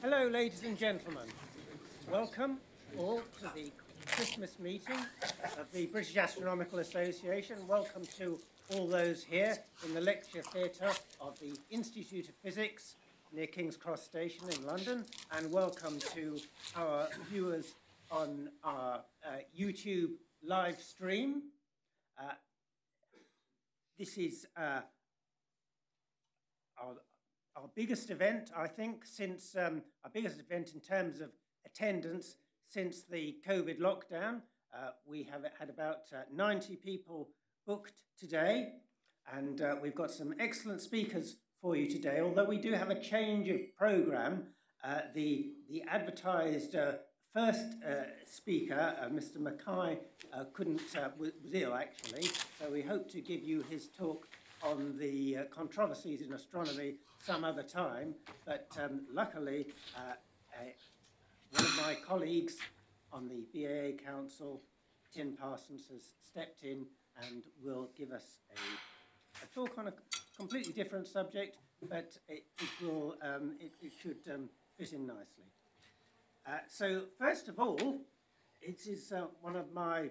Hello, ladies and gentlemen. Welcome all to the Christmas meeting of the British Astronomical Association. Welcome to all those here in the lecture theatre of the Institute of Physics near King's Cross Station in London, and welcome to our viewers on our uh, YouTube live stream. Uh, this is uh, our, our biggest event, I think, since um, our biggest event in terms of attendance since the COVID lockdown. Uh, we have had about uh, 90 people booked today, and uh, we've got some excellent speakers for you today. Although we do have a change of program, uh, the, the advertised uh, first uh, speaker, Mr. Mackay, couldn't, was ill actually, so we hope to give you his talk on the controversies in astronomy some other time, but um, luckily one of my colleagues on the BAA Council, Tim Parsons, has stepped in and will give us a, a talk on a completely different subject, but it, it will um, it, it, should um, fit in nicely. Uh, so first of all, it is uh, one of my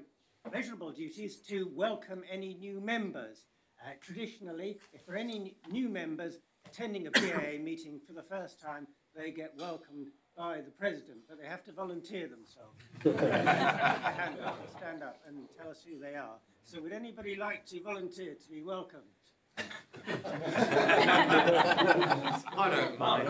measurable duties to welcome any new members. Uh, traditionally, if there are any new members attending a BAA meeting for the first time, they get welcomed by the president, but they have to volunteer themselves. stand, up, stand up and tell us who they are. So would anybody like to volunteer to be welcomed? I don't mind.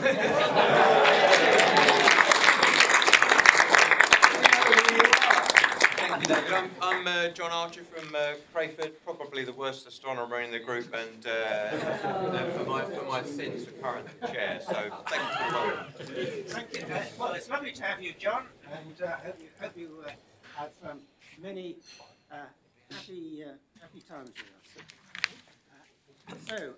I'm, I'm uh, John Archer from uh, Crayford, probably the worst astronomer in the group, and uh, uh for, my, for my sins, the current chair. So thank you. Thank you. Uh, well, it's lovely to have you, John, and uh, hope you, hope you have um, many happy, happy times with us. so,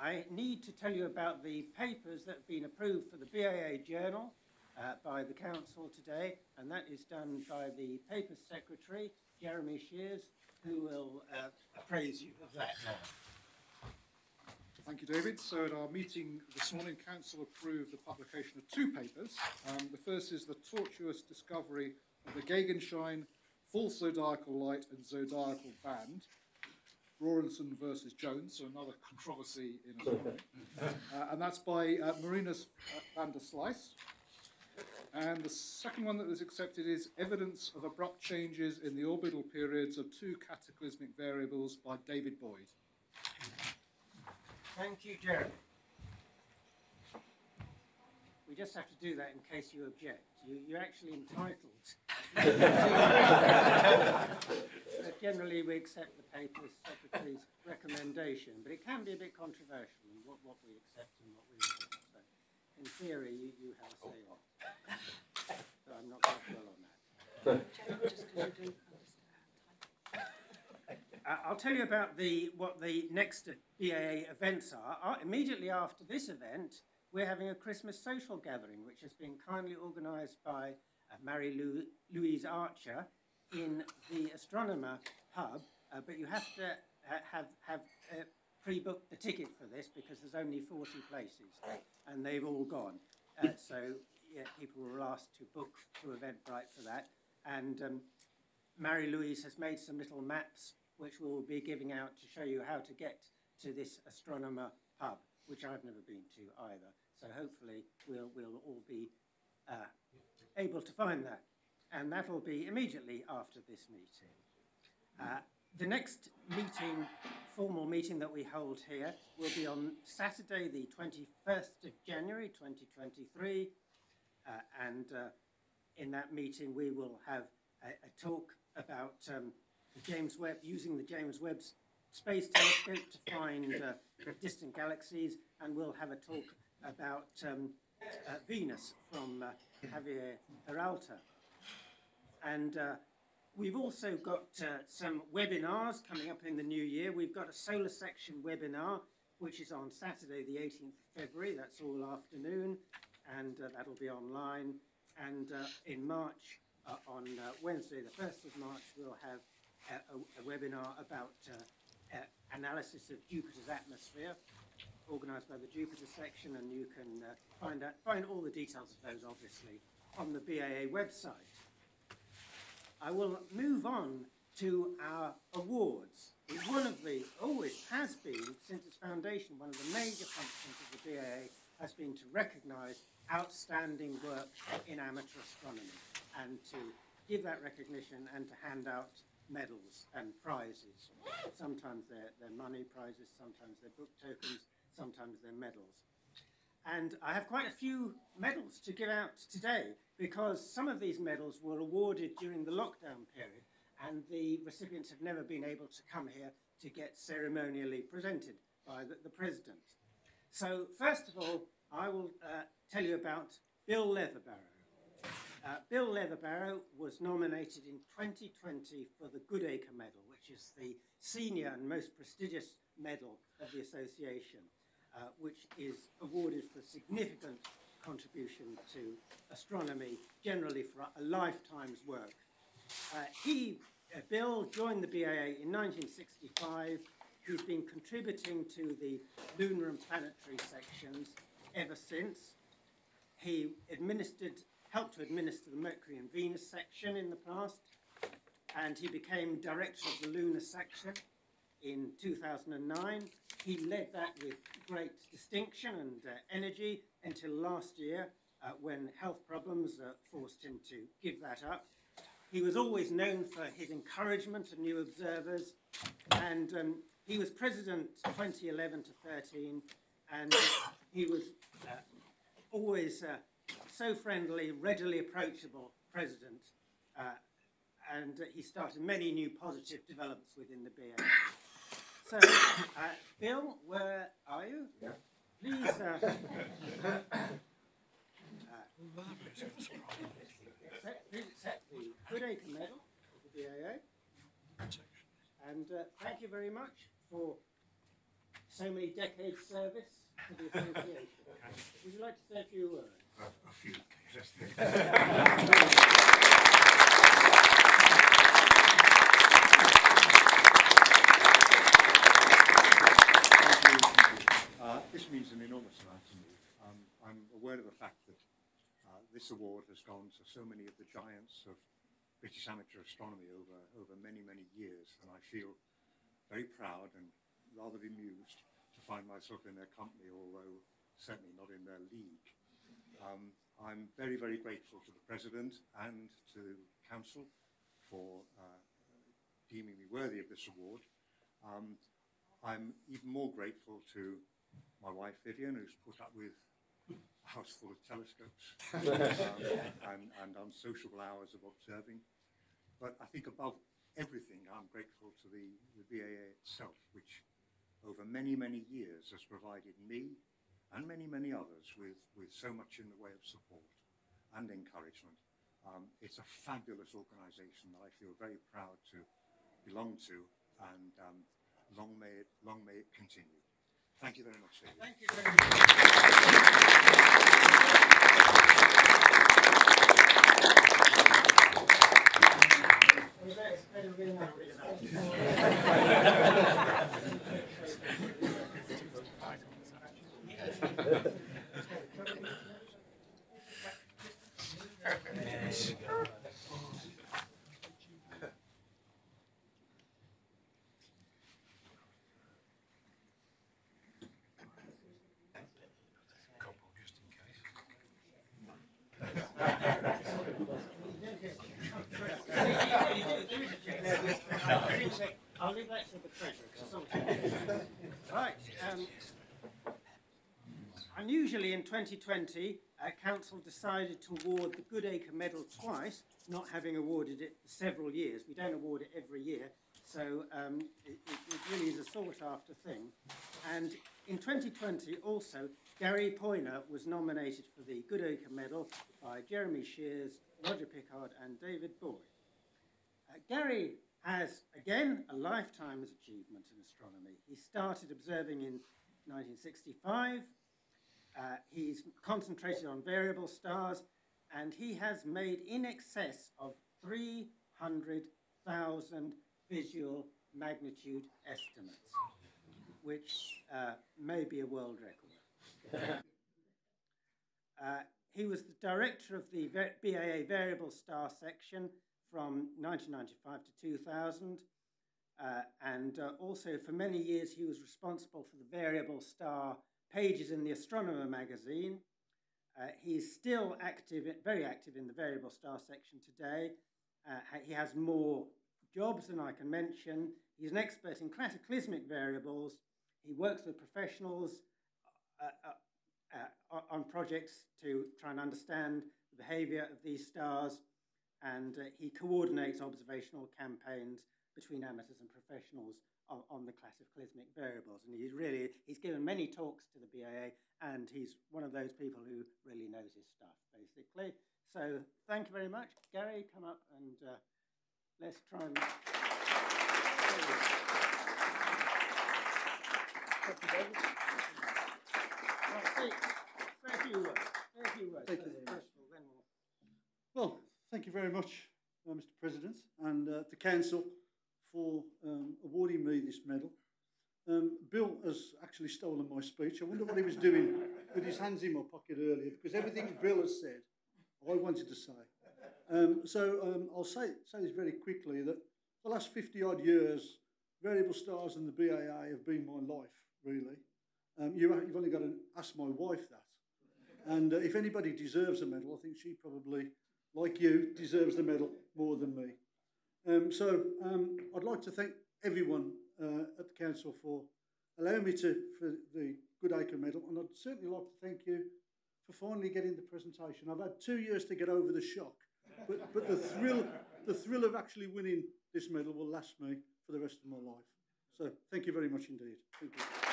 I need to tell you about the papers that have been approved for the BAA Journal uh, by the Council today, and that is done by the Paper Secretary, Jeremy Shears, who will uh, appraise you of that. Thank you, David. So at our meeting this morning, Council approved the publication of two papers. Um, the first is the tortuous discovery of the Gegenschein, full zodiacal light and zodiacal band, Rawlinson versus Jones, so another controversy in astronomy. uh, and that's by uh, Marinus van der Sluys, and the second one that was accepted is evidence of abrupt changes in the orbital periods of two cataclysmic variables by David Boyd. Thank you, Jeremy. We just have to do that in case you object. You, are actually entitled. generally, we accept the paper's secretary's recommendation, but it can be a bit controversial what, what we accept and what we in theory, you, you have a say on it. So I'm not quite well on that. Uh, I'll tell you about the what the next BAA events are. Uh, immediately after this event, we're having a Christmas social gathering, which has been kindly organised by uh, Mary Lou Louise Archer in the Astronomer Pub. Uh, but you have to ha have have uh, pre-booked the ticket for this because there's only 40 places, and they've all gone. Uh, so yeah, people were asked to book to Eventbrite for that. And um, Mary Louise has made some little maps which we'll be giving out to show you how to get to this astronomer pub, which I've never been to either. So hopefully we'll, we'll all be uh, able to find that. And that'll be immediately after this meeting. Uh, the next meeting, formal meeting that we hold here, will be on Saturday, the 21st of January 2023, uh, and uh, in that meeting, we will have a, a talk about um, James Webb, using the James Webb Space Telescope to find uh, distant galaxies, and we'll have a talk about um, uh, Venus from uh, Javier Peralta. And uh, we've also got some webinars coming up in the new year. We've got a solar section webinar, which is on Saturday, the 18th of February. That's all afternoon and uh, that'll be online. And uh, in March, uh, on Wednesday, the 1st of March, we'll have a, a webinar about analysis of Jupiter's atmosphere. organised by the Jupiter section, and you can uh, find out find all the details of those obviously on the BAA website. I will move on to our awards. It's one of the, oh, always has been, since its foundation, one of the major functions of the BAA has been to recognise outstanding work in amateur astronomy and to give that recognition and to hand out medals and prizes. Sometimes they're, they're money prizes, sometimes they're book tokens, sometimes they're medals. And I have quite a few medals to give out today because some of these medals were awarded during the lockdown period and the recipients have never been able to come here to get ceremonially presented by the, the president. So, first of all, I will uh, tell you about Bill Leatherbarrow. Uh, Bill Leatherbarrow was nominated in 2020 for the Goodacre Medal, which is the senior and most prestigious medal of the association, uh, which is awarded for significant contribution to astronomy, generally for a lifetime's work. Uh, he, uh, Bill, joined the BAA in 1965. He's been contributing to the lunar and planetary sections ever since. He administered, helped to administer the Mercury and Venus section in the past, and he became director of the lunar section in 2009. He led that with great distinction and uh, energy until last year, uh, when health problems uh, forced him to give that up. He was always known for his encouragement of new observers, and um, he was president 2011 to 13, and he was uh, always uh, so friendly, readily approachable president, uh, and uh, he started many new positive developments within the BA. So, uh, Bill, where are you? Yeah. Please. Uh, uh, accept, please accept the Goodacre Medal of the BAA. And uh, thank you very much for so many decades service to the association. Would you like to say a few words? A, a few, just Uh, this means an enormous amount to me. Um, I'm aware of the fact that uh, this award has gone to so many of the giants of British amateur astronomy over, over many, many years, and I feel very proud and rather bemused to find myself in their company, although certainly not in their league. Um, I'm very, very grateful to the President and to Council for uh, deeming me worthy of this award. Um, I'm even more grateful to my wife Vivian, who's put up with a house full of telescopes um, and, and unsociable hours of observing. But I think above everything, I'm grateful to the, the BAA itself, which over many, many years has provided me and many, many others with, with so much in the way of support and encouragement. Um, it's a fabulous organisation that I feel very proud to belong to, and um, long may it long may it continue. Thank you very much, David. Thank you very much. I'll leave that to the treasurer. 'cause it's all- Right. Um, unusually, in 2020, uh, council decided to award the Goodacre Medal twice, not having awarded it for several years. We don't award it every year, so um, it, it, really is a sought-after thing. And in 2020, also, Gary Poyner was nominated for the Goodacre Medal by Jeremy Shears, Roger Pickard, and David Boyd. Uh, Gary has, again, a lifetime's achievement in astronomy. He started observing in 1965. Uh, he's concentrated on variable stars, and he has made in excess of 300,000 visual magnitude estimates, which uh, may be a world record. Uh, he was the director of the BAA Variable Star section from 1995 to 2000, uh, and uh, also for many years he was responsible for the Variable Star pages in the Astronomer magazine. Uh, he's still active, very active in the Variable Star section today. Uh, he has more jobs than I can mention. He's an expert in cataclysmic variables. He works with professionals uh, uh, uh, on projects to try and understand the behavior of these stars, and uh, he coordinates observational campaigns between amateurs and professionals on, on, the class of cataclysmic variables. And he's really, he's given many talks to the BAA, and he's one of those people who really knows his stuff, basically. So thank you very much. Gary, come up and uh, let's try and... Say, a few words. Say a few words. Thank you very much. Well, thank you very much, uh, Mr. President, and uh, the Council for um, awarding me this medal. Um, Bill has actually stolen my speech. I wonder what he was doing with his hands in my pocket earlier, because everything Bill has said, I wanted to say. Um, so um, I'll say, say this very quickly, that the last 50 odd years, variable stars and the BAA have been my life, really. Um, you, have only got to ask my wife that. And uh, if anybody deserves a medal, I think she probably, like you, deserves the medal more than me. Um, so um, I'd like to thank everyone uh, at the council for allowing me to for the Good Acre Medal, and I'd certainly like to thank you for finally getting the presentation. I've had two years to get over the shock, but, but the thrill the thrill of actually winning this medal will last me for the rest of my life. So thank you very much indeed. Thank you.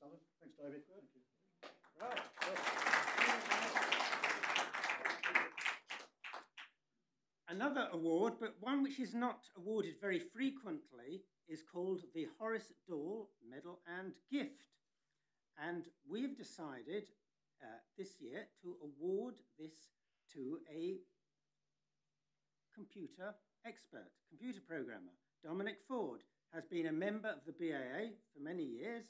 Thanks, Alan. Thanks, David. Thank you. Right. Another award, but one which is not awarded very frequently, is called the Horace Dall Medal and Gift. And we've decided uh, this year to award this to a computer expert, computer programmer. Dominic Ford has been a member of the BAA for many years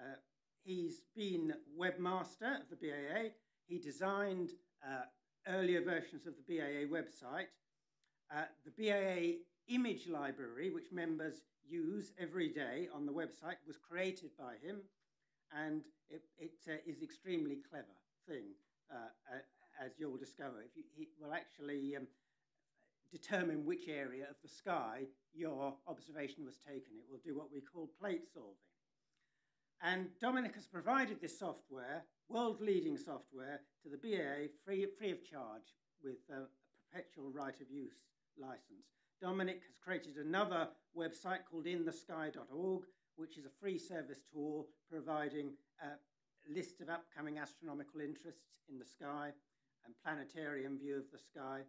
uh, he's been webmaster of the BAA. He designed uh, earlier versions of the BAA website. Uh, the BAA image library, which members use every day on the website, was created by him, and it, it uh, is extremely clever thing, uh, as you'll discover. If you, he will actually um, determine which area of the sky your observation was taken. It will do what we call plate solving. And Dominic has provided this software, world-leading software, to the BAA free, free of charge with a, perpetual right of use license. Dominic has created another website called inthesky.org, which is a free service tool providing a list of upcoming astronomical interests in the sky and planetarium view of the sky.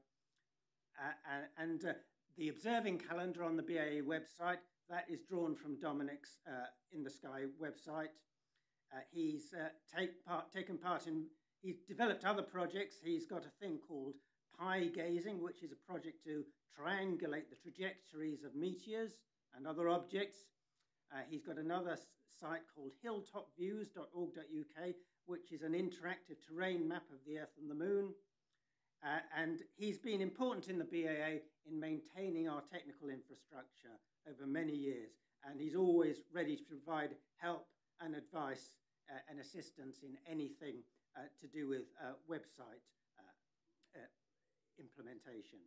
Uh, and uh, the observing calendar on the BAA website that is drawn from Dominic's uh, In the Sky website. Uh, he's uh, take part, taken part in, he's developed other projects. He's got a thing called Pi Gazing, which is a project to triangulate the trajectories of meteors and other objects. Uh, he's got another site called hilltopviews.org.uk, which is an interactive terrain map of the Earth and the Moon. Uh, and he's been important in the BAA in maintaining our technical infrastructure over many years, and he's always ready to provide help and advice uh, and assistance in anything uh, to do with uh, website uh, uh, implementation.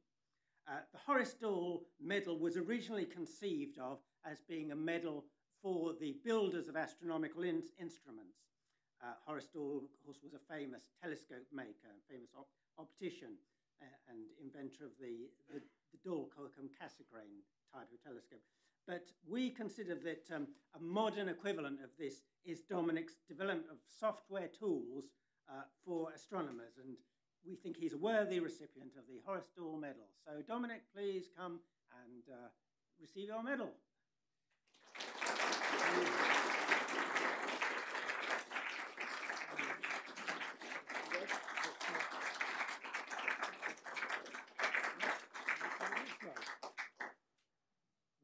The Horace Dall Medal was originally conceived of as being a medal for the builders of astronomical in instruments. Horace Dall, of course, was a famous telescope maker, famous op optician, and inventor of the, the, the Dall-Kirkham Cassegrain type of telescope. But we consider that um, a modern equivalent of this is Dominic's development of software tools uh, for astronomers, and we think he's a worthy recipient of the Horace Dall Medal. So, Dominic, please come and uh, receive your medal.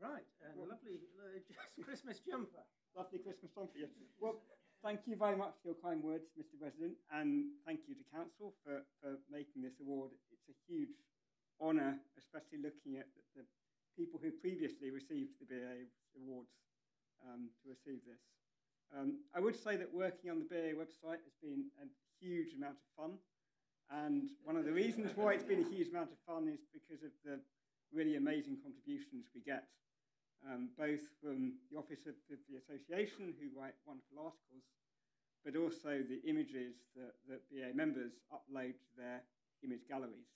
Right, and a lovely uh, Christmas jumper. Lovely Christmas for you. Well, thank you very much for your kind words, Mr. President, and thank you to Council for, for making this award. It's a huge honour, especially looking at the, the people who previously received the BA awards um, to receive this. Um, I would say that working on the BA website has been a huge amount of fun. And one of the reasons why it's been a huge amount of fun is because of the really amazing contributions we get um, both from the Office of, the Association, who write wonderful articles, but also the images that, that BA members upload to their image galleries.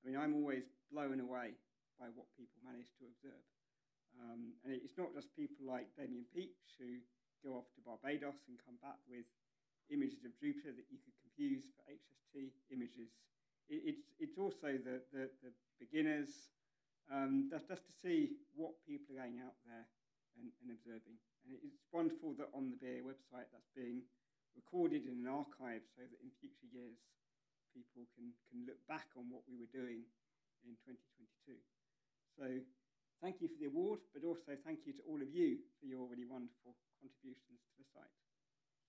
I mean, I'm always blown away by what people manage to observe. Um, and it's not just people like Damian Peach who go off to Barbados and come back with images of Jupiter that you could confuse for HST images. It, it's, it's also the, the, the beginners, um, that's to see what people are going out there and, and observing. And it's wonderful that on the BA website that's being recorded in an archive so that in future years people can, can look back on what we were doing in 2022. So thank you for the award, but also thank you to all of you for your really wonderful contributions to the site.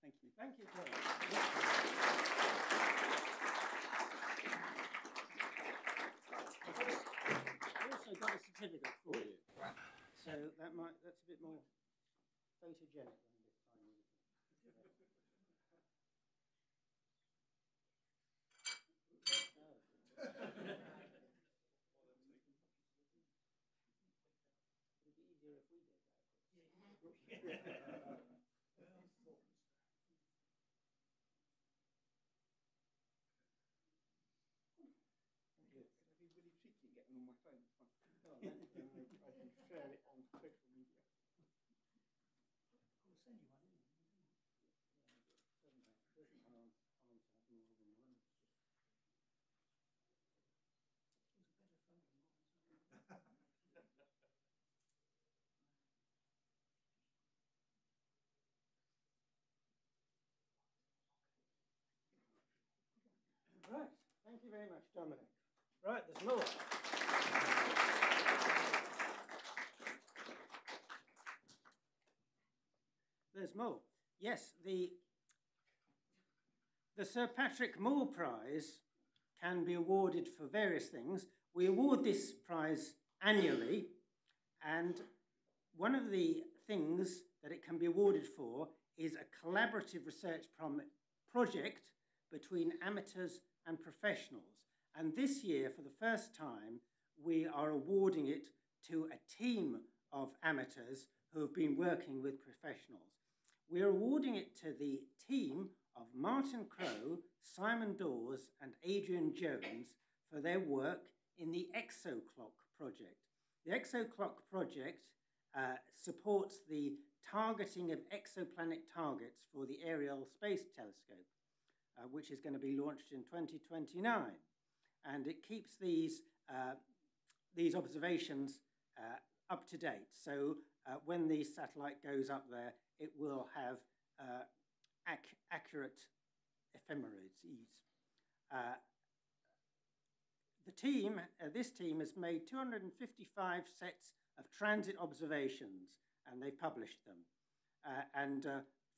Thank you. Thank you, also got a certificate for you. So that might that's a bit more photogenic than this time. It'd be easier if we did that. be really cheeky and get them on my phone. It's fine. Oh, I can share it on social media. We'll send you one. Right, thank you very much, Dominic. Right, there's more. There's more. Yes, the, the Sir Patrick Moore Prize can be awarded for various things. We award this prize annually, and one of the things that it can be awarded for is a collaborative research project between amateurs and professionals. And this year, for the first time, we are awarding it to a team of amateurs who have been working with professionals. We're awarding it to the team of Martin Crowe, Simon Dawes, and Adrian Jones for their work in the ExoClock project. The ExoClock project uh, supports the targeting of exoplanet targets for the Ariel Space Telescope, uh, which is going to be launched in 2029 and it keeps these, uh, these observations uh, up to date. So uh, when the satellite goes up there, it will have uh, ac accurate ephemerides. Uh, the team, uh, this team has made 255 sets of transit observations and they've published them. and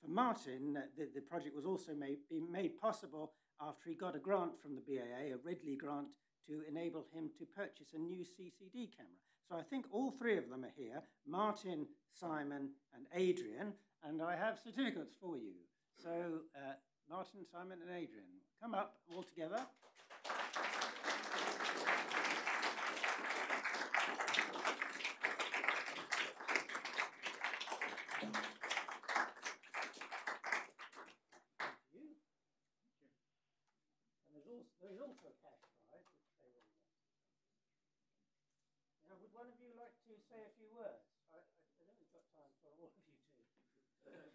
for Martin, the, the project was also made, made possible after he got a grant from the BAA, a Ridley grant, to enable him to purchase a new CCD camera. So I think all three of them are here Martin, Simon, and Adrian, and I have certificates for you. So, uh, Martin, Simon, and Adrian, come up all together. And there's also a cash prize. Now, would one of you like to say a few words? I, I, I know we've got time for all of you to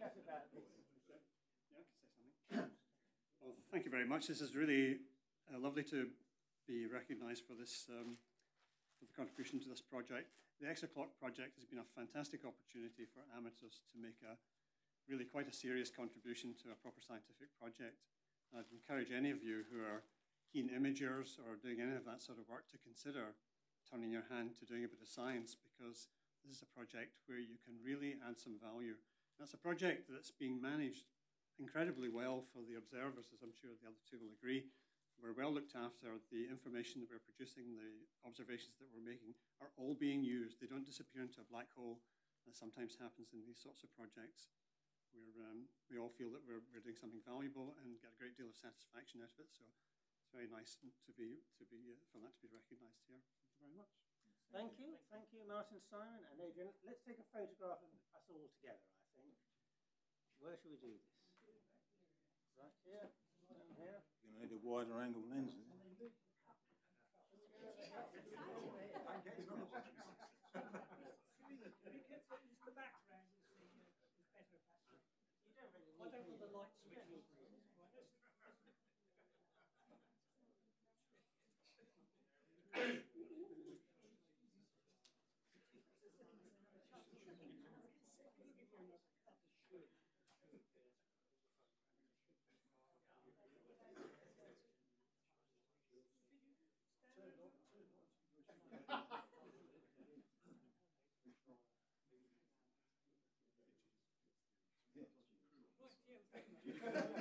well, thank you very much. This is really uh, lovely to be recognised for this um, for the contribution to this project. The Exoclock project has been a fantastic opportunity for amateurs to make a really quite a serious contribution to a proper scientific project. I'd encourage any of you who are keen imagers or doing any of that sort of work to consider turning your hand to doing a bit of science because this is a project where you can really add some value. That's a project that's being managed incredibly well for the observers, as I'm sure the other two will agree. We're well looked after. The information that we're producing, the observations that we're making are all being used. They don't disappear into a black hole, as sometimes happens in these sorts of projects. We're, um, we all feel that we're, we're doing something valuable and get a great deal of satisfaction out of it. So it's very nice to be, to be, uh, for that to be recognised here. Thank you very much. Thank you, thank you, Martin, Simon, and Adrian. Let's take a photograph of us all together. Where should we do this? Right here, down here. You're gonna need a wider angle lens. isn't it? The. that's-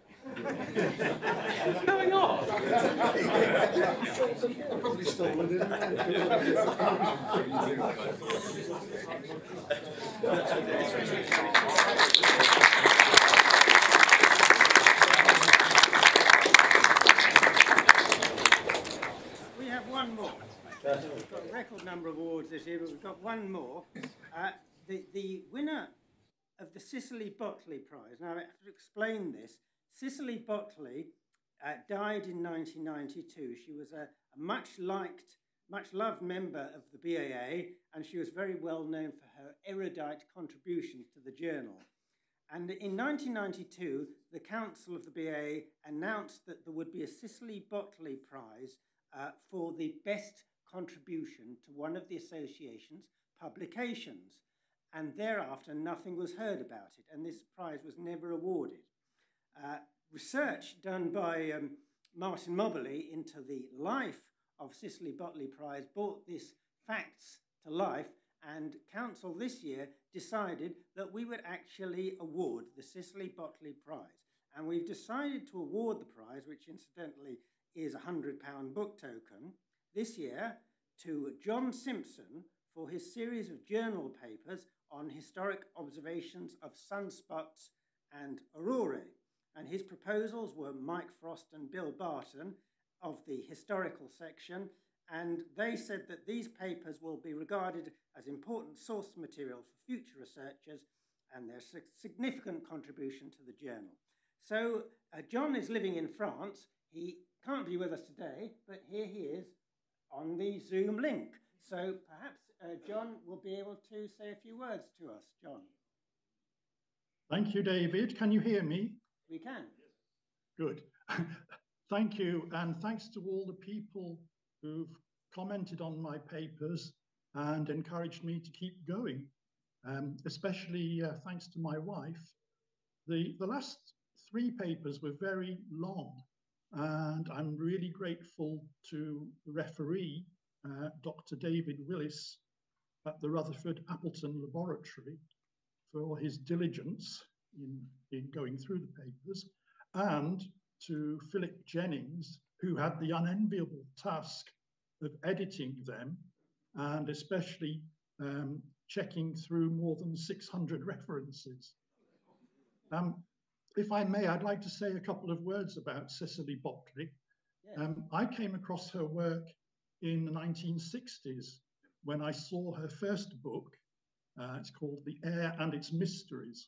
what's that? Probably stolen it. We have one more. We've got a record number of awards this year, but we've got one more. Uh, the, the winner of the Cicely Botley Prize. Now, I have to explain this. Cicely Botley uh, died in 1992. She was a, a much liked, much loved member of the BAA, and she was very well known for her erudite contributions to the journal. And in 1992, the Council of the BAA announced that there would be a Cicely Botley Prize uh, for the best contribution to one of the association's publications. And thereafter, nothing was heard about it, and this prize was never awarded. Uh, research done by um, Martin Mobberley into the life of Cicely Botley Prize brought this facts to life, and Council this year decided that we would actually award the Cicely Botley Prize. And we've decided to award the prize, which incidentally is a £100 book token, this year to John Simpson for his series of journal papers on historic observations of sunspots and aurorae. And his proposals were Mike Frost and Bill Barton of the historical section, and they said that these papers will be regarded as important source material for future researchers and their significant contribution to the journal. So, uh, John is living in France. He can't be with us today, but here he is on the Zoom link. So, perhaps uh, John will be able to say a few words to us. John, Thank you, David. Can you hear me? We can. Good. Thank you. And thanks to all the people who've commented on my papers and encouraged me to keep going. Um, especially uh, thanks to my wife. The, the last three papers were very long, and I'm really grateful to the referee uh, Dr. David Willis at the Rutherford Appleton Laboratory for his diligence in, in going through the papers, and to Philip Jennings, who had the unenviable task of editing them and especially um, checking through more than 600 references. Um, if I may, I'd like to say a couple of words about Cicely Botley. Yes. Um, I came across her work in the 1960s when I saw her first book. Uh, it's called The Air and Its Mysteries,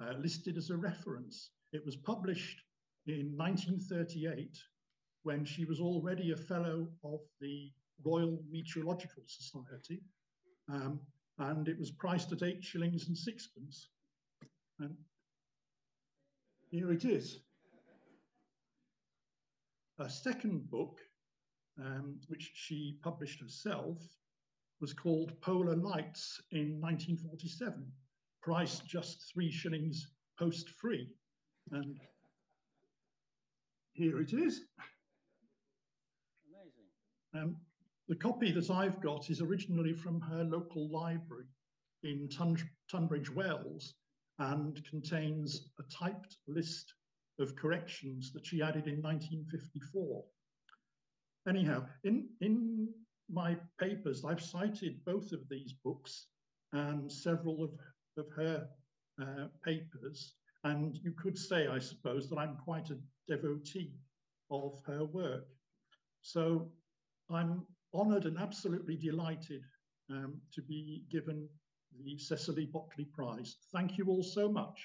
uh, listed as a reference. It was published in 1938 when she was already a fellow of the Royal Meteorological Society, um, and it was priced at eight shillings and sixpence. And here it is. A second book, um, which she published herself, was called Polar Lights in 1947, priced just three shillings post free. And here it is. Amazing. Um, the copy that I've got is originally from her local library in Tun Tunbridge Wells and contains a typed list of corrections that she added in 1954. Anyhow, in, in my papers, I've cited both of these books and several of, of her uh, papers. And you could say, I suppose, that I'm quite a devotee of her work. So I'm honoured and absolutely delighted um, to be given the Cicely Botley Prize. Thank you all so much.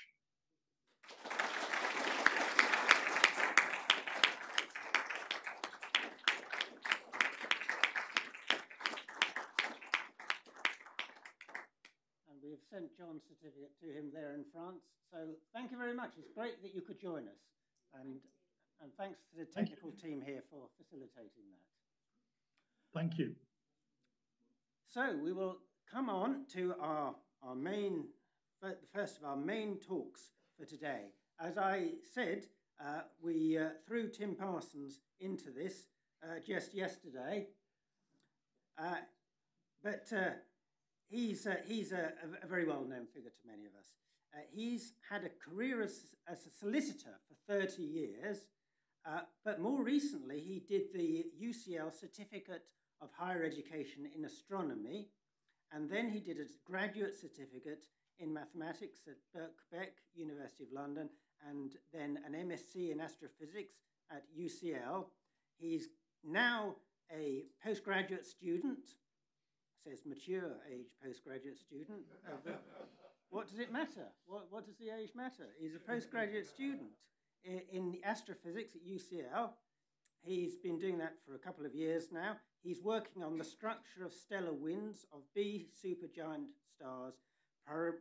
And we've sent John's certificate to him there in France. So thank you very much. It's great that you could join us. And, and thanks to the technical team here for facilitating that. Thank you. So we will come on to our, our main, the first of our main talks for today. As I said, uh, we uh, threw Tim Parsons into this uh, just yesterday, uh, but uh, he's, uh, he's a, a, very well-known figure to many of us. he's had a career as, as, a solicitor for 30 years, but more recently he did the UCL Certificate of Higher Education in Astronomy, and then he did a graduate certificate in mathematics at Birkbeck, University of London, and then an MSc in astrophysics at UCL. He's now a postgraduate student, says mature age postgraduate student. What does it matter? What, what does the age matter? He's a postgraduate student in, in astrophysics at UCL. He's been doing that for a couple of years now. He's working on the structure of stellar winds of B supergiant stars,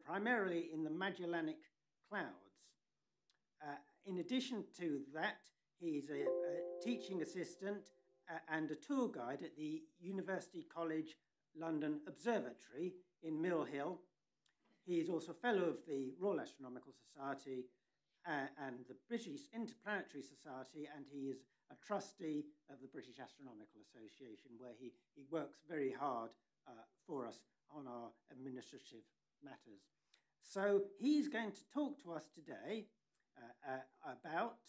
primarily in the Magellanic Clouds. Uh, in addition to that, he's a, a teaching assistant uh, and a tour guide at the University College London Observatory in Mill Hill. He is also a fellow of the Royal Astronomical Society uh, and the British Interplanetary Society, and he is a trustee of the British Astronomical Association, where he, he works very hard uh, for us on our administrative matters. So he's going to talk to us today uh, uh, about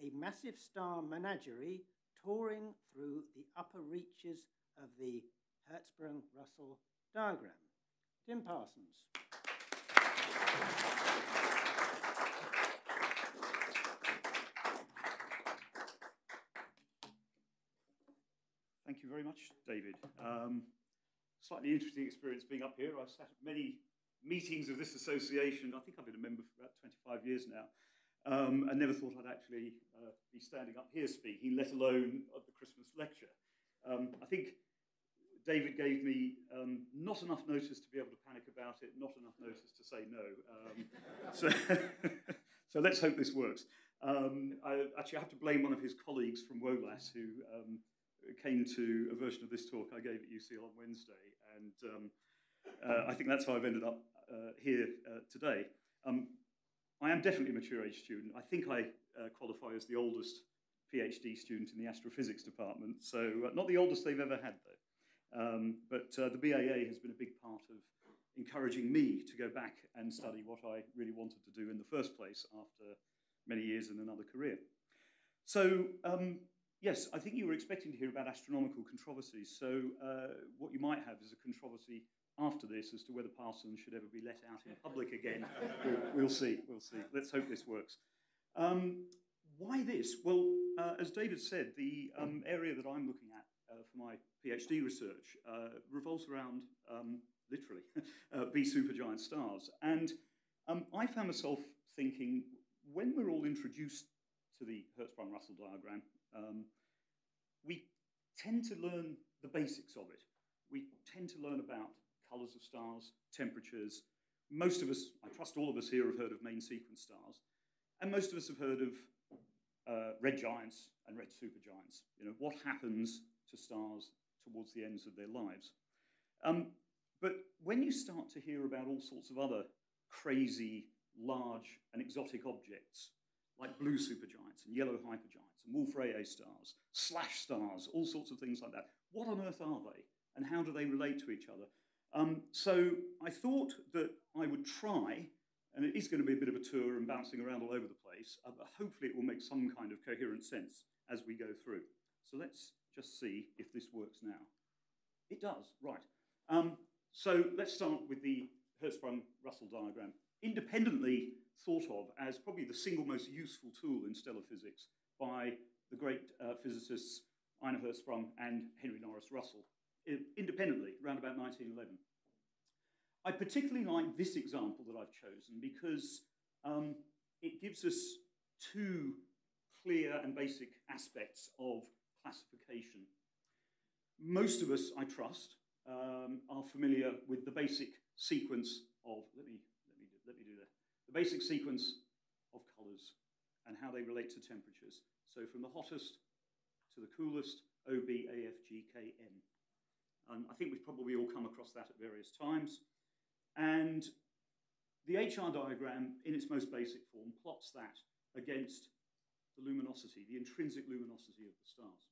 a massive star menagerie touring through the upper reaches of the Hertzsprung-Russell diagram. Tim Parsons. Thank you very much, David. Um, slightly interesting experience being up here. I've sat at many meetings of this association. I think I've been a member for about 25 years now. Um, and never thought I'd actually uh, be standing up here speaking, let alone at the Christmas lecture. Um, I think David gave me um, not enough notice to be able to panic about it, not enough notice to say no. Um, so, so let's hope this works. Um, I actually have to blame one of his colleagues from WOLAS who um, came to a version of this talk I gave at UCL on Wednesday, and um, uh, I think that's how I've ended up uh, here uh, today. Um, I am definitely a mature age student. I think I uh, qualify as the oldest PhD student in the astrophysics department, so uh, not the oldest they've ever had, though. Um, but uh, the BAA has been a big part of encouraging me to go back and study what I really wanted to do in the first place after many years in another career. So, um, yes, I think you were expecting to hear about astronomical controversies. So, uh, what you might have is a controversy after this as to whether Parsons should ever be let out in public again. we'll, we'll, see, we'll see. Let's hope this works. Um, why this? Well, uh, as David said, the um, area that I'm looking at for my PhD research uh, revolves around, um, literally, uh, B supergiant stars. And um, I found myself thinking, when we're all introduced to the Hertzsprung-Russell diagram, um, we tend to learn the basics of it. We tend to learn about colours of stars, temperatures. Most of us, I trust all of us here, have heard of main sequence stars. And most of us have heard of uh, red giants and red supergiants. You know, what happens to stars towards the ends of their lives. Um, but when you start to hear about all sorts of other crazy, large, and exotic objects, like blue supergiants and yellow hypergiants and Wolf-Rayet stars, slash stars, all sorts of things like that, what on earth are they? And how do they relate to each other? Um, so I thought that I would try, and it is going to be a bit of a tour and bouncing around all over the place, uh, but hopefully it will make some kind of coherent sense as we go through. So let's just see if this works now. It does, right. Um, so let's start with the Hertzsprung-Russell diagram. Independently thought of as probably the single most useful tool in stellar physics by the great uh, physicists Einar Hertzsprung and Henry Norris Russell independently, around about 1911. I particularly like this example that I've chosen because um, it gives us two clear and basic aspects of classification. Most of us, I trust, um, are familiar with the basic sequence of, let me, let me, do, let me do that, the basic sequence of colours and how they relate to temperatures. So from the hottest to the coolest, O, B, A, F, G, K, M. And I think we've probably all come across that at various times. And the HR diagram, in its most basic form, plots that against the luminosity, the intrinsic luminosity of the stars.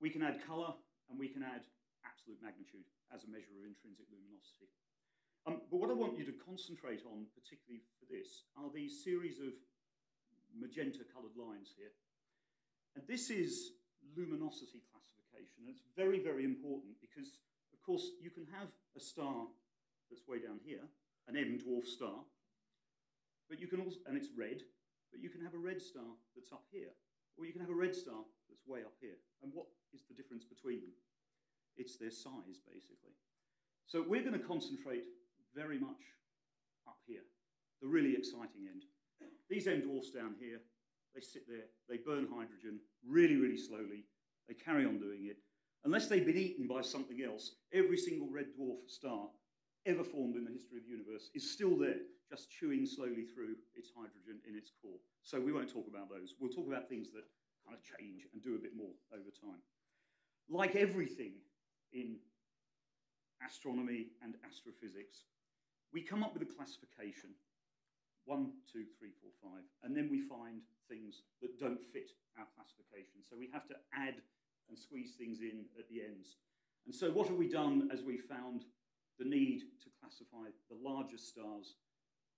We can add colour and we can add absolute magnitude as a measure of intrinsic luminosity. Um, but what I want you to concentrate on, particularly for this, are these series of magenta coloured lines here. And this is luminosity classification. And it's very, very important because, of course, you can have a star that's way down here, an M dwarf star, but you can also, and it's red, but you can have a red star that's up here, or you can have a red star that's way up here. And what is the difference between them? It's their size, basically. So we're going to concentrate very much up here, the really exciting end. These M dwarfs down here, they sit there, they burn hydrogen really, really slowly, they carry on doing it. Unless they've been eaten by something else, every single red dwarf star ever formed in the history of the universe is still there, just chewing slowly through its hydrogen in its core. So we won't talk about those. We'll talk about things that kind of change and do a bit more over time. Like everything in astronomy and astrophysics, we come up with a classification one, two, three, four, five, and then we find things that don't fit our classification. So we have to add and squeeze things in at the ends. And so what have we done as we found the need to classify the largest stars?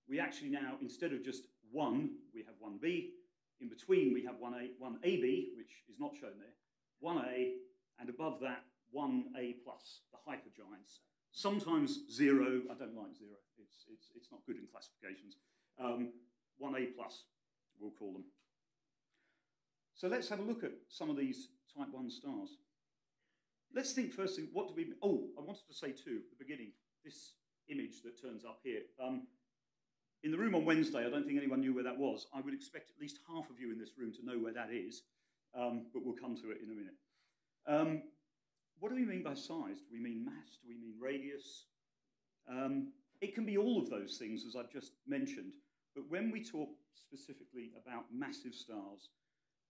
We actually now, instead of just one, we have 1b. In between, we have 1a, 1ab, which is not shown there, 1a, and above that, 1a plus, the hypergiants. Sometimes zero, I don't like zero, it's, it's, it's not good in classifications. Um, 1A plus, we'll call them. So let's have a look at some of these type 1 stars. Let's think firstly, what do we, oh, I wanted to say too, at the beginning, this image that turns up here. Um, in the room on Wednesday, I don't think anyone knew where that was. I would expect at least half of you in this room to know where that is, um, but we'll come to it in a minute. Um, what do we mean by size? Do we mean mass? Do we mean radius? Um, it can be all of those things, as I've just mentioned, but when we talk specifically about massive stars,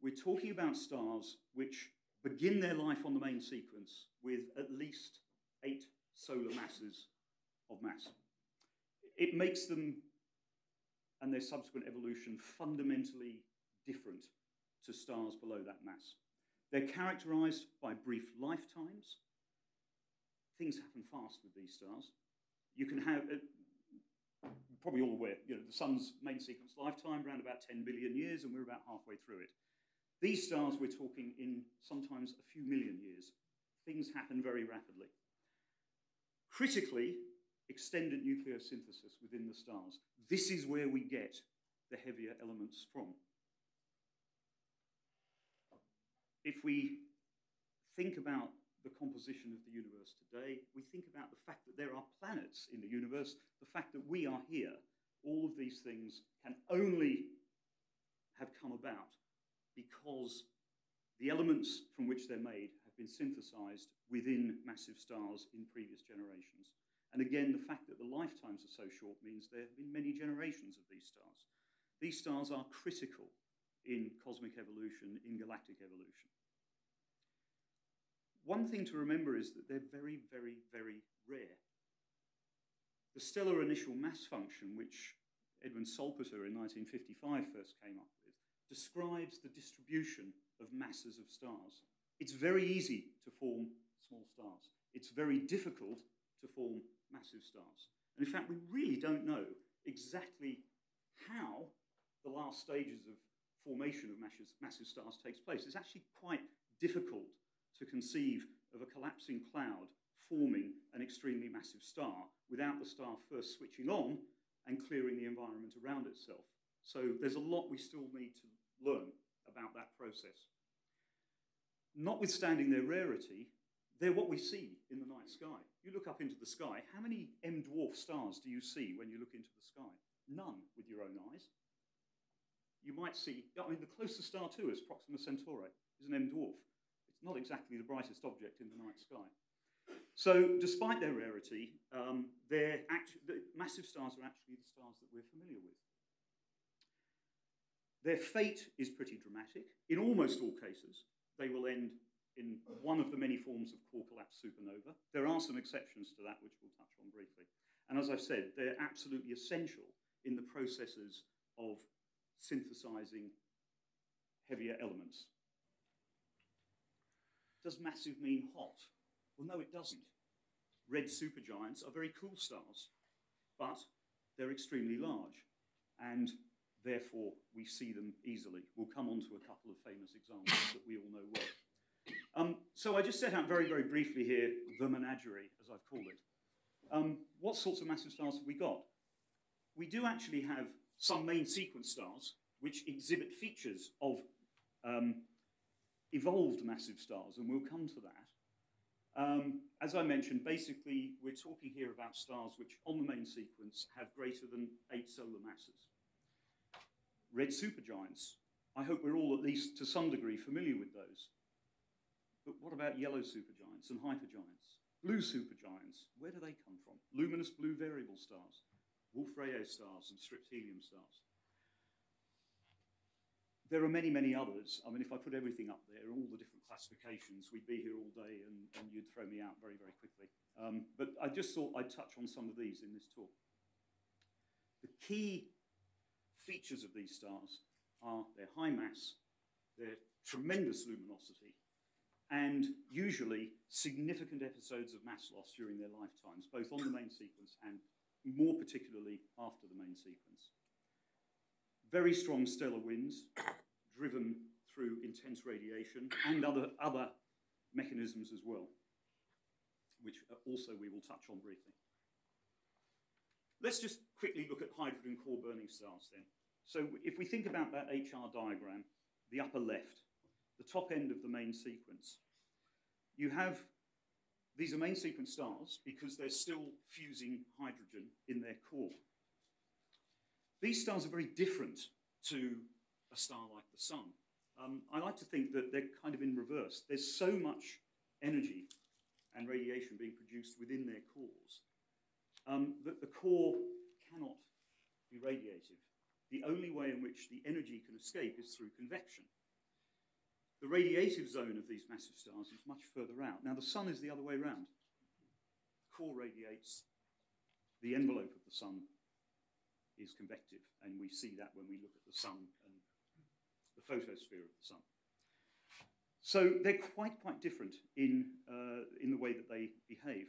we're talking about stars which begin their life on the main sequence with at least eight solar masses of mass. It makes them and their subsequent evolution fundamentally different to stars below that mass. They're characterized by brief lifetimes. Things happen fast with these stars. You can have, uh, probably all aware, you know, the sun's main sequence lifetime around about 10 billion years, and we're about halfway through it. These stars, we're talking in sometimes a few million years. Things happen very rapidly. Critically, extended nucleosynthesis within the stars. This is where we get the heavier elements from. If we think about the composition of the universe today, we think about the fact that there are planets in the universe, the fact that we are here, all of these things can only have come about because the elements from which they're made have been synthesized within massive stars in previous generations. And again, the fact that the lifetimes are so short means there have been many generations of these stars. These stars are critical in cosmic evolution, in galactic evolution. One thing to remember is that they're very, very, very rare. The stellar initial mass function, which Edwin Salpeter in 1955 first came up describes the distribution of masses of stars. It's very easy to form small stars. It's very difficult to form massive stars. And in fact, we really don't know exactly how the last stages of formation of massive, massive stars takes place. It's actually quite difficult to conceive of a collapsing cloud forming an extremely massive star without the star first switching on and clearing the environment around itself. So there's a lot we still need to learn about that process. Notwithstanding their rarity, they're what we see in the night sky. You look up into the sky, how many M dwarf stars do you see when you look into the sky? None with your own eyes. You might see, I mean, the closest star to us, Proxima Centauri, is an M dwarf. It's not exactly the brightest object in the night sky. So, despite their rarity, um, they're the massive stars are actually the stars that we're familiar with. Their fate is pretty dramatic. In almost all cases, they will end in one of the many forms of core collapse supernova. There are some exceptions to that, which we'll touch on briefly. And as I've said, they're absolutely essential in the processes of synthesizing heavier elements. Does massive mean hot? Well, no, it doesn't. Red supergiants are very cool stars, but they're extremely large, and therefore we see them easily. We'll come on to a couple of famous examples that we all know well. Um, so I just set out very, very briefly here the menagerie, as I've called it. Um, what sorts of massive stars have we got? We do actually have some main sequence stars which exhibit features of um, evolved massive stars, and we'll come to that. Um, as I mentioned, basically, we're talking here about stars which, on the main sequence, have greater than eight solar masses. Red supergiants, I hope we're all at least to some degree familiar with those. But what about yellow supergiants and hypergiants? Blue supergiants, where do they come from? Luminous blue variable stars, Wolf-Rayet stars and stripped helium stars. There are many, many others. I mean, if I put everything up there, all the different classifications, we'd be here all day and, and you'd throw me out very, very quickly. Um, but I just thought I'd touch on some of these in this talk. The key features of these stars are their high mass, their tremendous luminosity, and usually significant episodes of mass loss during their lifetimes, both on the main sequence and more particularly after the main sequence. Very strong stellar winds driven through intense radiation and other, other mechanisms as well, which also we will touch on briefly. Let's just quickly look at hydrogen core burning stars then. So if we think about that HR diagram, the upper left, the top end of the main sequence, you have these are main sequence stars because they're still fusing hydrogen in their core. These stars are very different to a star like the Sun. Um, I like to think that they're kind of in reverse. There's so much energy and radiation being produced within their cores um, that the core cannot be radiative. The only way in which the energy can escape is through convection. The radiative zone of these massive stars is much further out. Now, the sun is the other way around. The core radiates, the envelope of the sun is convective, and we see that when we look at the sun and the photosphere of the sun. So they're quite, quite different in, uh, in the way that they behave.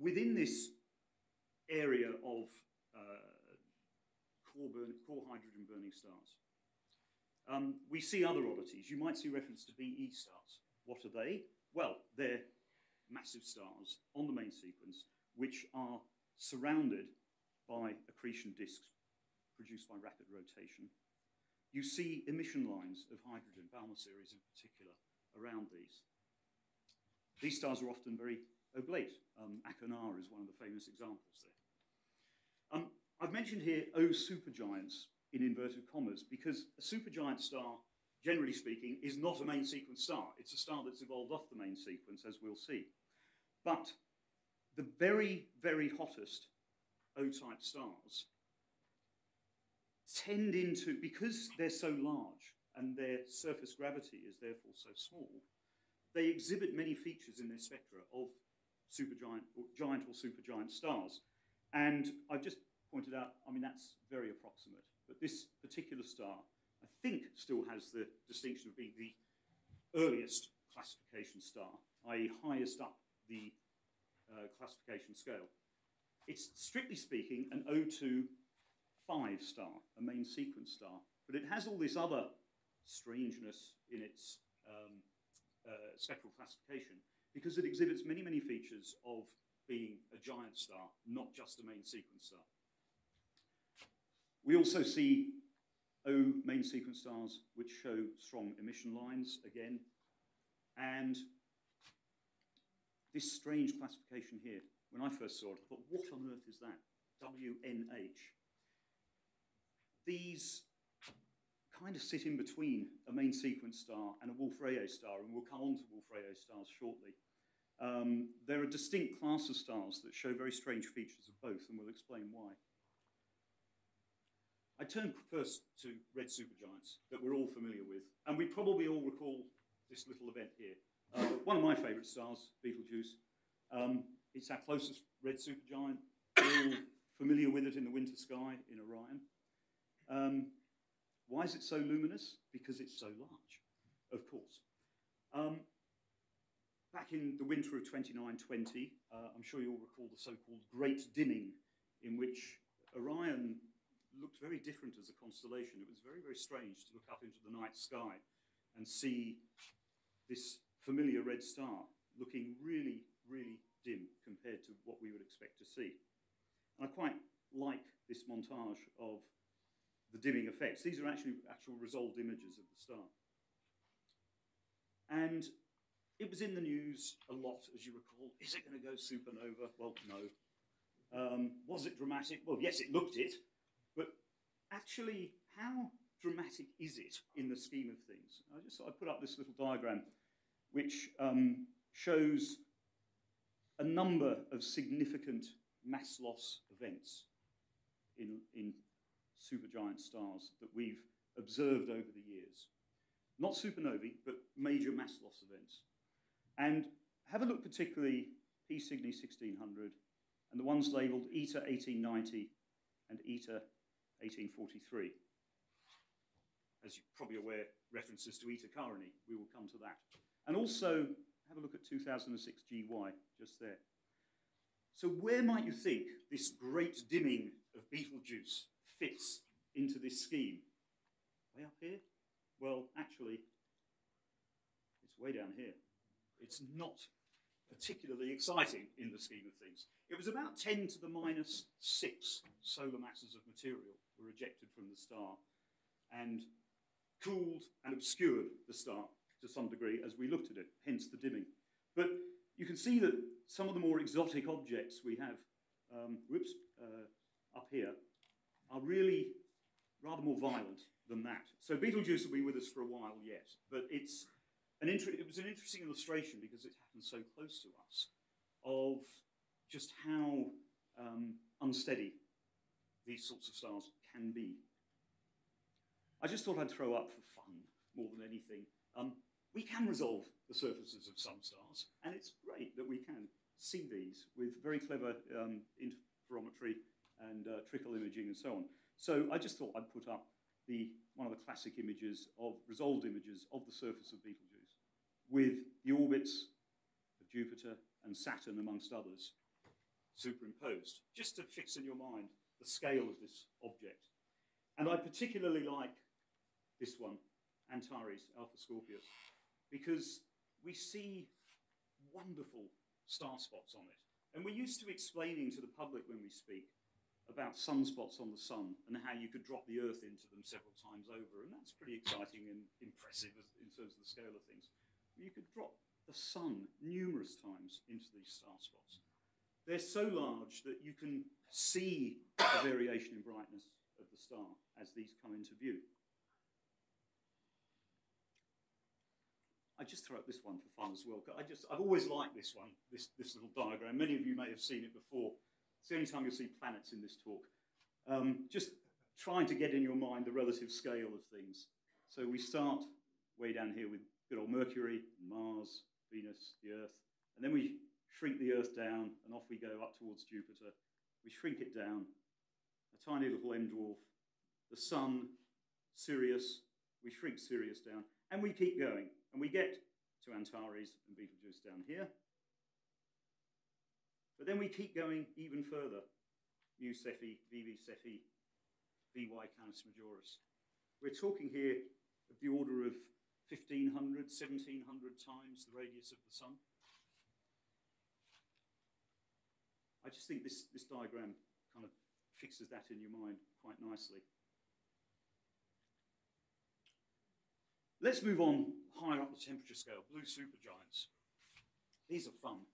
Within this area of uh, core, burn, core hydrogen burning stars, um, we see other oddities. You might see reference to BE stars. What are they? Well, they're massive stars on the main sequence, which are surrounded by accretion disks produced by rapid rotation. You see emission lines of hydrogen, Balmer series in particular, around these. These stars are often very oblate. Um, is one of the famous examples there. I've mentioned here O supergiants in inverted commas because a supergiant star, generally speaking, is not a main sequence star. It's a star that's evolved off the main sequence, as we'll see. But the very, very hottest O-type stars tend into, because they're so large and their surface gravity is therefore so small, they exhibit many features in their spectra of supergiant or giant or supergiant stars. And I've just pointed out, I mean, that's very approximate. But this particular star, I think, still has the distinction of being the earliest classification star, i.e. highest up the uh, classification scale. It's strictly speaking an O2 5 star, a main sequence star, but it has all this other strangeness in its um, uh, spectral classification because it exhibits many, many features of being a giant star, not just a main sequence star. We also see O main sequence stars which show strong emission lines again, and this strange classification here. When I first saw it, I thought, what on earth is that? WNH. These kind of sit in between a main sequence star and a Wolf-Rayet star, and we'll come on to Wolf-Rayet stars shortly. Um, there are distinct class of stars that show very strange features of both, and we'll explain why. I turn first to red supergiants that we're all familiar with, and we probably all recall this little event here. Uh, one of my favourite stars, Betelgeuse. Um, it's our closest red supergiant. We're all familiar with it in the winter sky in Orion. Um, why is it so luminous? Because it's so large, of course. Um, back in the winter of 2920, uh, I'm sure you all recall the so-called Great Dimming, in which Orion looked very different as a constellation. It was very, very strange to look up into the night sky and see this familiar red star looking really, really dim compared to what we would expect to see. And I quite like this montage of the dimming effects. These are actually actual resolved images of the star. And it was in the news a lot, as you recall. Is it going to go supernova? Well, no. Um, was it dramatic? Well, yes, it looked it. Actually, how dramatic is it in the scheme of things? I just I put up this little diagram which um, shows a number of significant mass loss events in, in supergiant stars that we've observed over the years. Not supernovae, but major mass loss events. And have a look particularly P Cygni 1600 and the ones labelled ETA 1890 and ETA 1843. As you're probably aware, references to Eta Carinae, we will come to that. And also, have a look at 2006 GY, just there. So where might you think this great dimming of Betelgeuse fits into this scheme? Way up here? Well, actually, it's way down here. It's not particularly exciting in the scheme of things. It was about 10 to the minus 6 solar masses of material were ejected from the star and cooled and obscured the star to some degree as we looked at it, hence the dimming. But you can see that some of the more exotic objects we have, um, whoops, uh, up here, are really rather more violent than that. So Betelgeuse will be with us for a while yet, but it's an it was an interesting illustration because it happened so close to us of just how um, unsteady these sorts of stars can be. I just thought I'd throw up for fun more than anything. Um, we can resolve the surfaces of some stars, and it's great that we can see these with very clever um, interferometry and uh, speckle imaging and so on. So I just thought I'd put up the, one of the classic images of, resolved images of the surface of Betelgeuse with the orbits of Jupiter and Saturn, amongst others, superimposed, just to fix in your mind the scale of this object. And I particularly like this one, Antares, Alpha Scorpius, because we see wonderful star spots on it. And we're used to explaining to the public when we speak about sunspots on the sun and how you could drop the Earth into them several times over. And that's pretty exciting and impressive in terms of the scale of things. You could drop the sun numerous times into these star spots. They're so large that you can see the variation in brightness of the star as these come into view. I just throw up this one for fun as well. I just, I've always liked this one, this, this little diagram. Many of you may have seen it before. It's the only time you'll see planets in this talk. Um, just trying to get in your mind the relative scale of things. So we start way down here with good old Mercury, Mars, Venus, the Earth, and then we shrink the Earth down, and off we go up towards Jupiter. We shrink it down, a tiny little M dwarf, the Sun, Sirius, we shrink Sirius down, and we keep going. And we get to Antares and Betelgeuse down here. But then we keep going even further. Mu Cephei, VV Cephei, VY Canis Majoris. We're talking here of the order of 1500, 1700 times the radius of the Sun. I just think this, this diagram kind of fixes that in your mind quite nicely. Let's move on higher up the temperature scale, blue supergiants. These are fun.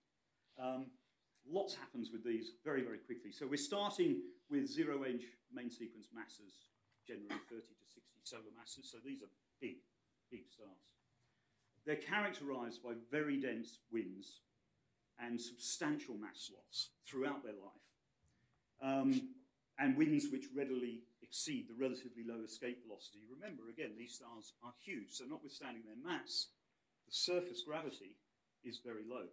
Um, lots happens with these very, very quickly. So we're starting with zero-age main sequence masses, generally 30 to 60 solar masses. So these are big, big stars. They're characterized by very dense winds and substantial mass loss throughout their life, um, and winds which readily exceed the relatively low escape velocity. Remember, again, these stars are huge, so notwithstanding their mass, the surface gravity is very low.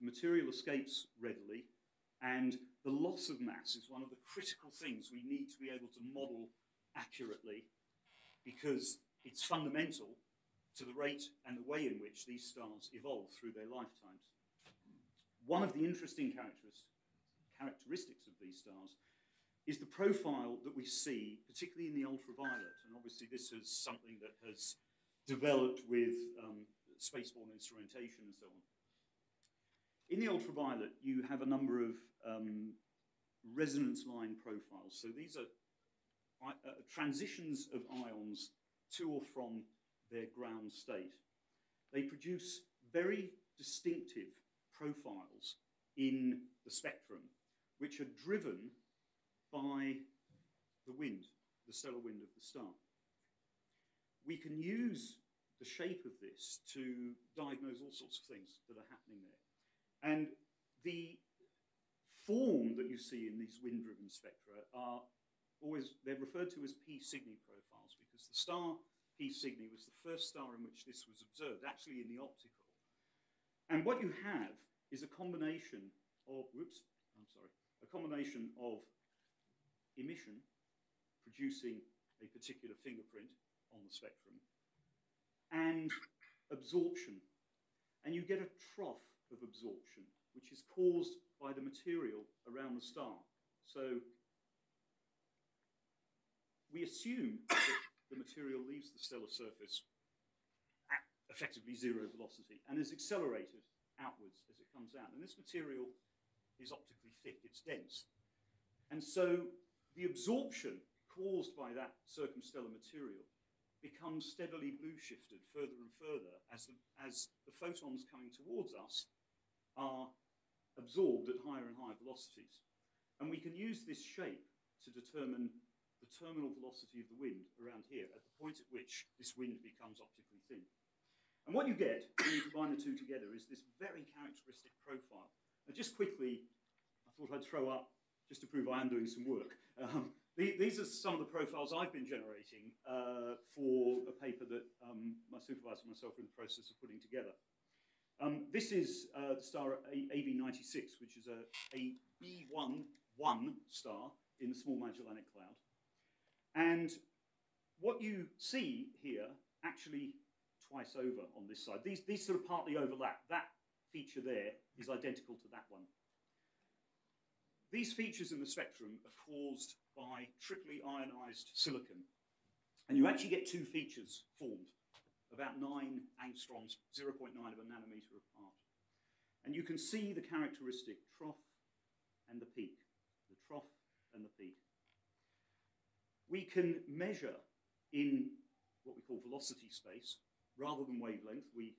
The material escapes readily, and the loss of mass is one of the critical things we need to be able to model accurately because it's fundamental to the rate and the way in which these stars evolve through their lifetimes. One of the interesting characteristics of these stars is the profile that we see, particularly in the ultraviolet. And obviously, this is something that has developed with um, spaceborne instrumentation and so on. In the ultraviolet, you have a number of um, resonance line profiles. So these are uh, transitions of ions to or from their ground state. They produce very distinctive profiles in the spectrum, which are driven by the wind, the stellar wind of the star. We can use the shape of this to diagnose all sorts of things that are happening there. And the form that you see in these wind-driven spectra are always, they're referred to as P Cygni profiles because the star P Cygni was the first star in which this was observed, actually in the optical. And what you have is a combination of, whoops, I'm sorry, a combination of emission, producing a particular fingerprint on the spectrum, and absorption. And you get a trough of absorption, which is caused by the material around the star. So we assume that the material leaves the stellar surface effectively zero velocity and is accelerated outwards as it comes out. And this material is optically thick, it's dense. And so the absorption caused by that circumstellar material becomes steadily blue shifted further and further as the, as the photons coming towards us are absorbed at higher and higher velocities. And we can use this shape to determine the terminal velocity of the wind around here at the point at which this wind becomes optically thin. And what you get when you combine the two together is this very characteristic profile. And just quickly, I thought I'd throw up just to prove I am doing some work. Um, the, these are some of the profiles I've been generating uh, for a paper that um, my supervisor and myself are in the process of putting together. Um, this is uh, the star AV96, which is a, a B1 1 star in the Small Magellanic Cloud. And what you see here actually twice over on this side, these, these sort of partly overlap. That feature there is identical to that one. These features in the spectrum are caused by triply ionized silicon. And you actually get two features formed, about nine angstroms, 0.9 of a nanometer apart. And you can see the characteristic trough and the peak, the trough and the peak. We can measure in what we call velocity space, rather than wavelength, we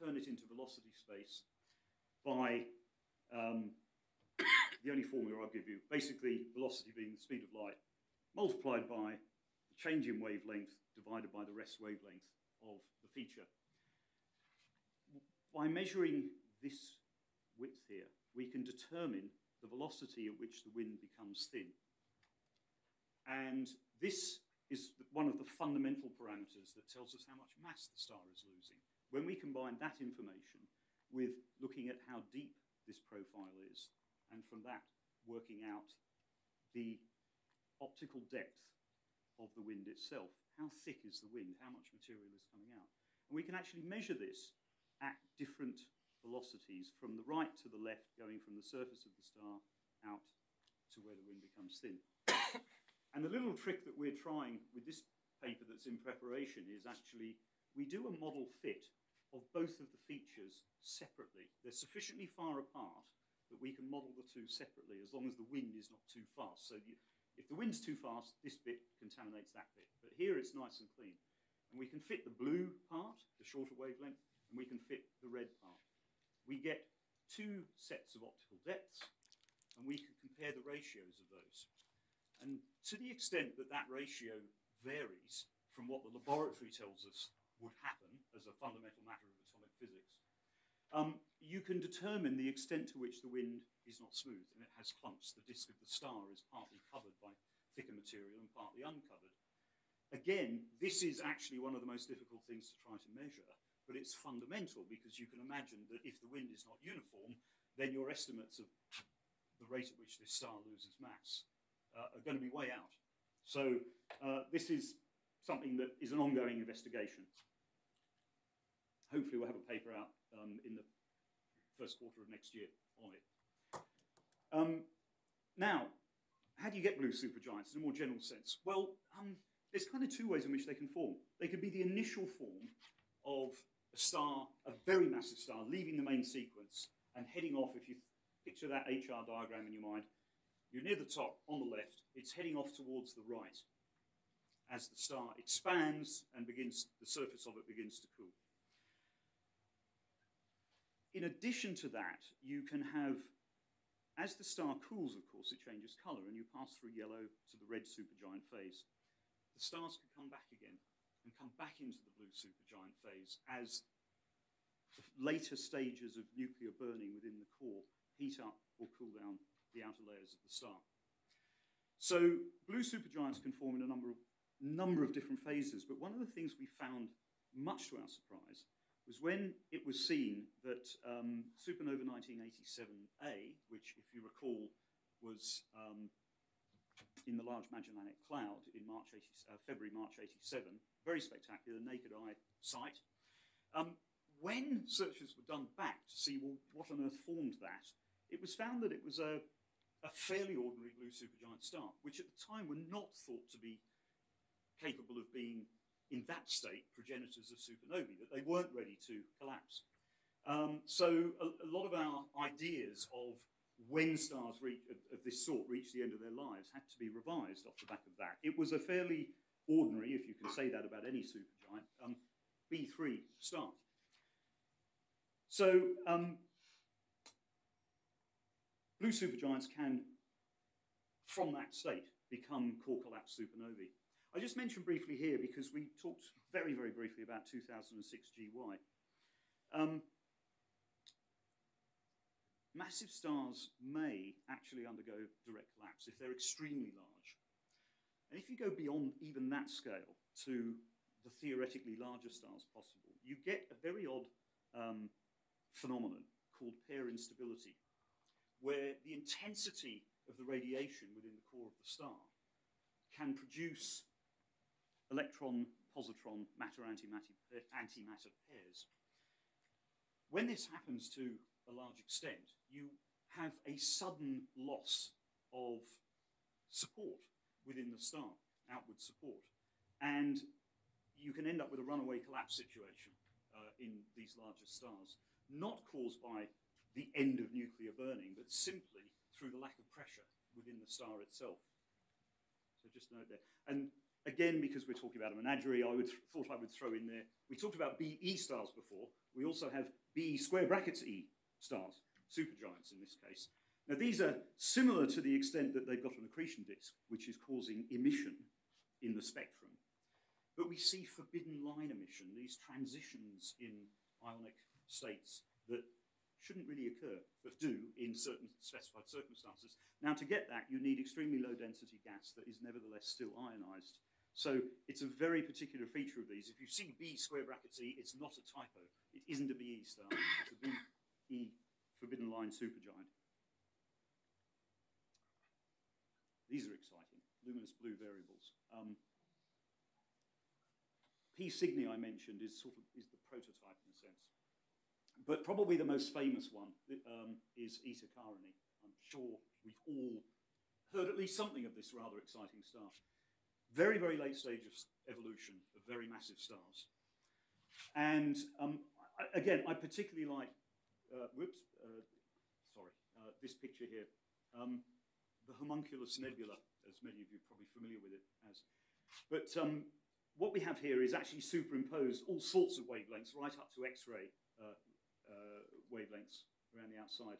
turn it into velocity space by um, the only formula I'll give you. Basically, velocity being the speed of light multiplied by the change in wavelength divided by the rest wavelength of the feature. By measuring this width here, we can determine the velocity at which the wind becomes thin. And this is one of the fundamental parameters that tells us how much mass the star is losing. When we combine that information with looking at how deep this profile is, and from that working out the optical depth of the wind itself, how thick is the wind, how much material is coming out. And we can actually measure this at different velocities from the right to the left, going from the surface of the star out to where the wind becomes thin. And the little trick that we're trying with this paper that's in preparation is actually we do a model fit of both of the features separately. They're sufficiently far apart that we can model the two separately as long as the wind is not too fast. So if the wind's too fast, this bit contaminates that bit. But here it's nice and clean. And we can fit the blue part, the shorter wavelength, and we can fit the red part. We get two sets of optical depths, and we can compare the ratios of those. And to the extent that that ratio varies from what the laboratory tells us would happen as a fundamental matter of atomic physics, um, you can determine the extent to which the wind is not smooth and it has clumps. The disk of the star is partly covered by thicker material and partly uncovered. Again, this is actually one of the most difficult things to try to measure, but it's fundamental because you can imagine that if the wind is not uniform, then your estimates of the rate at which this star loses mass uh, are going to be way out. So uh, this is something that is an ongoing investigation. Hopefully we'll have a paper out um, in the first quarter of next year on it. Um, now, how do you get blue supergiants in a more general sense? Well, um, there's kind of two ways in which they can form. They could be the initial form of a star, a very massive star, leaving the main sequence and heading off, if you picture that HR diagram in your mind, you're near the top on the left. It's heading off towards the right as the star expands and begins, the surface of it begins to cool. In addition to that, you can have, as the star cools, of course, it changes color and you pass through yellow to the red supergiant phase. The stars can come back again and come back into the blue supergiant phase as the later stages of nuclear burning within the core heat up or cool down the outer layers of the star. So blue supergiants can form in a number of, number of different phases, but one of the things we found, much to our surprise, was when it was seen that um, supernova 1987A, which, if you recall, was um, in the Large Magellanic Cloud in March 80, uh, February, March 87, very spectacular, naked eye sight. Um, when searches were done back to see well, what on earth formed that, it was found that it was a, a fairly ordinary blue supergiant star, which at the time were not thought to be capable of being, in that state, progenitors of supernovae, that they weren't ready to collapse. Um, so a, a, lot of our ideas of when stars reach, of, of, this sort reach the end of their lives had to be revised off the back of that. It was a fairly ordinary, if you can say that about any supergiant, um, B3 star. So um, Blue supergiants can, from that state, become core collapse supernovae. I just mentioned briefly here because we talked very, very briefly about 2006 GY. Um, massive stars may actually undergo direct collapse if they're extremely large. And if you go beyond even that scale to the theoretically larger stars possible, you get a very odd um, phenomenon called pair instability where the intensity of the radiation within the core of the star can produce electron, positron, matter-antimatter antimatter pairs. When this happens to a large extent, you have a sudden loss of support within the star, outward support. And you can end up with a runaway collapse situation uh, in these larger stars, not caused by the end of nuclear burning, but simply through the lack of pressure within the star itself. So just note there. And again, because we're talking about a menagerie, I would thought I would throw in there. We talked about BE stars before. We also have B square brackets E stars, supergiants in this case. Now, these are similar to the extent that they've got an accretion disk, which is causing emission in the spectrum. But we see forbidden line emission, these transitions in ionic states that shouldn't really occur, but do in certain specified circumstances. Now, to get that, you need extremely low density gas that is nevertheless still ionized. So it's a very particular feature of these. If you see B square brackets E, it's not a typo. It isn't a BE star. It's a BE forbidden line supergiant. These are exciting, luminous blue variables. Um, P Cygni I mentioned is sort of is the prototype. But probably the most famous one um, is Carinae. I'm sure we've all heard at least something of this rather exciting star. Very, very late stage of evolution of very massive stars. And um, I, again, I particularly like, uh, whoops, uh, sorry, uh, this picture here. Um, the homunculus nebula, as many of you are probably familiar with it as. But um, what we have here is actually superimposed all sorts of wavelengths right up to X-ray uh, uh, wavelengths around the outside,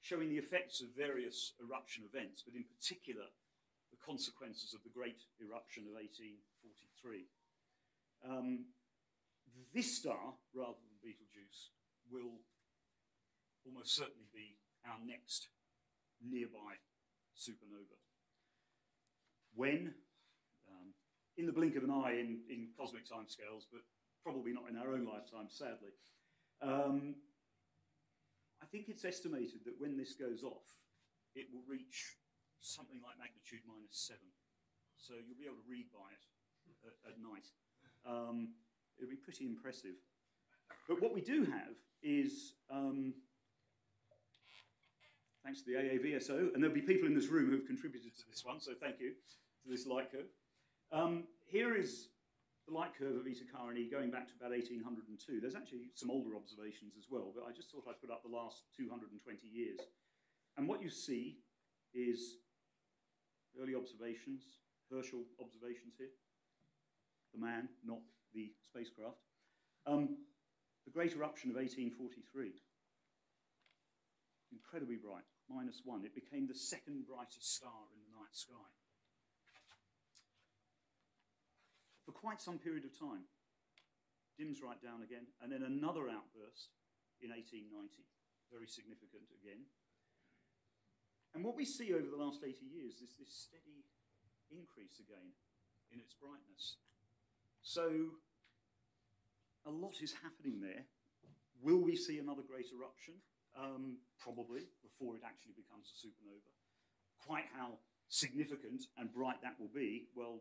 showing the effects of various eruption events, but in particular, the consequences of the great eruption of 1843. Um, this star, rather than Betelgeuse, will almost certainly be our next nearby supernova. When? Um, in the blink of an eye in, in cosmic timescales, but probably not in our own lifetime, sadly. Um, I think it's estimated that when this goes off, it will reach something like magnitude minus seven. So you'll be able to read by it at, at night. Um, it'll be pretty impressive. But what we do have is, um, thanks to the AAVSO, and there'll be people in this room who've contributed to this one, so thank you to this light curve. Um, here is the light curve of Eta Carinae going back to about 1802. There's actually some older observations as well, but I just thought I'd put up the last 220 years. And what you see is early observations, Herschel observations here, the man, not the spacecraft. Um, the Great Eruption of 1843, incredibly bright, minus one. It became the second brightest star in the night sky. For quite some period of time. Dims right down again, and then another outburst in 1890, very significant again. And what we see over the last 80 years is this steady increase again in its brightness. So a lot is happening there. Will we see another great eruption? Um, probably, before it actually becomes a supernova. Quite how significant and bright that will be, well,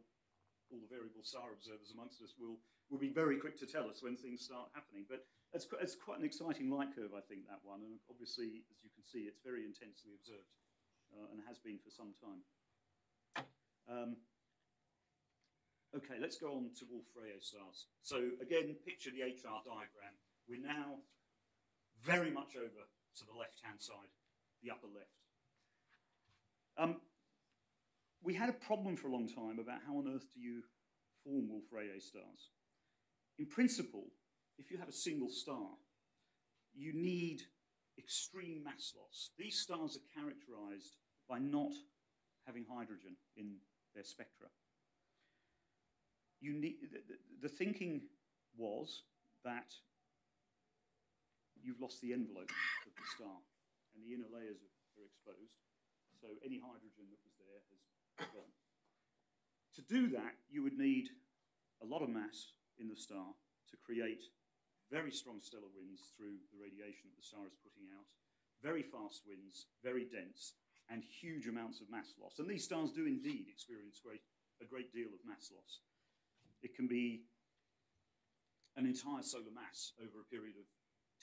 all the variable star observers amongst us will, will be very quick to tell us when things start happening. But it's, it's quite an exciting light curve, I think, that one. And obviously, as you can see, it's very intensely observed uh, and has been for some time. Um, okay, let's go on to Wolf-Rayet stars. So again, picture the HR diagram. We're now very much over to the left-hand side, the upper left. Um, we had a problem for a long time about how on earth do you form Wolf-Rayet stars. In principle, if you have a single star, you need extreme mass loss. These stars are characterized by not having hydrogen in their spectra. You need, the, the thinking was that you've lost the envelope of the star and the inner layers are, exposed. So any hydrogen that was there has. To do that, you would need a lot of mass in the star to create very strong stellar winds through the radiation that the star is putting out, very fast winds, very dense, and huge amounts of mass loss. And these stars do indeed experience great, a great deal of mass loss. it can be an entire solar mass over a period of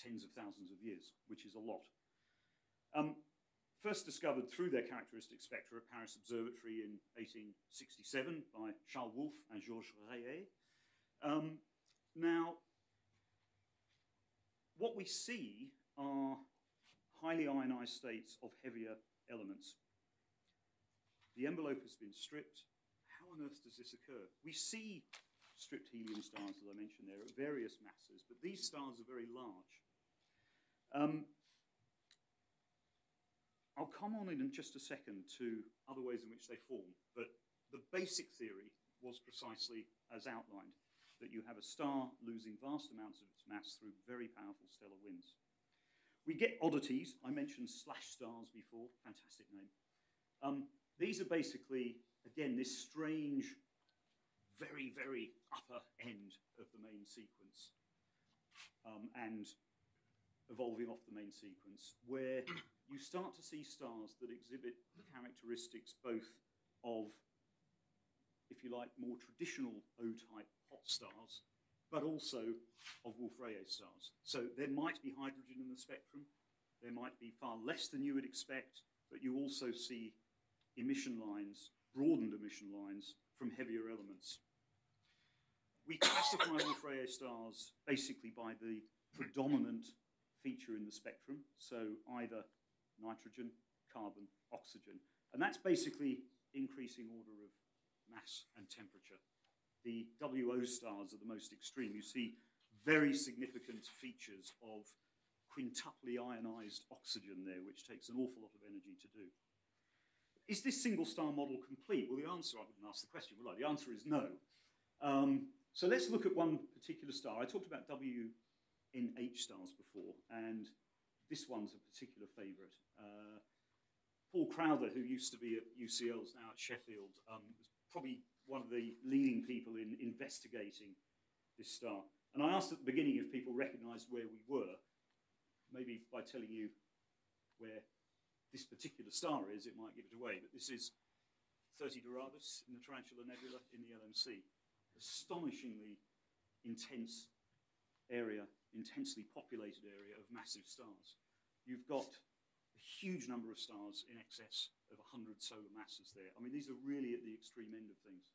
tens of thousands of years, which is a lot. Um, first discovered through their characteristic spectra at Paris Observatory in 1867 by Charles Wolf and Georges Rayet. Um, now, what we see are highly ionized states of heavier elements. The envelope has been stripped. How on earth does this occur? We see stripped helium stars, as I mentioned there, at various masses, but these stars are very large. Um, I'll come on in just a second to other ways in which they form, but the basic theory was precisely as outlined, that you have a star losing vast amounts of its mass through very powerful stellar winds. We get oddities. I mentioned slash stars before, fantastic name. Um, these are basically, again, this strange, very, very upper end of the main sequence um, and evolving off the main sequence, where you start to see stars that exhibit characteristics both of, if you like, more traditional O-type hot stars, but also of Wolf-Rayet stars. So there might be hydrogen in the spectrum, there might be far less than you would expect, but you also see emission lines, broadened emission lines from heavier elements. We classify Wolf-Rayet stars basically by the predominant feature in the spectrum, so either nitrogen, carbon, oxygen. And that's basically increasing order of mass and temperature. The WO stars are the most extreme. You see very significant features of quintuply ionized oxygen there, which takes an awful lot of energy to do. Is this single star model complete? Well, the answer, I wouldn't ask the question, will I? The answer is no. Um, so let's look at one particular star. I talked about WNH stars before, and this one's a particular favourite. Uh, Paul Crowther, who used to be at UCL, is now at Sheffield, um, was probably one of the leading people in investigating this star. And I asked at the beginning if people recognised where we were. Maybe by telling you where this particular star is, it might give it away. But this is 30 Doradus in the Tarantula Nebula in the LMC. Astonishingly intense area, intensely populated area of massive stars. You've got a huge number of stars in excess of 100 solar masses there. I mean, these are really at the extreme end of things.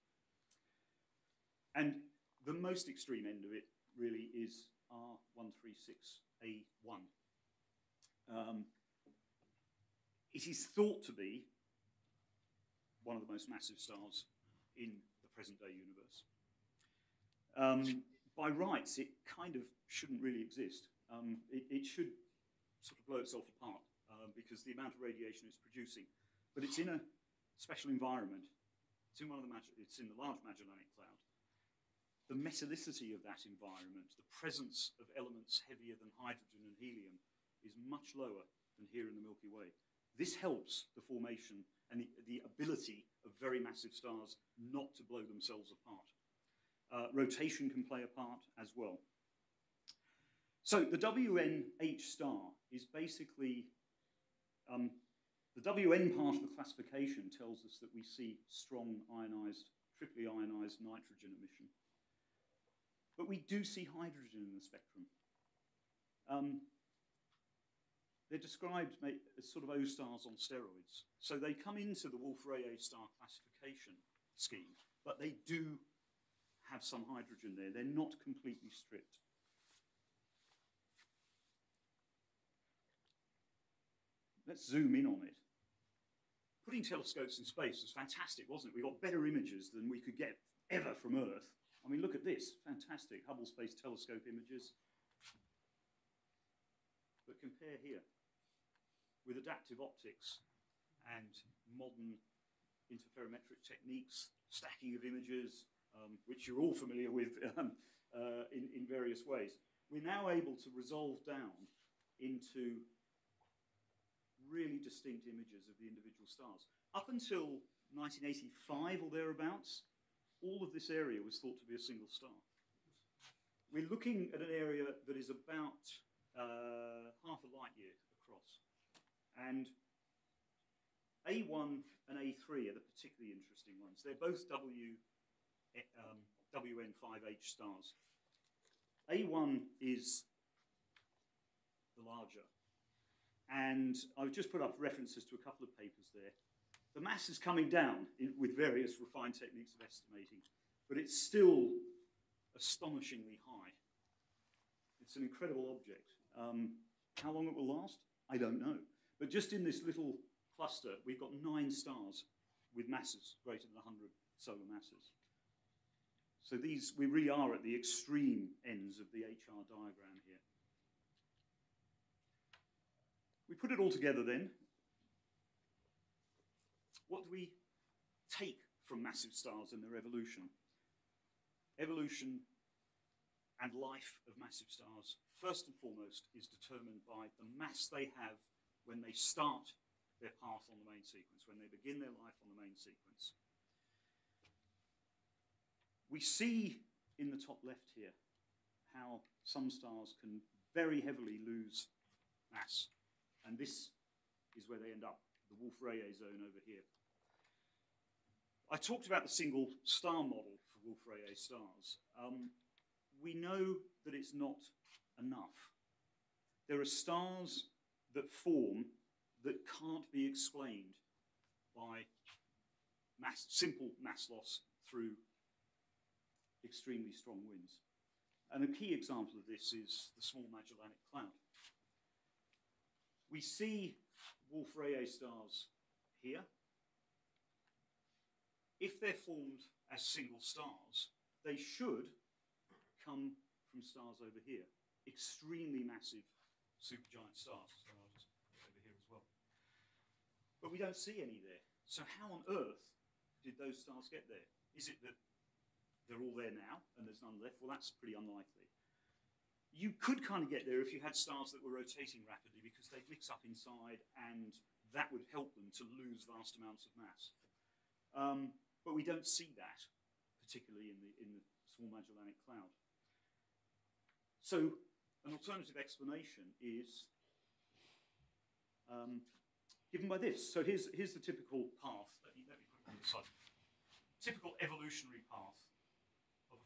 And the most extreme end of it really is R136A1. Um, it is thought to be one of the most massive stars in the present day universe. Um, by rights, it kind of shouldn't really exist. Um, it, it, should sort of blow itself apart um, because the amount of radiation it's producing. But it's in a special environment. It's in one of the it's in the Large Magellanic Cloud. The metallicity of that environment, the presence of elements heavier than hydrogen and helium, is much lower than here in the Milky Way. This helps the formation and the, the ability of very massive stars not to blow themselves apart. Uh, rotation can play a part as well. So the WNH star is basically, um, the WN part of the classification tells us that we see strong ionized, triply ionized nitrogen emission. But we do see hydrogen in the spectrum. Um, they're described as sort of O stars on steroids. So they come into the Wolf-Rayet star classification scheme, but they do have some hydrogen there. They're not completely stripped. Let's zoom in on it. Putting telescopes in space was fantastic, wasn't it? We got better images than we could get ever from Earth. I mean, look at this. Fantastic. Hubble Space Telescope images. But compare here with adaptive optics and modern interferometric techniques, stacking of images, um, which you're all familiar with um, uh, in, in various ways. We're now able to resolve down into really distinct images of the individual stars. Up until 1985 or thereabouts, all of this area was thought to be a single star. We're looking at an area that is about uh, half a light year across. And A1 and A3 are the particularly interesting ones. They're both W um, WN5H stars. A1 is the larger. And I've just put up references to a couple of papers there. The mass is coming down in, with various refined techniques of estimating, but it's still astonishingly high. It's an incredible object. Um, how long it will last, I don't know. But just in this little cluster, we've got nine stars with masses greater than 100 solar masses. So these, we really are at the extreme ends of the HR diagram here. We put it all together then. What do we take from massive stars and their evolution? Evolution and life of massive stars, first and foremost, is determined by the mass they have when they start their path on the main sequence, when they begin their life on the main sequence. We see in the top left here how some stars can very heavily lose mass, and this is where they end up, the Wolf-Rayet zone over here. I talked about the single star model for Wolf-Rayet stars. Um, we know that it's not enough. There are stars that form that can't be explained by mass, simple mass loss through extremely strong winds. And a key example of this is the Small Magellanic Cloud. We see Wolf-Rayet stars here. If they're formed as single stars, they should come from stars over here, extremely massive supergiant stars. It over here as well. But we don't see any there. So how on earth did those stars get there? Is it that they're all there now and there's none left? Well, that's pretty unlikely. You could kind of get there if you had stars that were rotating rapidly because they'd mix up inside and that would help them to lose vast amounts of mass. Um, but we don't see that, particularly in the, in the Small Magellanic Cloud. So an alternative explanation is um, given by this. So here's, here's the typical path. Let me, let me put it on the side. Typical evolutionary path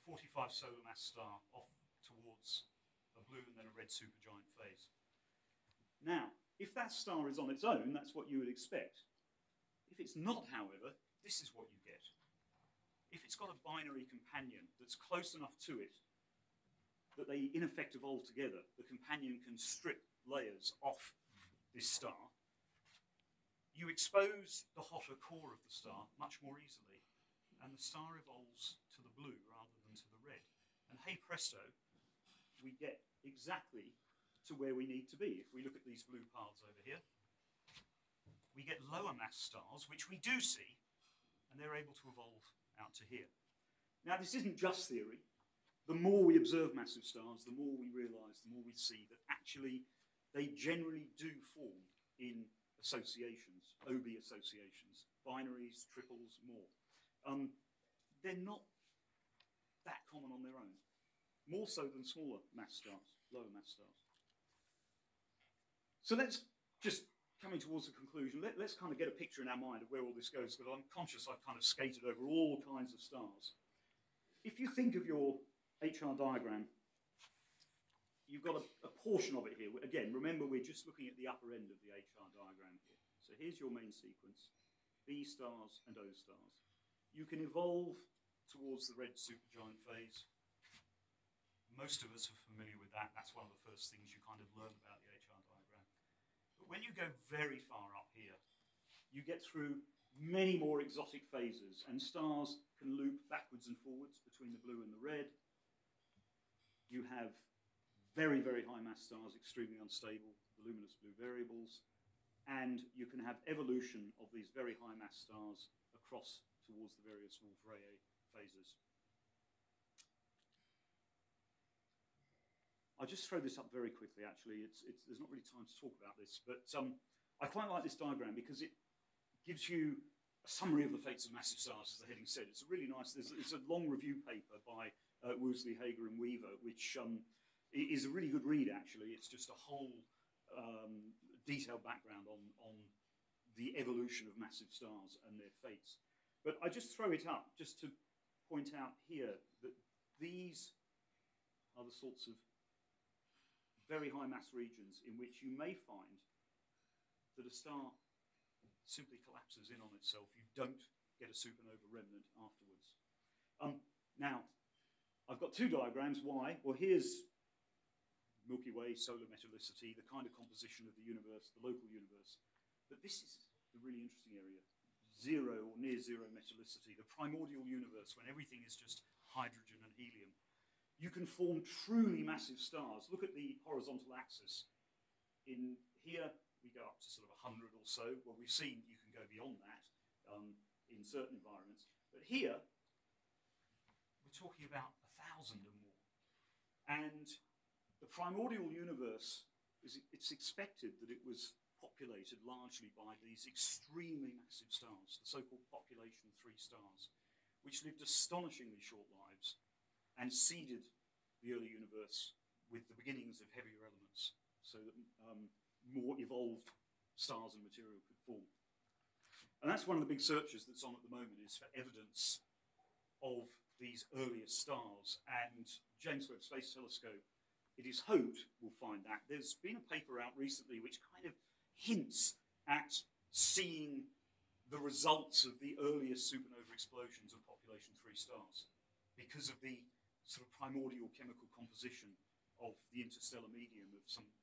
45 solar mass star off towards a blue and then a red supergiant phase. Now, if that star is on its own, that's what you would expect. If it's not, however, this is what you get. If it's got a binary companion that's close enough to it that they in effect evolve together, the companion can strip layers off this star. You expose the hotter core of the star much more easily, and the star evolves to the blue rather than to the red. And hey presto, we get exactly to where we need to be. If we look at these blue paths over here, we get lower mass stars, which we do see, and they're able to evolve out to here. Now, this isn't just theory the more we observe massive stars, the more we realize, the more we see that actually they generally do form in associations, OB associations, binaries, triples, more. Um, they're not that common on their own, more so than smaller mass stars, lower mass stars. So let's just coming towards the conclusion, let, us kind of get a picture in our mind of where all this goes, because I'm conscious I've kind of skated over all kinds of stars. If you think of your HR diagram, you've got a, a, portion of it here. Again, remember we're just looking at the upper end of the HR diagram here. So here's your main sequence, B stars and O stars. You can evolve towards the red supergiant phase. Most of us are familiar with that. That's one of the first things you kind of learn about the HR diagram. But when you go very far up here, you get through many more exotic phases, and stars can loop backwards and forwards between the blue and the red, you have very, very high mass stars, extremely unstable, the luminous blue variables, and you can have evolution of these very high mass stars across towards the various Wolf-Rayet phases. I'll just throw this up very quickly, actually. It's, it's, there's not really time to talk about this, but um, I quite like this diagram because it gives you a summary of the fates of massive stars, as the heading said. It's a really nice, it's a long review paper by uh, Woosley, Heger, and Weaver, which um, is a really good read, actually. It's just a whole um, detailed background on, on the evolution of massive stars and their fates. But I just throw it up just to point out here that these are the sorts of very high mass regions in which you may find that a star simply collapses in on itself. You don't get a supernova remnant afterwards. Um, now, I've got two diagrams. Why? Well, here's Milky Way, solar metallicity, the kind of composition of the universe, the local universe. But this is the really interesting area. Zero or near zero metallicity, the primordial universe when everything is just hydrogen and helium. You can form truly massive stars. Look at the horizontal axis. In here, we go up to sort of 100 or so. Well, we've seen you can go beyond that um, in certain environments. But here, we're talking about a thousand or more. And the primordial universe, is, it's expected that it was populated largely by these extremely massive stars, the so-called population three stars, which lived astonishingly short lives and seeded the early universe with the beginnings of heavier elements so that um, more evolved stars and material could form. And that's one of the big searches that's on at the moment is for evidence of these earliest stars. And James Webb Space Telescope, it is hoped, will find that. There's been a paper out recently which kind of hints at seeing the results of the earliest supernova explosions of population three stars because of the sort of primordial chemical composition of the interstellar medium of some of,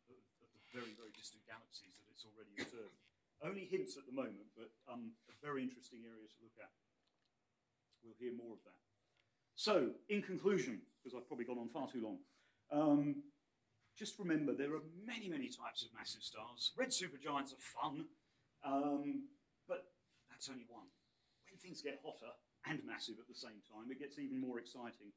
of the very, very distant galaxies that it's already observed. Only hints at the moment, but um, a very interesting area to look at. We'll hear more of that. So, in conclusion, because I've probably gone on far too long, um, just remember there are many, many types of massive stars. Red supergiants are fun, um, but that's only one. When things get hotter and massive at the same time, it gets even more exciting.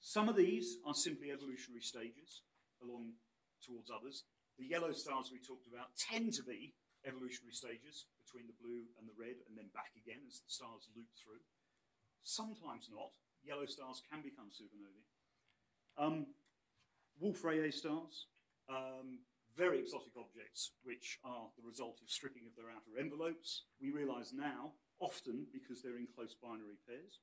Some of these are simply evolutionary stages along towards others. The yellow stars we talked about tend to be evolutionary stages between the blue and the red and then back again as the stars loop through. Sometimes not. Yellow stars can become supernovae. Um, Wolf-Rayet stars, um, very exotic objects which are the result of stripping of their outer envelopes. We realize now, often because they're in close binary pairs.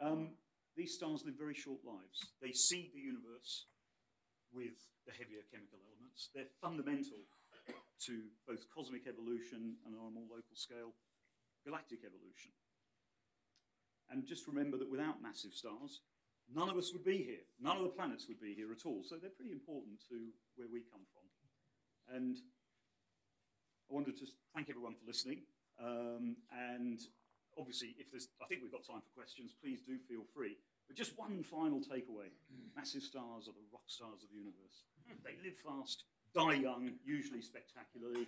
Um, these stars live very short lives. They seed the universe with the heavier chemical elements. They're fundamental to both cosmic evolution and on a more local scale, galactic evolution. And just remember that without massive stars, none of us would be here. None of the planets would be here at all. So they're pretty important to where we come from. And I wanted to thank everyone for listening. Um, and obviously, if there's, I think we've got time for questions, please do feel free. But just one final takeaway. Massive stars are the rock stars of the universe. They live fast, die young, usually spectacularly.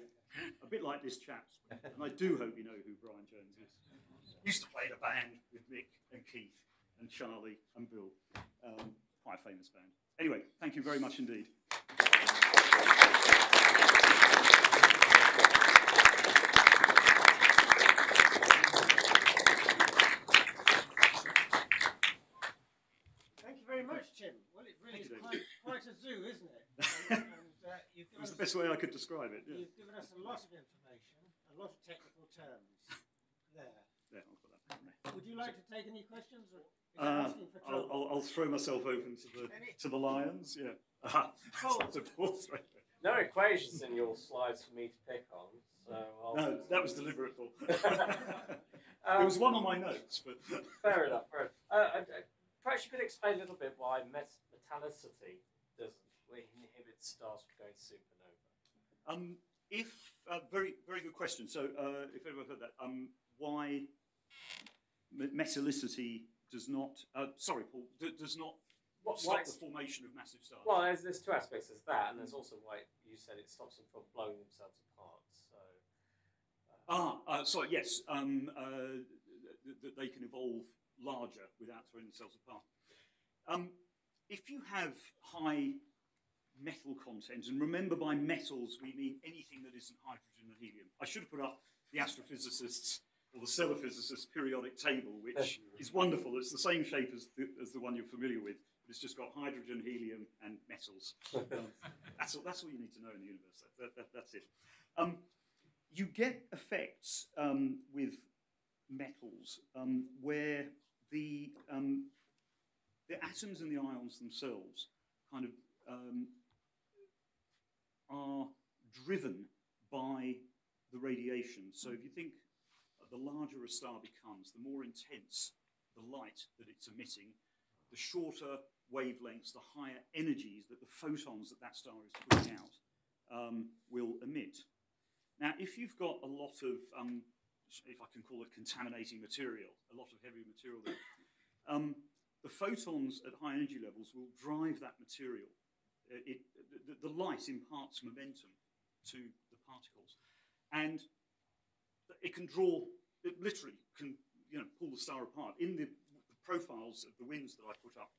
A bit like this chap. And I do hope you know who Brian Jones is. Used to play in a band with Mick and Keith and Charlie and Bill. Um, quite a famous band. Anyway, thank you very much indeed. Thank you very much, Tim. Well, it really Thank is you, quite, quite a zoo, isn't it? and, uh, you've It given was us, the best way I could describe it. Yeah, You've given us a lot of information, a lot of technical terms there. yeah I'll put that down there. Would you like to take any questions? Or is Uh, asking for I'll. I'll, I'll throw myself open to the Any- to the lions. Yeah. Aha. Oh. That's a poor throw. No equations in your slides for me to pick on, so I'll No, that was deliberate. Paul. Um, there was one on my notes, but Fair enough. Fair enough. Uh, uh, uh, perhaps you could explain a little bit why metallicity doesn't inhibit stars from going supernova. Um, if uh, very very good question. So uh, if anyone heard that, um, why metallicity does not? Uh, sorry, Paul. Does not What- stop why the formation of massive stars. Well, there's, there's two aspects. There's that, and there's also why you said it stops them from blowing themselves apart. So, Ah, uh, sorry, yes, um, uh, th- th- they can evolve larger without throwing themselves apart. Um, if you have high metal content, and remember by metals we mean anything that isn't hydrogen and helium. I should have put up the astrophysicists or the stellar physicists periodic table, which is wonderful. It's the same shape as the, as the one you're familiar with, but it's just got hydrogen, helium, and metals. Um, that's, all, that's all you need to know in the universe. That, that, that, that's it. Um, you get effects um, with metals um, where the, um, the atoms and the ions themselves kind of um, are driven by the radiation. So if you think the larger a star becomes, the more intense the light that it's emitting, the shorter wavelengths, the higher energies that the photons that that star is putting out um, will emit. Now, if you've got a lot of, um, if I can call it contaminating material, a lot of heavy material there, um, the photons at high energy levels will drive that material. Uh, it, the, the light imparts momentum to the particles. And it can draw, it literally can you know, pull the star apart. In the, the profiles of the winds that I put up,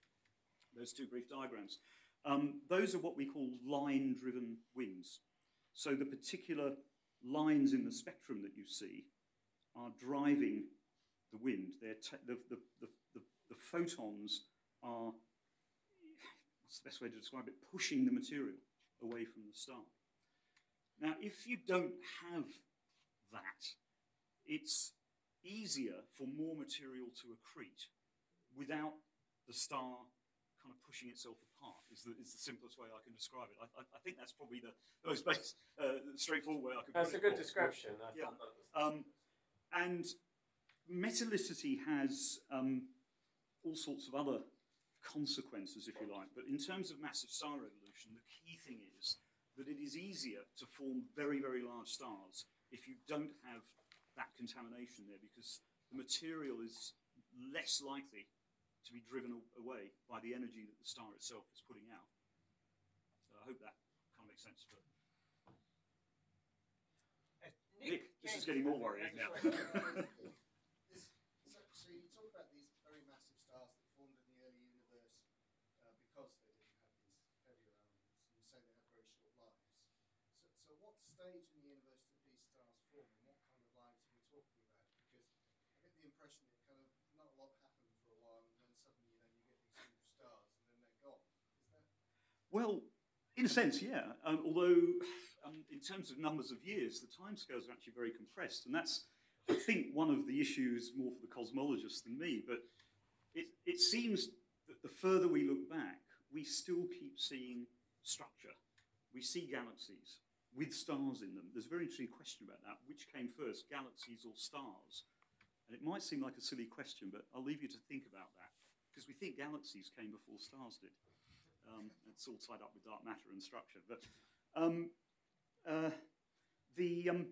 those two brief diagrams, um, those are what we call line-driven winds. So the particular lines in the spectrum that you see are driving the wind. They're the, the, the, the, the photons are, what's the best way to describe it, pushing the material away from the star. Now, if you don't have that, it's easier for more material to accrete without the star kind of pushing itself apart is the, is the simplest way I can describe it. I, I, I think that's probably the, the most base, uh, straightforward way I can That's a good description. I yeah. thought that was- Um, and metallicity has um, all sorts of other consequences, if you like. But in terms of massive star evolution, the key thing is that it is easier to form very, very large stars if you don't have that contamination there because the material is less likely to be driven away by the energy that the star itself is putting out. So I hope that kind of makes sense. But uh, Nick, this is getting more worrying now. This, so, so you talk about these very massive stars that formed in the early universe uh, because they didn't have these heavier elements, and you say they have very short lives. So, so what stage in the universe did these stars form, and what kind of lives are we talking about? Because I get the impression that kind of not a lot happened for a while, and then suddenly you know you get these huge stars, and then they're gone. Is that? Well, in a sense, yeah. Um, although, um, in terms of numbers of years, the timescales are actually very compressed, and that's, I think, one of the issues more for the cosmologists than me. But it, it seems that the further we look back, we still keep seeing structure. We see galaxies with stars in them. There's a very interesting question about that. Which came first, galaxies or stars? And it might seem like a silly question, but I'll leave you to think about that because we think galaxies came before stars did. Um, it's all tied up with dark matter and structure. But um, uh, the um,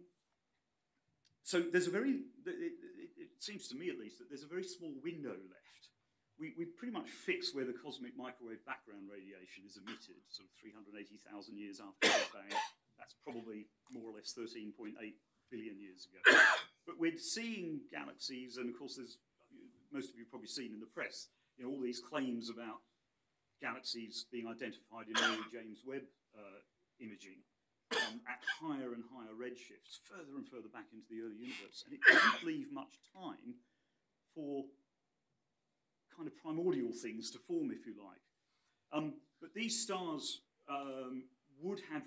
so there's a very it, it, it, seems to me at least that there's a very small window left. We, we pretty much fix where the cosmic microwave background radiation is emitted, sort of 380,000 years after the Bang. That's probably more or less 13.8 billion years ago. But we're seeing galaxies, and of course, there's most of you probably seen in the press, you know, all these claims about galaxies being identified in early James Webb uh, imaging um, at higher and higher redshifts, further and further back into the early universe. And it doesn't leave much time for kind of primordial things to form, if you like. Um, but these stars um, would have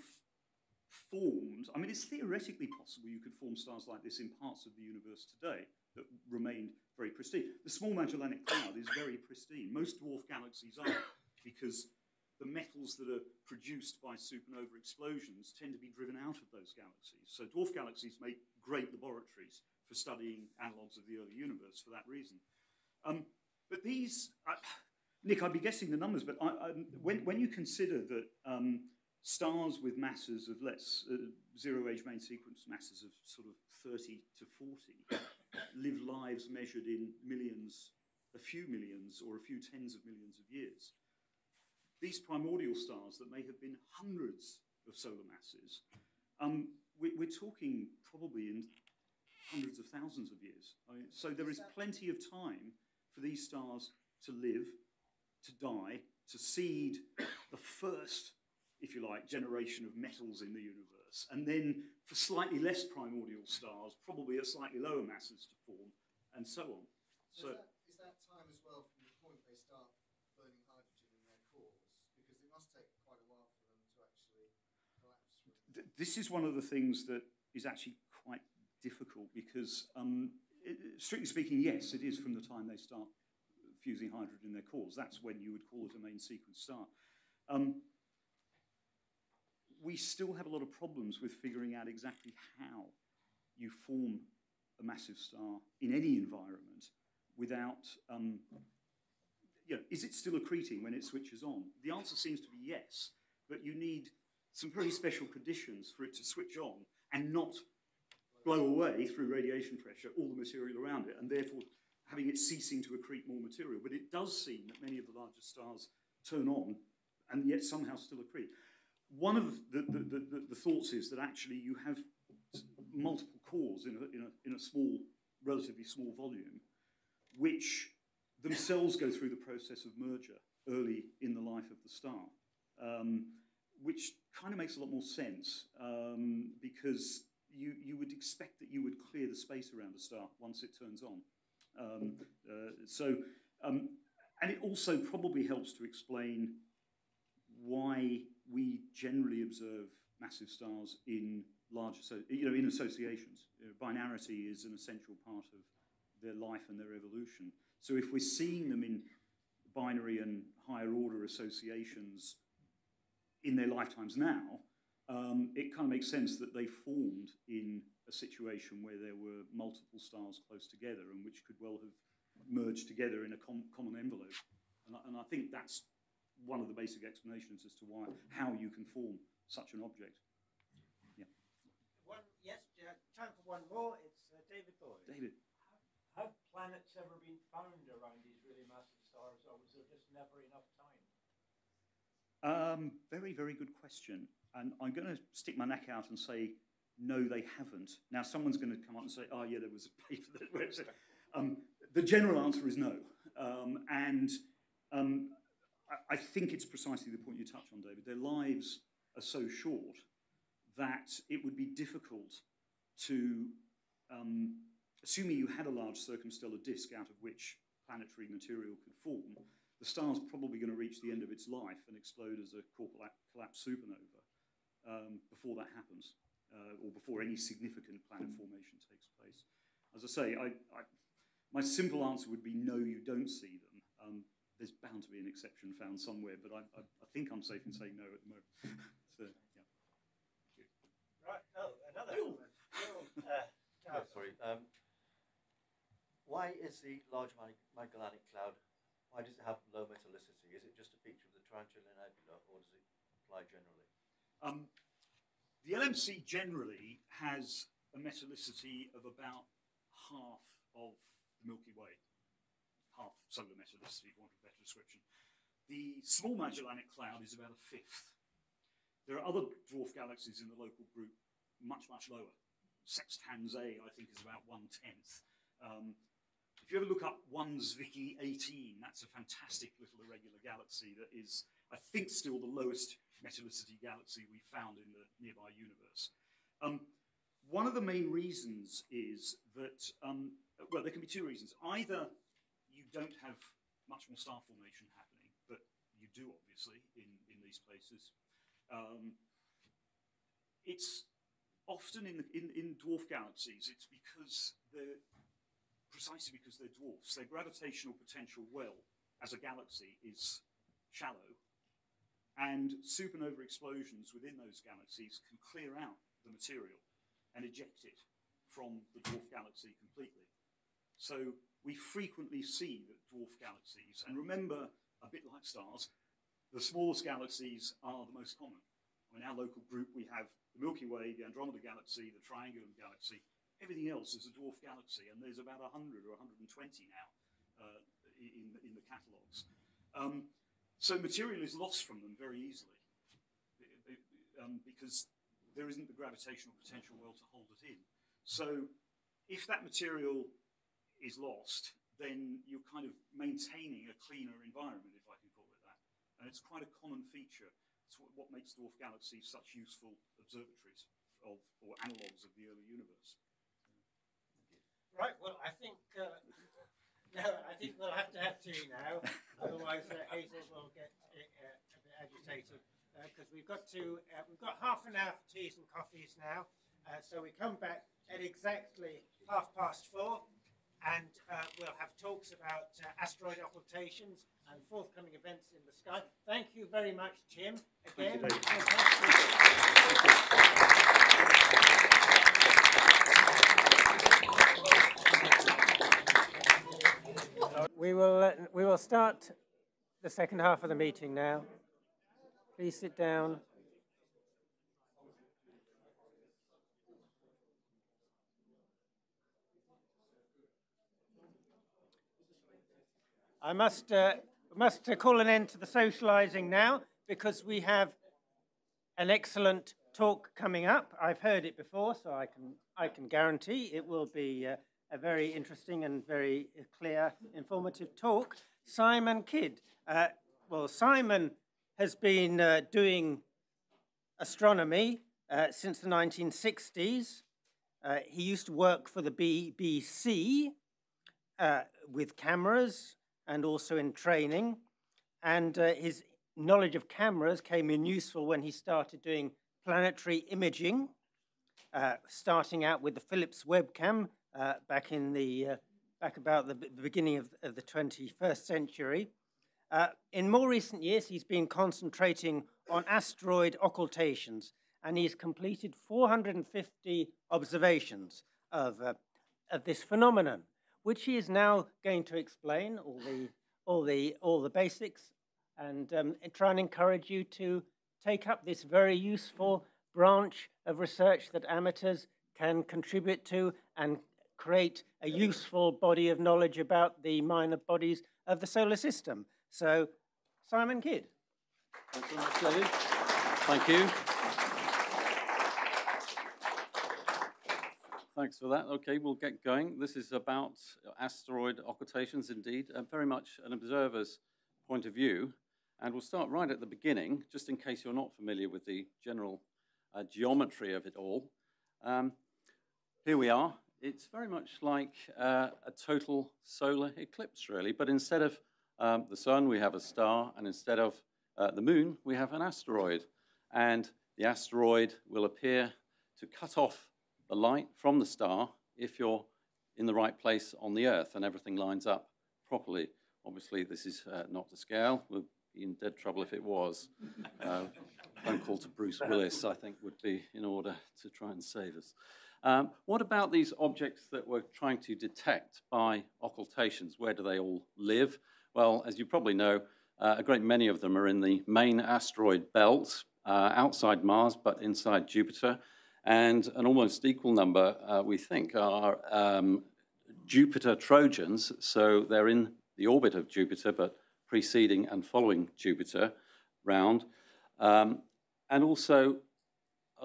formed, I mean, it's theoretically possible you could form stars like this in parts of the universe today that remained very pristine. The Small Magellanic Cloud is very pristine. Most dwarf galaxies are because the metals that are produced by supernova explosions tend to be driven out of those galaxies. So dwarf galaxies make great laboratories for studying analogues of the early universe for that reason. Um, but these, uh, Nick, I'd be guessing the numbers, but I, I, when, when you consider that um, stars with masses of, let's, uh, zero-age main sequence masses of sort of 30 to 40 live lives measured in millions, a few millions, or a few tens of millions of years these primordial stars that may have been hundreds of solar masses, um, we, are talking probably in hundreds of thousands of years. I mean, so there is plenty of time for these stars to live, to die, to seed the first, if you like, generation of metals in the universe, and then for slightly less primordial stars, probably at slightly lower masses to form, and so on. So, so is, that, is that time as well from the point they start burning hydrogen in their cores? Because it must take quite a while for them to actually collapse. Th this is one of the things that is actually quite difficult because um, it, strictly speaking, yes, it is from the time they start fusing hydrogen in their cores. That's when you would call it a main sequence star. Um, we still have a lot of problems with figuring out exactly how you form a massive star in any environment without, um, you know, is it still accreting when it switches on? The answer seems to be yes, but you need some very special conditions for it to switch on and not blow away through radiation pressure all the material around it, and therefore having it ceasing to accrete more material. But it does seem that many of the larger stars turn on and yet somehow still accrete. One of the, the, the, the thoughts is that actually you have multiple cores in a, in, a, in a small, relatively small volume, which themselves go through the process of merger early in the life of the star, um, which kind of makes a lot more sense um, because you, you would expect that you would clear the space around a star once it turns on. Um, uh, so, um, and it also probably helps to explain why we generally observe massive stars in large, you know, in associations. Binarity is an essential part of their life and their evolution. So if we're seeing them in binary and higher order associations in their lifetimes now, um, it kind of makes sense that they formed in a situation where there were multiple stars close together and which could well have merged together in a com common envelope. And I, and I think that's one of the basic explanations as to why how you can form such an object. Yeah. One, yes, uh, time for one more. It's uh, David Boyd. David. Have planets ever been found around these really massive stars, or was there just never enough time? Um, very, very good question. And I'm going to stick my neck out and say, no, they haven't. Now, someone's going to come up and say, oh, yeah, there was a paper that um, the general answer is no. Um, and um, I, I think it's precisely the point you touch on, David. Their lives are so short that it would be difficult to, um, assuming you had a large circumstellar disk out of which planetary material could form, the star's probably going to reach the end of its life and explode as a core collapse supernova um, before that happens, uh, or before any significant planet formation takes place. As I say, I, I, my simple answer would be no, you don't see them. Um, there's bound to be an exception found somewhere, but I, I, I think I'm safe in saying no at the moment. so, yeah. Right. Oh, another Bill. uh, oh, sorry. Um, why is the Large Magellanic Cloud, why does it have low metallicity? Is it just a feature of the Tarantula Nebula, or does it apply generally? Um, the LMC generally has a metallicity of about half of the Milky Way half solar metallicity, for want a better description. The small Magellanic Cloud is about a fifth. There are other dwarf galaxies in the local group much, much lower. Sextans A, I think, is about one-tenth. Um, if you ever look up 1 Zwicky 18, that's a fantastic little irregular galaxy that is, I think, still the lowest metallicity galaxy we found in the nearby universe. Um, one of the main reasons is that, um, well, there can be two reasons. Either you don't have much more star formation happening, but you do obviously in, in these places. Um, it's often in, the, in, in dwarf galaxies, it's because they're precisely because they're dwarfs. Their gravitational potential well as a galaxy is shallow, and supernova explosions within those galaxies can clear out the material and eject it from the dwarf galaxy completely. So we frequently see that dwarf galaxies, and remember, a bit like stars, the smallest galaxies are the most common. In our local group, we have the Milky Way, the Andromeda Galaxy, the Triangulum Galaxy. Everything else is a dwarf galaxy, and there's about 100 or 120 now uh, in, in the catalogues. Um, so material is lost from them very easily um, because there isn't the gravitational potential well to hold it in. So if that material is lost, then you're kind of maintaining a cleaner environment, if I can call it that. And it's quite a common feature. It's what, what makes dwarf galaxies such useful observatories of, or analogues of the early universe. Right, well, I think, uh, no, I think we'll have to have tea now, otherwise uh, Hazel will get uh, a bit agitated, because uh, we've got to, uh, we've got half an hour for teas and coffees now, uh, so we come back at exactly half past four. and uh, we'll have talks about uh, asteroid occultations and forthcoming events in the sky. Thank you very much, Tim. Again, Thank you, David. We will, uh, we will start the second half of the meeting now. Please sit down. I must, uh, must call an end to the socialising now because we have an excellent talk coming up. I've heard it before, so I can, I can guarantee it will be uh, a very interesting and very clear, informative talk. Simon Kidd. Uh, well, Simon has been uh, doing astronomy uh, since the 1960s. Uh, he used to work for the BBC uh, with cameras and also in training. And uh, his knowledge of cameras came in useful when he started doing planetary imaging, starting out with the Philips webcam uh, back in the uh, back about the, beginning of, of, the 21st century. Uh, in more recent years, he's been concentrating on asteroid occultations, and he's completed 450 observations of, uh, of this phenomenon which he is now going to explain all the, all the, all the basics and um, try and encourage you to take up this very useful branch of research that amateurs can contribute to and create a useful body of knowledge about the minor bodies of the solar system. So, Simon Kidd. Thanks very much, David. Thank you. Thanks for that. Okay, we'll get going. This is about asteroid occultations, indeed, and very much an observer's point of view. And we'll start right at the beginning, just in case you're not familiar with the general uh, geometry of it all. Um, here we are. It's very much like uh, a total solar eclipse, really, but instead of um, the sun, we have a star, and instead of uh, the moon, we have an asteroid. And the asteroid will appear to cut off the light from the star if you're in the right place on the Earth and everything lines up properly. Obviously, this is uh, not to scale. We'd be in dead trouble if it was. Uh, phone call to Bruce Willis, I think, would be in order to try and save us. Um, what about these objects that we're trying to detect by occultations? Where do they all live? Well, as you probably know, uh, a great many of them are in the main asteroid belt uh, outside Mars, but inside Jupiter and an almost equal number, uh, we think, are um, Jupiter Trojans. So they're in the orbit of Jupiter, but preceding and following Jupiter round. Um, and also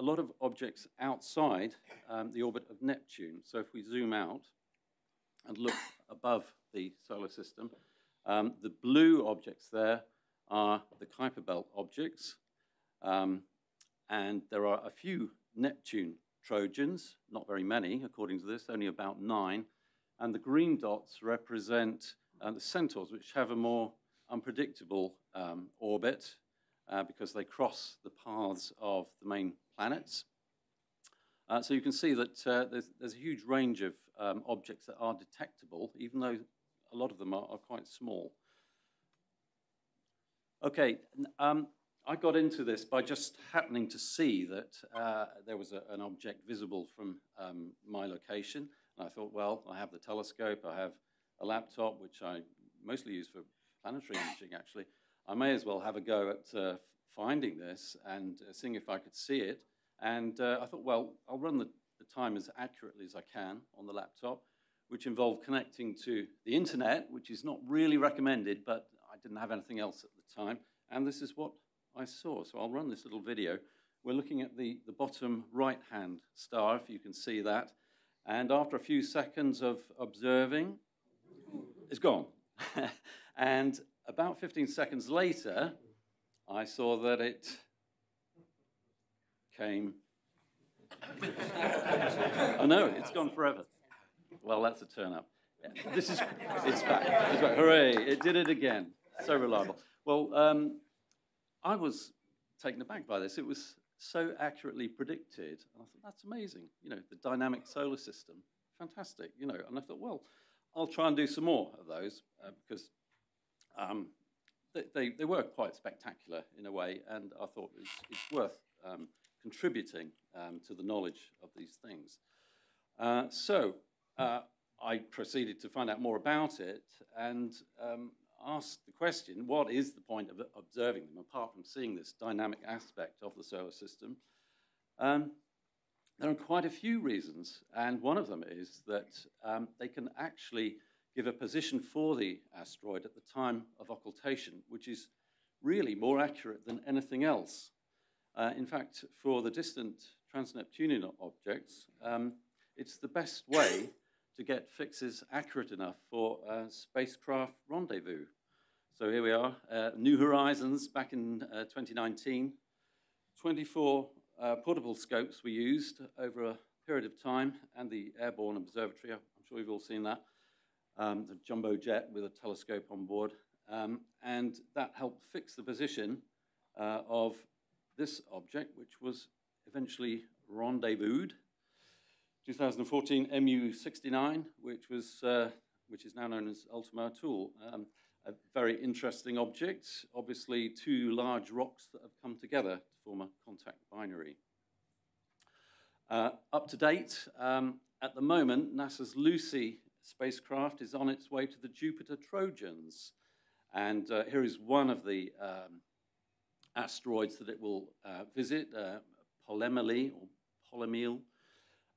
a lot of objects outside um, the orbit of Neptune. So if we zoom out and look above the solar system, um, the blue objects there are the Kuiper Belt objects. Um, and there are a few Neptune Trojans, not very many according to this, only about nine. And the green dots represent uh, the centaurs, which have a more unpredictable um, orbit uh, because they cross the paths of the main planets. Uh, so you can see that uh, there's, there's, a huge range of um, objects that are detectable, even though a lot of them are, are quite small. Okay, um, I got into this by just happening to see that uh, there was a, an object visible from um, my location. And I thought, well, I have the telescope, I have a laptop, which I mostly use for planetary imaging, actually. I may as well have a go at uh, finding this and uh, seeing if I could see it. And uh, I thought, well, I'll run the, the time as accurately as I can on the laptop, which involved connecting to the internet, which is not really recommended, but I didn't have anything else at the time. And this is what I saw. So I'll run this little video. We're looking at the, the bottom right-hand star, if you can see that. And after a few seconds of observing, it's gone. and about 15 seconds later, I saw that it came. oh no, it's gone forever. Well, that's a turn up. This is, it's back. It's back. Hooray, it did it again. So reliable. Well, um, I was taken aback by this. It was so accurately predicted. And I thought, that's amazing. You know, the dynamic solar system, fantastic. You know, and I thought, well, I'll try and do some more of those uh, because um, they, they, they, were quite spectacular in a way, and I thought it's, it's worth um, contributing um, to the knowledge of these things. Uh, so uh, I proceeded to find out more about it and um, asked the question, what is the point of observing them apart from seeing this dynamic aspect of the solar system? Um, there are quite a few reasons, and one of them is that um, they can actually give a position for the asteroid at the time of occultation, which is really more accurate than anything else. Uh, in fact, for the distant trans-Neptunian objects, um, it's the best way to get fixes accurate enough for a spacecraft rendezvous. So here we are, uh, New Horizons back in uh, 2019. 24 uh, portable scopes were used over a period of time, and the Airborne Observatory, I'm sure you've all seen that, um, the jumbo jet with a telescope on board. Um, and that helped fix the position uh, of this object, which was eventually rendezvoused. 2014 MU69, which was uh, which is now known as Ultima Thule. Um, a very interesting object, obviously two large rocks that have come together to form a contact binary. Uh, up to date, um, at the moment, NASA's Lucy spacecraft is on its way to the Jupiter Trojans. And uh, here is one of the um, asteroids that it will uh, visit, uh, Polymele or Polymele.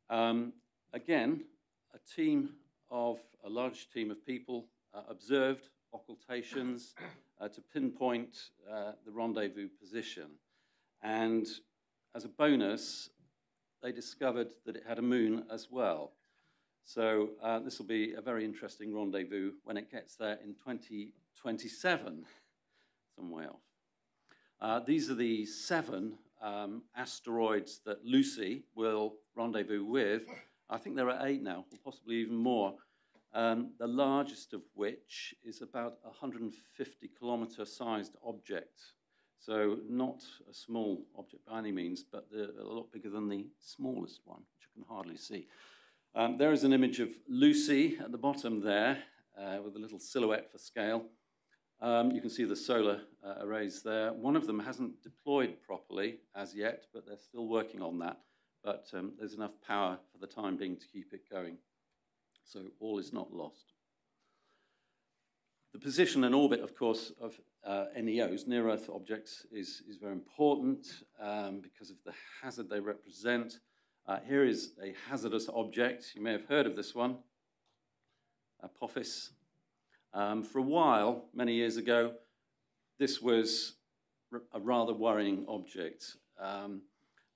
Um, again, a team of, a large team of people uh, observed occultations uh, to pinpoint uh, the rendezvous position. And as a bonus, they discovered that it had a moon as well. So uh, this will be a very interesting rendezvous when it gets there in 2027, some way off. Uh, these are the seven um, asteroids that Lucy will rendezvous with. I think there are eight now, or possibly even more. Um, the largest of which is about a 150 kilometer sized object. So not a small object by any means, but a lot bigger than the smallest one, which you can hardly see. Um, there is an image of Lucy at the bottom there uh, with a little silhouette for scale. Um, you can see the solar uh, arrays there. One of them hasn't deployed properly as yet, but they're still working on that. But um, there's enough power for the time being to keep it going. So all is not lost. The position and orbit, of course, of uh, NEOs, near-Earth objects, is, is very important um, because of the hazard they represent. Uh, here is a hazardous object. You may have heard of this one, Apophis. Um, for a while, many years ago, this was a rather worrying object. Um,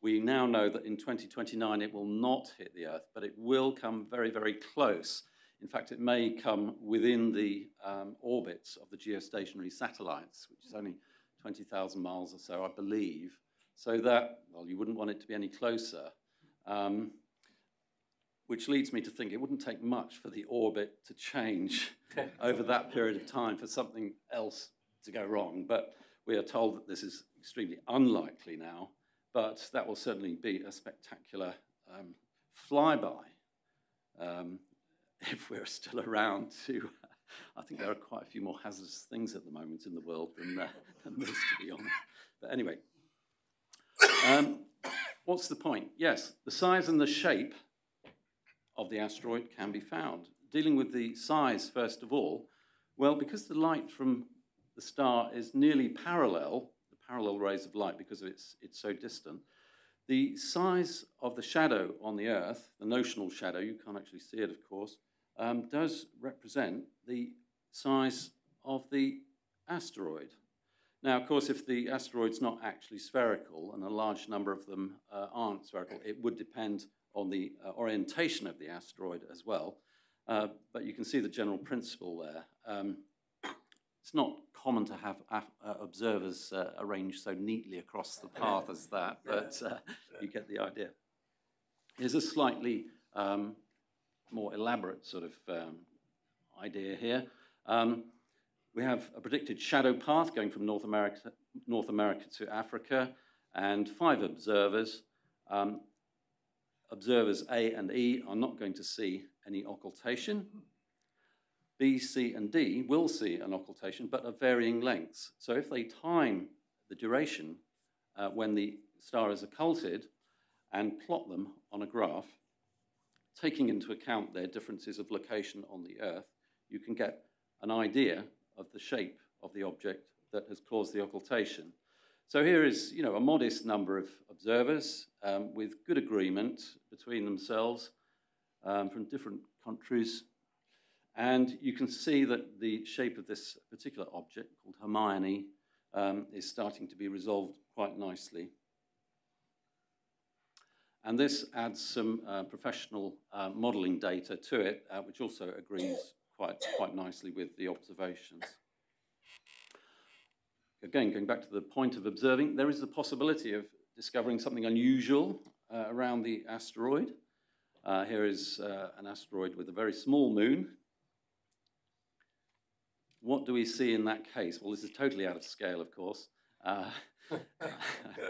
we now know that in 2029 it will not hit the Earth, but it will come very, very close. In fact, it may come within the um, orbits of the geostationary satellites, which is only 20,000 miles or so, I believe. So that, well, you wouldn't want it to be any closer. Um, which leads me to think it wouldn't take much for the orbit to change over that period of time for something else to go wrong. But we are told that this is extremely unlikely now, but that will certainly be a spectacular um, flyby um, if we're still around to. I think there are quite a few more hazardous things at the moment in the world than, uh, than this, to be honest. But anyway, um, What's the point? Yes, the size and the shape of the asteroid can be found. Dealing with the size, first of all, well, because the light from the star is nearly parallel, the parallel rays of light, because it's, it's so distant, the size of the shadow on the Earth, the notional shadow, you can't actually see it, of course, um, does represent the size of the asteroid. Now, of course, if the asteroid's not actually spherical, and a large number of them uh, aren't spherical, it would depend on the uh, orientation of the asteroid as well. Uh, but you can see the general principle there. Um, it's not common to have uh, observers uh, arranged so neatly across the path as that, but uh, you get the idea. Here's a slightly um, more elaborate sort of um, idea here. Um, we have a predicted shadow path going from North America, North America to Africa and five observers. Um, observers A and E are not going to see any occultation. B, C, and D will see an occultation, but of varying lengths. So if they time the duration uh, when the star is occulted and plot them on a graph, taking into account their differences of location on the Earth, you can get an idea of the shape of the object that has caused the occultation. So here is, you know, a modest number of observers um, with good agreement between themselves um, from different countries. And you can see that the shape of this particular object called Hermione um, is starting to be resolved quite nicely. And this adds some uh, professional uh, modeling data to it, uh, which also agrees quite, quite nicely with the observations. Again, going back to the point of observing, there is the possibility of discovering something unusual uh, around the asteroid. Uh, here is uh, an asteroid with a very small moon. What do we see in that case? Well, this is totally out of scale, of course. a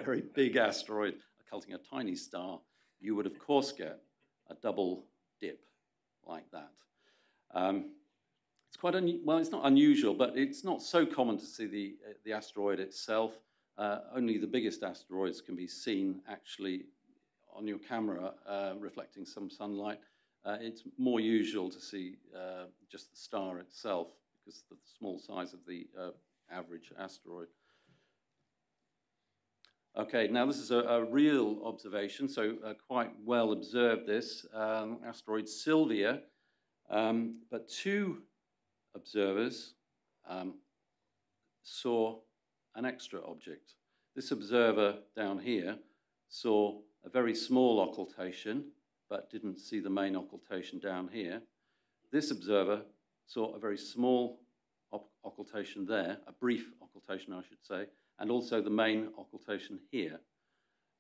very big asteroid occulting a tiny star. You would, of course, get a double dip like that. Um, quite un- well. It's not unusual, but it's not so common to see the uh, the asteroid itself. Uh, only the biggest asteroids can be seen actually on your camera, uh, reflecting some sunlight. Uh, it's more usual to see uh, just the star itself because of the small size of the uh, average asteroid. Okay, now this is a, a real observation, so quite well observed this. Um, asteroid Sylvia, um, but two observers um, saw an extra object. This observer down here saw a very small occultation, but didn't see the main occultation down here. This observer saw a very small occultation there, a brief occultation, I should say, and also the main occultation here.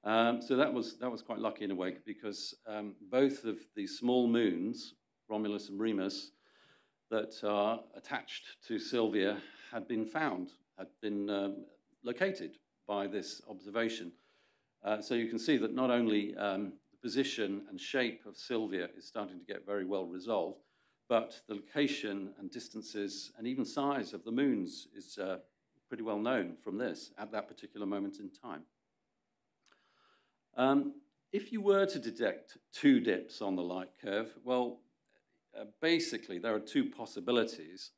Um, so that was, that was quite lucky in a way because um, both of the small moons, Romulus and Remus, that are attached to Sylvia had been found, had been um, located by this observation. Uh, so you can see that not only um, the position and shape of Sylvia is starting to get very well resolved, but the location and distances and even size of the moons is uh, pretty well known from this at that particular moment in time. Um, if you were to detect two dips on the light curve, well, uh, basically, there are two possibilities.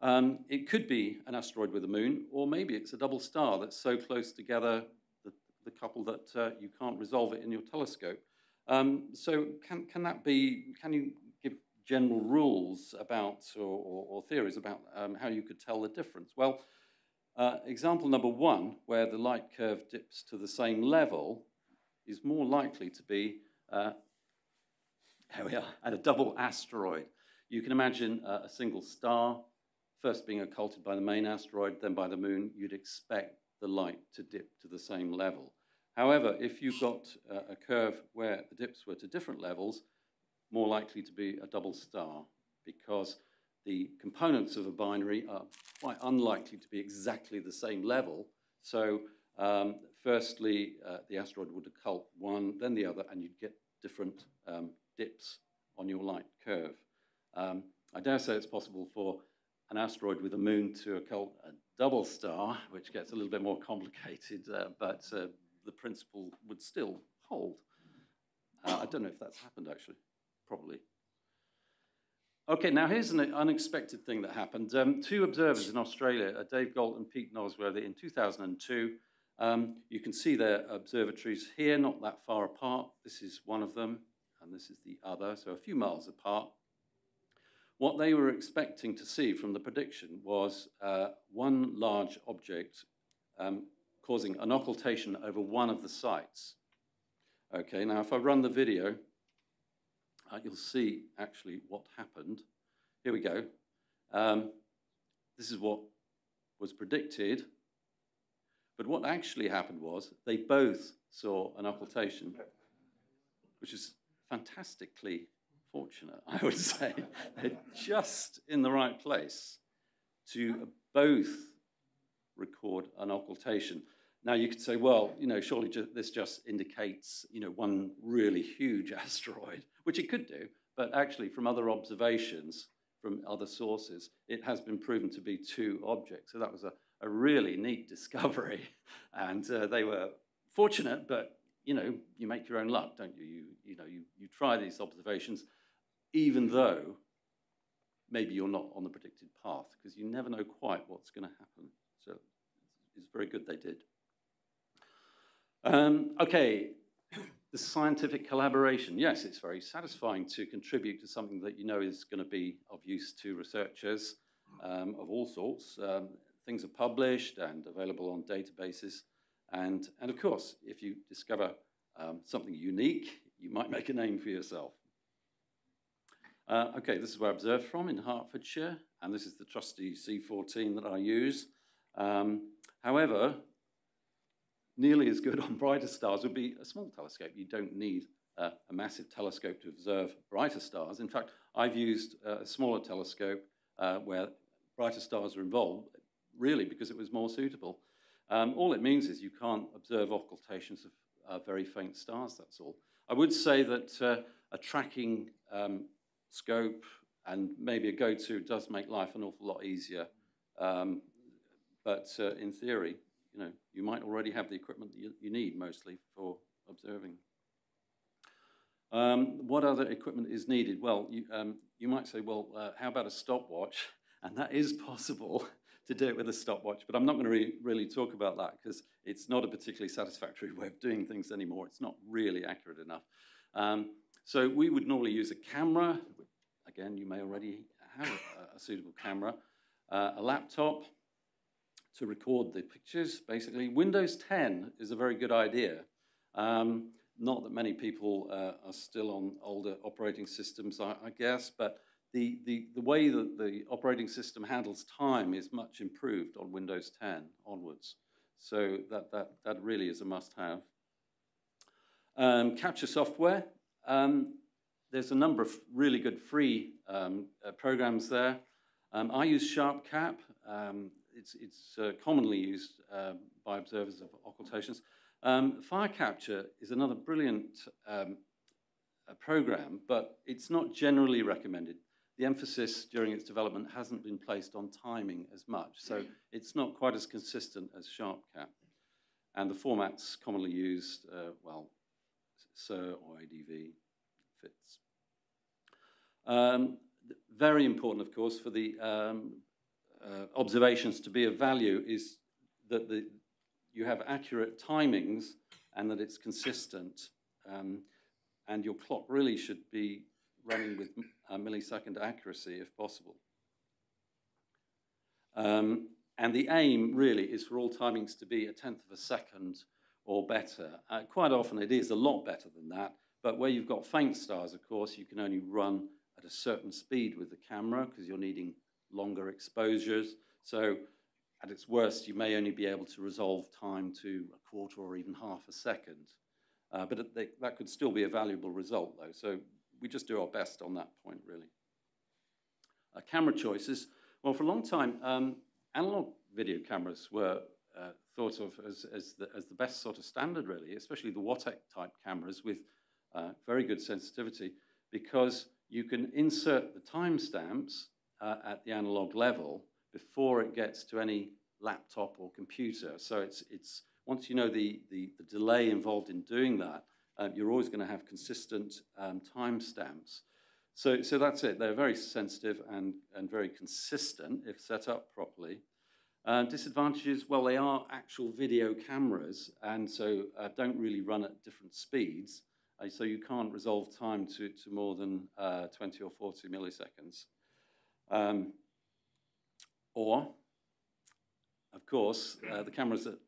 Um, it could be an asteroid with a moon, or maybe it's a double star that's so close together, the, the couple, that uh, you can't resolve it in your telescope. Um, so can, can that be, can you give general rules about, or, or, or theories about um, how you could tell the difference? Well, uh, example number one, where the light curve dips to the same level, is more likely to be uh, we are, at a double asteroid. You can imagine uh, a single star, first being occulted by the main asteroid, then by the moon. You'd expect the light to dip to the same level. However, if you've got uh, a curve where the dips were to different levels, more likely to be a double star because the components of a binary are quite unlikely to be exactly the same level. So um, firstly, uh, the asteroid would occult one, then the other, and you'd get different um, dips on your light curve. Um, I dare say it's possible for an asteroid with a moon to occult a double star, which gets a little bit more complicated, uh, but uh, the principle would still hold. Uh, I don't know if that's happened actually, probably. Okay, now here's an unexpected thing that happened. Um, two observers in Australia, uh, Dave Gault and Pete Nosworthy, in 2002, um, you can see their observatories here, not that far apart. This is one of them and this is the other, so a few miles apart. What they were expecting to see from the prediction was uh, one large object um, causing an occultation over one of the sites. Okay, now if I run the video, uh, you'll see actually what happened. Here we go. Um, this is what was predicted. But what actually happened was they both saw an occultation, which is fantastically fortunate, I would say. They're just in the right place to both record an occultation. Now you could say, well, you know, surely ju this just indicates, you know, one really huge asteroid, which it could do, but actually from other observations, from other sources, it has been proven to be two objects. So that was a, a really neat discovery. And uh, they were fortunate, but you know, you make your own luck, don't you? You, you know, you, you try these observations, even though maybe you're not on the predicted path, because you never know quite what's going to happen. So it's very good they did. Um, okay, the scientific collaboration. Yes, it's very satisfying to contribute to something that you know is going to be of use to researchers um, of all sorts. Um, things are published and available on databases. And, and of course, if you discover um, something unique, you might make a name for yourself. Uh, okay, this is where I observed from in Hertfordshire, and this is the trusty C14 that I use. Um, however, nearly as good on brighter stars would be a small telescope. You don't need uh, a massive telescope to observe brighter stars. In fact, I've used uh, a smaller telescope uh, where brighter stars are involved, really because it was more suitable. Um, all it means is you can't observe occultations of uh, very faint stars, that's all. I would say that uh, a tracking um, scope and maybe a go-to does make life an awful lot easier. Um, but uh, in theory, you know, you might already have the equipment that you, you need mostly for observing. Um, what other equipment is needed? Well, you, um, you might say, well, uh, how about a stopwatch? And that is possible to do it with a stopwatch, but I'm not going to re really talk about that because it's not a particularly satisfactory way of doing things anymore. It's not really accurate enough. Um, so we would normally use a camera. Again, you may already have a, a suitable camera. Uh, a laptop, to record the pictures, basically. Windows 10 is a very good idea. Um, not that many people uh, are still on older operating systems, I, I guess, but the, the, the way that the operating system handles time is much improved on Windows 10 onwards. So that, that, that really is a must-have. Um, capture software. Um, there's a number of really good free um, uh, programs there. Um, I use SharpCap. Um, it's, it's uh, commonly used uh, by observers of occultations. FireCapture is another brilliant um, program, but it's not generally recommended. The emphasis during its development hasn't been placed on timing as much, so it's not quite as consistent as SharpCap. And the formats commonly used, uh, well, SER or ADV fits. Um, very important, of course, for the um, uh, observations to be of value is that the, you have accurate timings and that it's consistent. Um, and your clock really should be running with a millisecond accuracy if possible. Um, and the aim really is for all timings to be a tenth of a second or better. Uh, quite often it is a lot better than that, but where you've got faint stars, of course, you can only run at a certain speed with the camera because you're needing longer exposures. So at its worst, you may only be able to resolve time to a quarter or even half a second. Uh, but it, that could still be a valuable result, though. So we just do our best on that point, really. Uh, camera choices. Well, for a long time, um, analog video cameras were uh, thought of as, as, the, as the best sort of standard, really, especially the Watec type cameras with uh, very good sensitivity, because you can insert the timestamps uh, at the analog level before it gets to any laptop or computer. So it's, it's once you know the, the, the delay involved in doing that, uh, you're always going to have consistent um, timestamps. So, so that's it. They're very sensitive and, and very consistent if set up properly. Uh, disadvantages, well, they are actual video cameras and so uh, don't really run at different speeds. Uh, so you can't resolve time to, to more than uh, 20 or 40 milliseconds. Um, or, of course, uh, the cameras that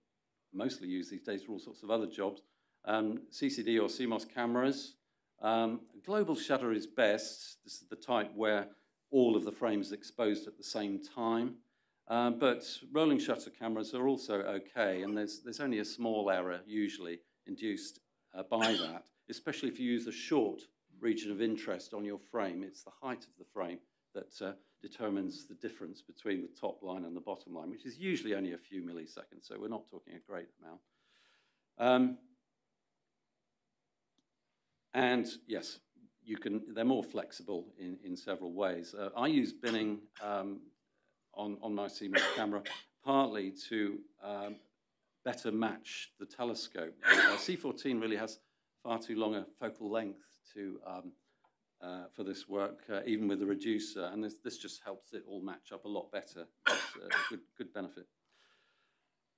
mostly used these days for all sorts of other jobs, um, CCD or CMOS cameras. Um, global shutter is best. This is the type where all of the frames are exposed at the same time. Uh, but rolling shutter cameras are also okay, and there's, there's only a small error usually induced uh, by that, especially if you use a short region of interest on your frame. It's the height of the frame that uh, determines the difference between the top line and the bottom line, which is usually only a few milliseconds, so we're not talking a great amount. Um, and yes, you can, they're more flexible in, in several ways. Uh, I use binning um, on, on my CMOS camera partly to um, better match the telescope. Uh, C14 really has far too long a focal length to, um, uh, for this work, uh, even with the reducer, and this, this just helps it all match up a lot better. A good, good benefit.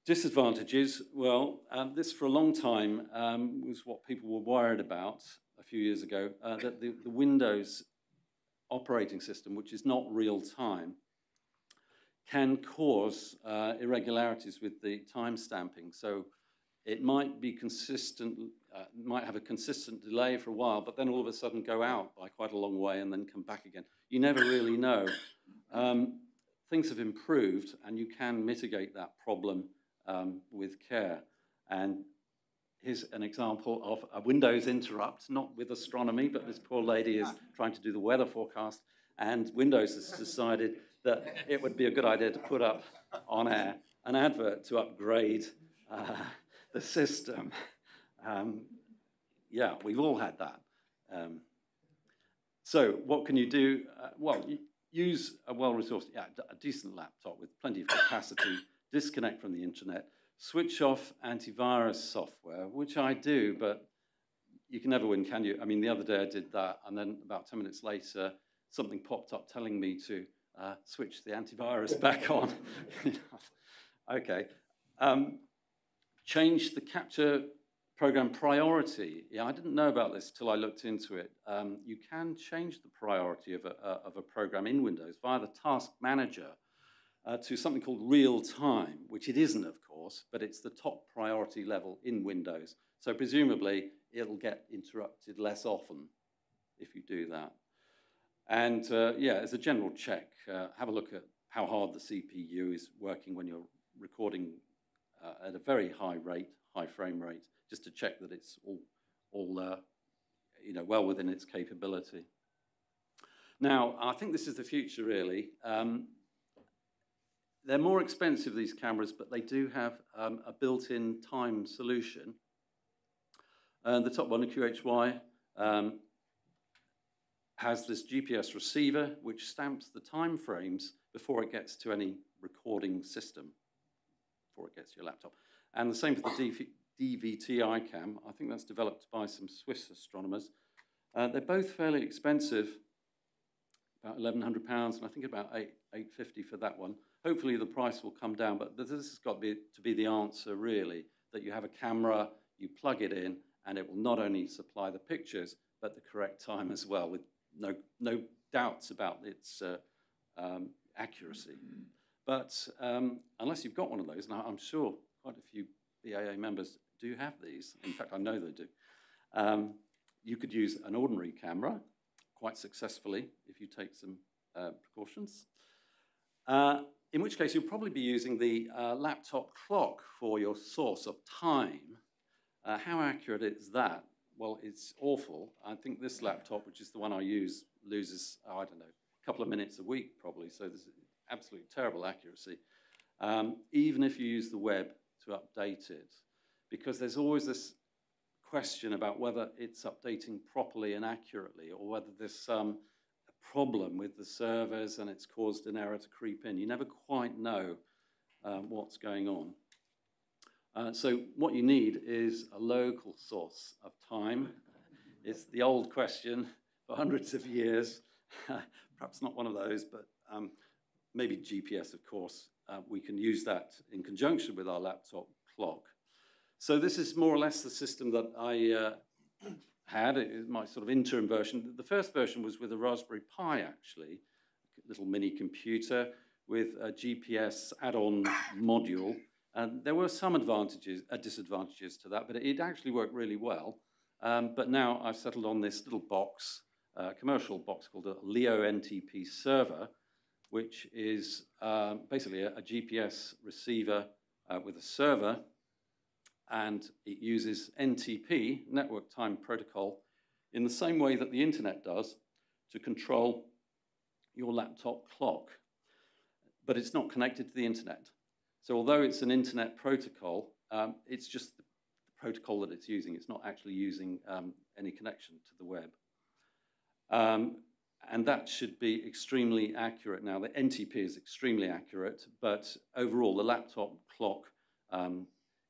Disadvantages, well, um, this for a long time um, was what people were worried about few years ago, uh, that the, the Windows operating system, which is not real time, can cause uh, irregularities with the time stamping. So it might be consistent, uh, might have a consistent delay for a while, but then all of a sudden go out by quite a long way and then come back again. You never really know. Um, things have improved and you can mitigate that problem um, with care. And here's an example of a Windows interrupt, not with astronomy, but this poor lady is trying to do the weather forecast, and Windows has decided that it would be a good idea to put up on air an advert to upgrade uh, the system. Um, yeah, we've all had that. Um, so what can you do? Uh, well, use a well-resourced, yeah, a decent laptop with plenty of capacity, disconnect from the internet, switch off antivirus software, which I do, but you can never win, can you? I mean, the other day I did that, and then about 10 minutes later, something popped up telling me to uh, switch the antivirus back on. okay. Um, change the capture program priority. Yeah, I didn't know about this till I looked into it. Um, you can change the priority of a, uh, of a program in Windows via the task manager uh, to something called real time, which it isn't, of course, but it's the top priority level in Windows. So presumably it'll get interrupted less often if you do that. And uh, yeah, as a general check, uh, have a look at how hard the CPU is working when you're recording uh, at a very high rate, high frame rate, just to check that it's all, all uh, you know, well within its capability. Now, I think this is the future, really. Um, they're more expensive, these cameras, but they do have um, a built-in time solution. And the top one, the QHY, um, has this GPS receiver which stamps the time frames before it gets to any recording system, before it gets to your laptop. And the same for the DV DVT iCam. I think that's developed by some Swiss astronomers. Uh, they're both fairly expensive, about £1,100, and I think about eight, 850 for that one. Hopefully the price will come down, but this has got to be, to be the answer, really, that you have a camera, you plug it in, and it will not only supply the pictures, but the correct time as well, with no, no doubts about its uh, um, accuracy. But um, unless you've got one of those, and I'm sure quite a few BAA members do have these, in fact, I know they do, um, you could use an ordinary camera quite successfully if you take some uh, precautions. Uh, in which case you'll probably be using the uh, laptop clock for your source of time. Uh, how accurate is that? well, it's awful. I think this laptop, which is the one I use, loses, oh, I don't know, a couple of minutes a week probably. So there's absolutely terrible accuracy. Um, even if you use the web to update it, because there's always this question about whether it's updating properly and accurately, or whether there's some problem with the servers and it's caused an error to creep in. You never quite know um, what's going on. Uh, so what you need is a local source of time. It's the old question for hundreds of years. Perhaps not one of those, but um, maybe GPS, of course. Uh, we can use that in conjunction with our laptop clock. So this is more or less the system that I uh, had. My sort of interim version. The first version was with a Raspberry Pi, actually, a little mini computer with a GPS add-on module and there were some advantages, uh, disadvantages to that, but it actually worked really well. Um, but now I've settled on this little box, uh, commercial box called a Leo NTP server, which is um, basically a, a, GPS receiver uh, with a server, and it uses NTP, Network Time Protocol, in the same way that the internet does to control your laptop clock. But it's not connected to the internet. So although it's an internet protocol, um, it's just the protocol that it's using. It's not actually using um, any connection to the web. Um, and that should be extremely accurate. Now, the NTP is extremely accurate, but overall, the laptop clock um,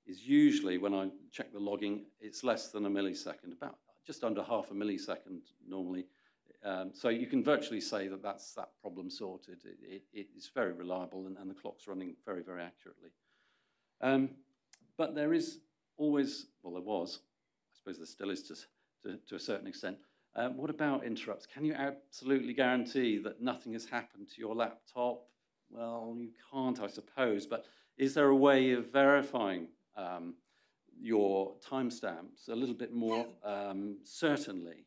is usually, when I check the logging, it's less than a millisecond, about just under half a millisecond normally. Um, so you can virtually say that that's that problem sorted. It, it, is very reliable and, and, the clock's running very, very accurately. Um, but there is always, well, there was, I suppose there still is to, to, to a certain extent, um, what about interrupts? Can you absolutely guarantee that nothing has happened to your laptop? Well, you can't, I suppose, but is there a way of verifying um, your timestamps a little bit more um, certainly?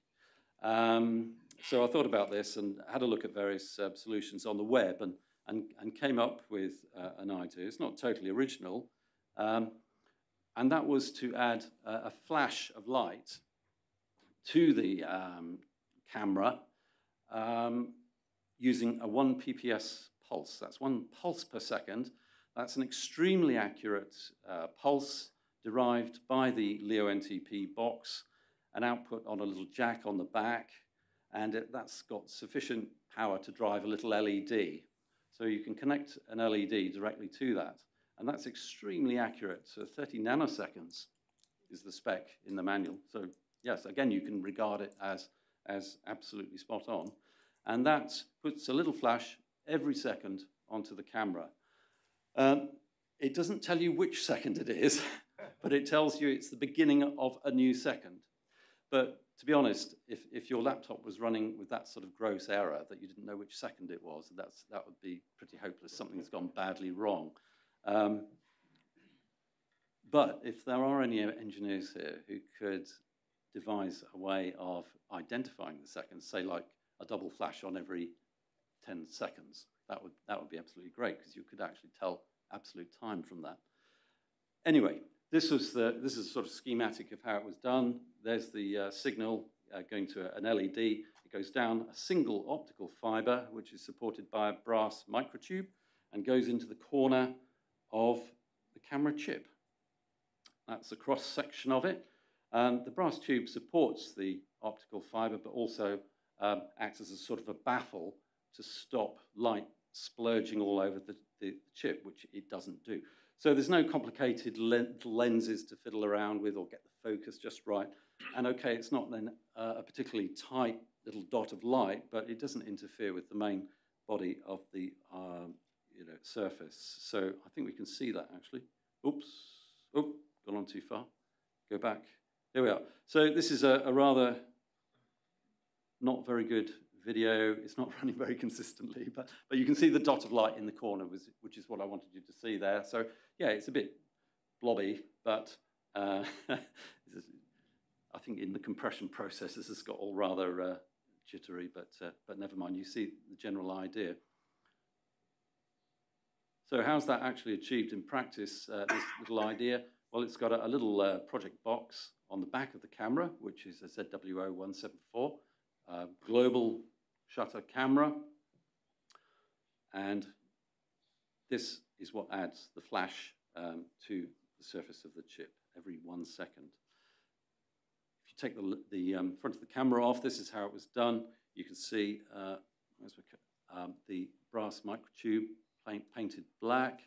Um, so I thought about this and had a look at various uh, solutions on the web and, and, and came up with uh, an idea. It's not totally original, um, and that was to add a, flash of light to the um, camera um, using a 1 pps pulse. That's one pulse per second. That's an extremely accurate uh, pulse derived by the Leo NTP box, an output on a little jack on the back, and it, that's got sufficient power to drive a little LED. So you can connect an LED directly to that, and that's extremely accurate. So 30 nanoseconds is the spec in the manual. So yes, again, you can regard it as, as absolutely spot on. And that puts a little flash every second onto the camera. Um, it doesn't tell you which second it is, but it tells you it's the beginning of a new second. But to be honest, if, if your laptop was running with that sort of gross error that you didn't know which second it was, that's, that would be pretty hopeless. Something's gone badly wrong. Um, but if there are any engineers here who could devise a way of identifying the seconds, say like a double flash on every 10 seconds. That would, that would be absolutely great because you could actually tell absolute time from that. Anyway, this, was the, this is sort of schematic of how it was done. There's the uh, signal uh, going to an LED. It goes down a single optical fiber, which is supported by a brass microtube, and goes into the corner of the camera chip. That's a cross section of it. Um, the brass tube supports the optical fiber, but also um, acts as a sort of a baffle to stop light splurging all over the, the, chip, which it doesn't do. So there's no complicated lenses to fiddle around with or get the focus just right. And okay, it's not then uh, a particularly tight little dot of light, but it doesn't interfere with the main body of the um, you know, surface. So I think we can see that actually. Oops, oh, gone on too far. Go back. Here we are. So this is a, a rather not very good video. It's not running very consistently, but, but you can see the dot of light in the corner, which is what I wanted you to see there. So yeah, it's a bit blobby, but uh, I think in the compression process, this has got all rather uh, jittery, but, uh, but never mind. You see the general idea. So how's that actually achieved in practice, uh, this little idea? Well, it's got a, a little uh, project box on the back of the camera, which is a ZWO174, global shutter camera. And this is what adds the flash um, to the surface of the chip every one second. If you take the, the um, front of the camera off, this is how it was done. You can see uh, um, the brass microtube paint, painted black,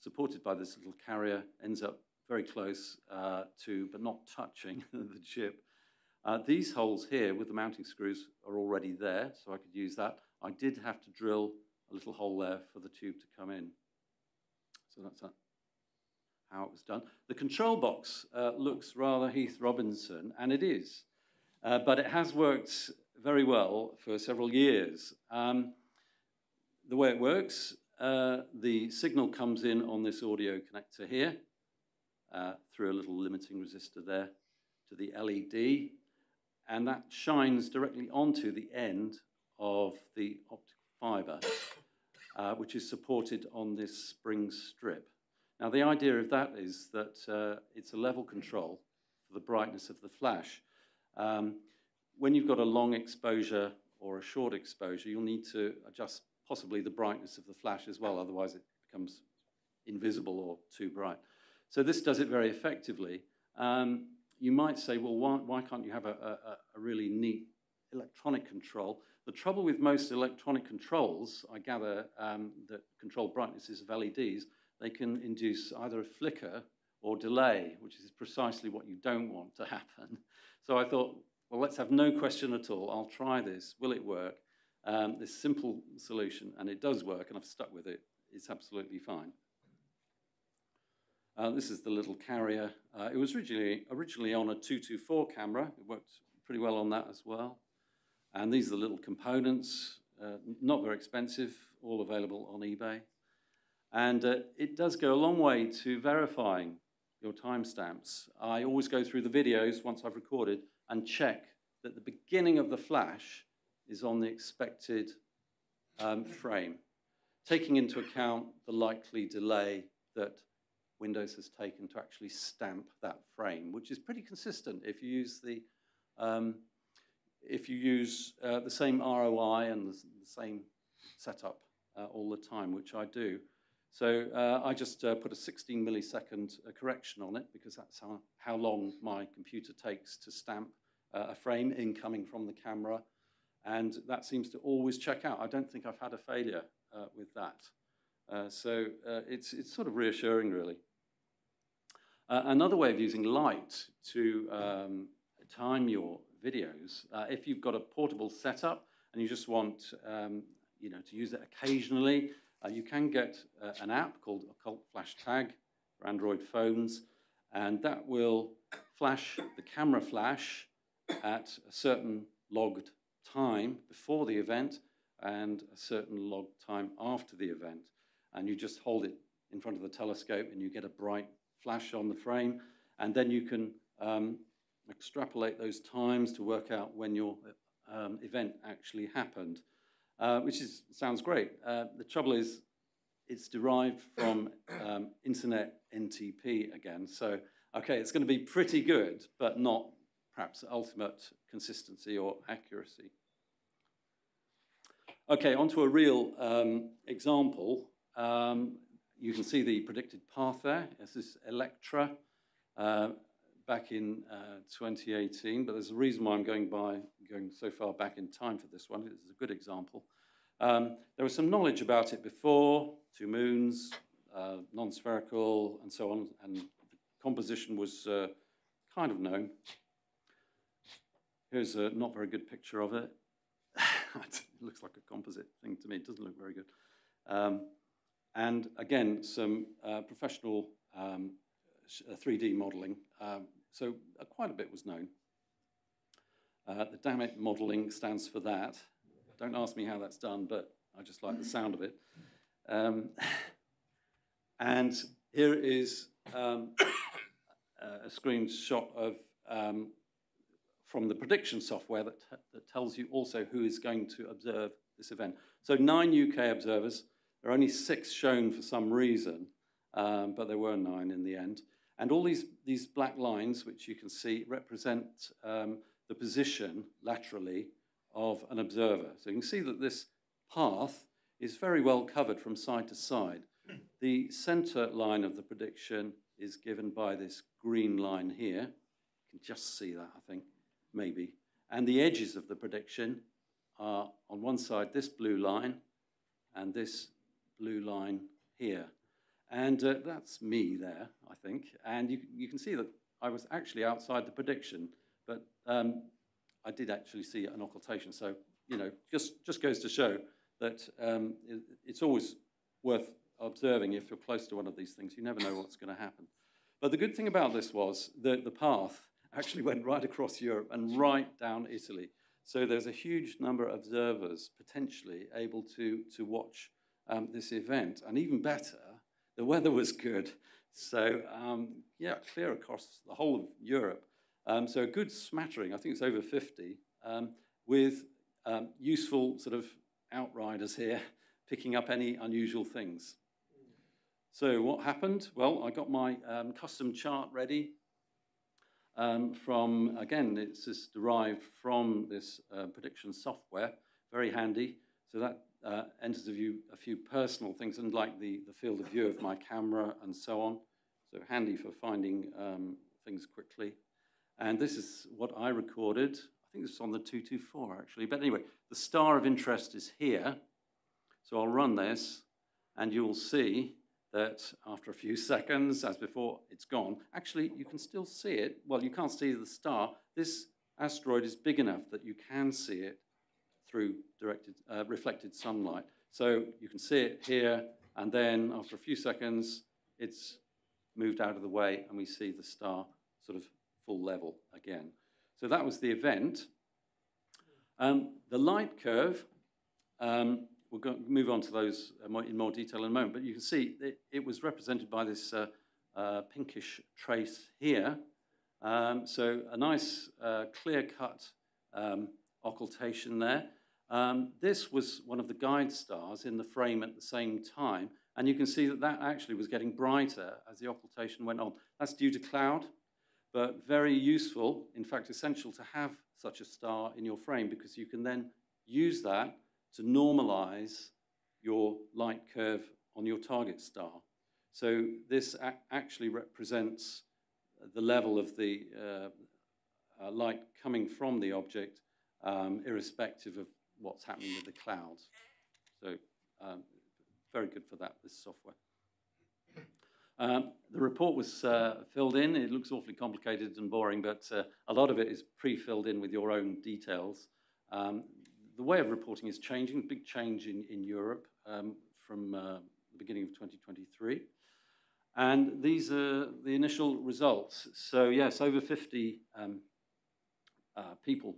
supported by this little carrier, ends up very close uh, to, but not touching the chip. Uh, these holes here with the mounting screws are already there, so I could use that. I did have to drill a little hole there for the tube to come in. So that's that, how it was done. The control box uh, looks rather Heath Robinson, and it is, uh, but it has worked very well for several years. Um, the way it works, uh, the signal comes in on this audio connector here uh, through a little limiting resistor there to the LED, and that shines directly onto the end of the optical fiber, uh, which is supported on this spring strip. Now, the idea of that is that uh, it's a level control for the brightness of the flash. Um, when you've got a long exposure or a short exposure, you'll need to adjust possibly the brightness of the flash as well, otherwise it becomes invisible or too bright. So this does it very effectively. Um, you might say, well, why, why can't you have a, a, a, really neat electronic control. The trouble with most electronic controls, I gather um, that control brightnesses of LEDs, they can induce either a flicker or delay, which is precisely what you don't want to happen. So I thought, well, let's have no question at all. I'll try this. Will it work? Um, this simple solution, and it does work, and I've stuck with it. It's absolutely fine. Uh, this is the little carrier. Uh, it was originally, originally on a 224 camera. It worked pretty well on that as well. And these are the little components, uh, not very expensive, all available on eBay. And uh, it does go a long way to verifying your timestamps. I always go through the videos once I've recorded and check that the beginning of the flash is on the expected um, frame, taking into account the likely delay that Windows has taken to actually stamp that frame, which is pretty consistent if you use the um, if you use uh, the same ROI and the, the same setup uh, all the time, which I do. So uh, I just uh, put a 16 millisecond uh, correction on it because that's how, how long my computer takes to stamp uh, a frame incoming from the camera. And that seems to always check out. I don't think I've had a failure with that. so it's, it's sort of reassuring, really. Uh, another way of using light to um, time your videos, uh, if you've got a portable setup and you just want um, you know, to use it occasionally, uh, you can get uh, an app called Occult Flash Tag for Android phones, and that will flash the camera flash at a certain logged time before the event and a certain logged time after the event. And you just hold it in front of the telescope and you get a bright flash on the frame, and then you can um, extrapolate those times to work out when your um, event actually happened, uh, which is, sounds great. Uh, the trouble is, it's derived from um, Internet NTP again. So, okay, it's going to be pretty good, but not perhaps ultimate consistency or accuracy. Okay, onto a real um, example. Um, you can see the predicted path there. This is Elektra uh, back in uh, 2018, but there's a reason why I'm going by going so far back in time for this one. This is a good example. Um, there was some knowledge about it before, two moons, uh, non-spherical, and so on, and the composition was uh, kind of known. Here's a not very good picture of it. it looks like a composite thing to me. It doesn't look very good. Um, and again, some uh, professional um, 3D uh, modeling. Um, so uh, quite a bit was known. Uh, the DAMIT modeling stands for that. Don't ask me how that's done, but I just like the sound of it. Um, and here is um, a screenshot of um, from the prediction software that, that tells you also who is going to observe this event. So nine UK observers, there are only six shown for some reason, um, but there were nine in the end. And all these, these black lines, which you can see, represent um, the position laterally of an observer. So you can see that this path is very well covered from side to side. The center line of the prediction is given by this green line here. You can just see that, I think, maybe. And the edges of the prediction are on one side this blue line and this blue line here. And uh, that's me there, I think. And you, you can see that I was actually outside the prediction, but um, I did actually see an occultation. So, you know, just, just goes to show that um, it, it's always worth observing if you're close to one of these things. You never know what's going to happen. But the good thing about this was that the path actually went right across Europe and right down Italy. So there's a huge number of observers potentially able to, to watch um, this event. And even better, the weather was good. So, um, yeah, clear across the whole of Europe. Um, so, a good smattering, I think it's over 50, um, with um, useful sort of outriders here picking up any unusual things. So, what happened? Well, I got my um, custom chart ready. Um, from again, it's just derived from this uh, prediction software, very handy. So that uh, enters a, view, a few personal things, and like the, the field of view of my camera and so on. So handy for finding um, things quickly. And this is what I recorded. I think this is on the 224 actually. But anyway, the star of interest is here. So I'll run this and you'll see that after a few seconds, as before, it's gone. Actually, you can still see it. Well, you can't see the star. This asteroid is big enough that you can see it through directed, uh, reflected sunlight. So you can see it here, and then after a few seconds, it's moved out of the way, and we see the star sort of full level again. So that was the event. Um, the light curve, um, we'll go, move on to those uh, in more detail in a moment, but you can see it, it was represented by this uh, uh, pinkish trace here. Um, so a nice uh, clear-cut um, occultation there. Um, this was one of the guide stars in the frame at the same time, and you can see that that actually was getting brighter as the occultation went on. That's due to cloud, but very useful, in fact essential to have such a star in your frame because you can then use that to normalize your light curve on your target star. So this actually represents the level of the uh, uh, light coming from the object, um, irrespective of what's happening with the clouds. So um, very good for that, this software. Um, the report was uh, filled in. It looks awfully complicated and boring, but uh, a lot of it is pre-filled in with your own details. Um, the way of reporting is changing, big change in, in Europe um, from uh, the beginning of 2023. And these are the initial results. So yes, over 50 um, uh, people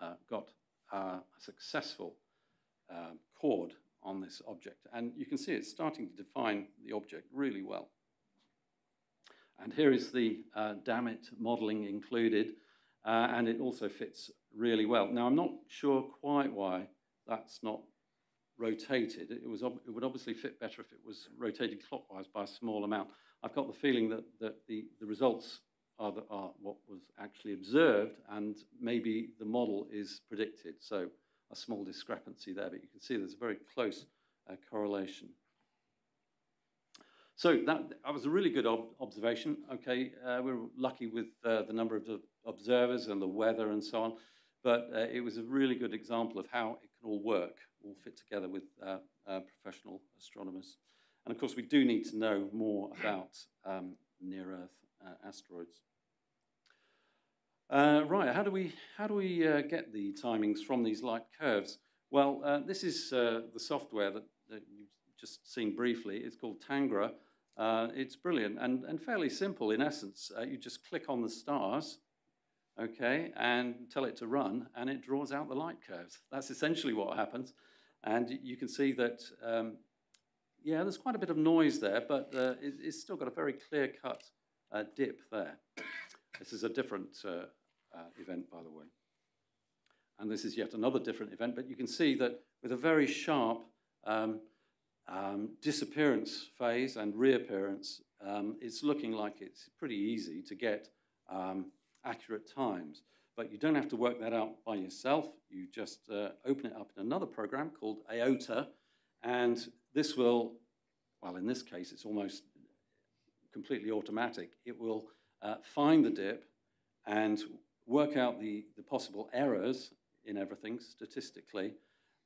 uh, got a successful uh, chord on this object. And you can see it's starting to define the object really well. And here is the uh, DAMIT modeling included, uh, and it also fits really well. Now, I'm not sure quite why that's not rotated. It, was, it would obviously fit better if it was rotated clockwise by a small amount. I've got the feeling that, that the, the results are, the, are what was actually observed, and maybe the model is predicted. So a small discrepancy there, but you can see there's a very close uh, correlation. So that, that, was a really good ob observation. Okay, uh, we are lucky with uh, the number of observers and the weather and so on, but uh, it was a really good example of how it can all work, all fit together with uh, uh, professional astronomers. And of course, we do need to know more about um, near-Earth uh, asteroids. Right, how do we, how do we get the timings from these light curves? Well, this is the software that, that you've just seen briefly. It's called Tangra. Uh, it's brilliant and, and fairly simple in essence. Uh, you just click on the stars, okay, and tell it to run, and it draws out the light curves. That's essentially what happens. And you can see that, um, yeah, there's quite a bit of noise there, but uh, it, it's still got a very clear-cut uh, dip there. This is a different uh, uh, event, by the way. And this is yet another different event, but you can see that with a very sharp um, um, disappearance phase and reappearance, um, it's looking like it's pretty easy to get um, accurate times. But you don't have to work that out by yourself. You just uh, open it up in another program called AOTA, and this will, well, in this case, it's almost completely automatic. It will uh, find the dip and work out the, the possible errors in everything statistically,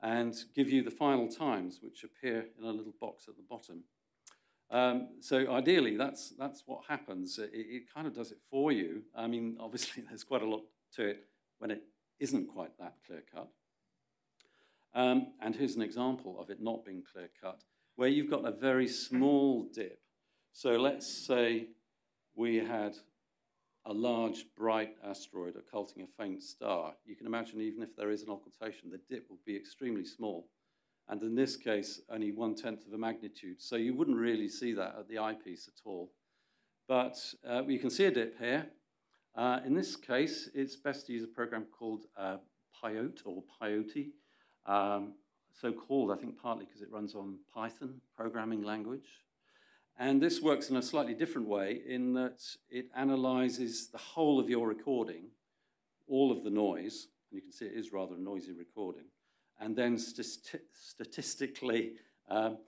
and give you the final times, which appear in a little box at the bottom. Um, so ideally, that's, that's what happens. It, it, kind of does it for you. I mean, obviously, there's quite a lot to it when it isn't quite that clear-cut. Um, and here's an example of it not being clear-cut, where you've got a very small dip. So let's say we had a large, bright asteroid occulting a faint star, you can imagine even if there is an occultation, the dip will be extremely small. And in this case, only one-tenth of a magnitude. So you wouldn't really see that at the eyepiece at all. But uh, you can see a dip here. Uh, in this case, it's best to use a program called uh, Pyote or Pyote. Um, so called, I think, partly because it runs on Python programming language. And this works in a slightly different way in that it analyzes the whole of your recording, all of the noise, and you can see it is rather a noisy recording, and then st statistically um,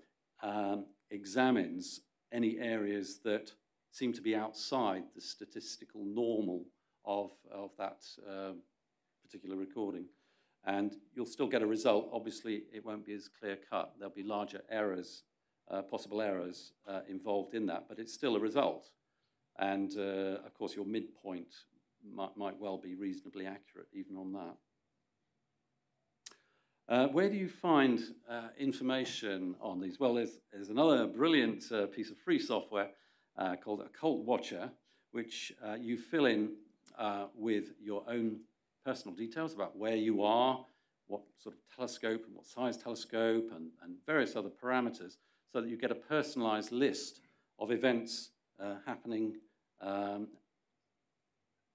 um, examines any areas that seem to be outside the statistical normal of, of that um, particular recording. And you'll still get a result. Obviously, it won't be as clear cut. There'll be larger errors, uh, possible errors uh, involved in that, but it's still a result. And uh, of course, your midpoint might, might well be reasonably accurate even on that. Uh, where do you find uh, information on these? Well, there's, there's another brilliant piece of free software called Occult Watcher, which you fill in with your own personal details about where you are, what sort of telescope and what size telescope, and, and various other parameters, so that you get a personalized list of events happening um,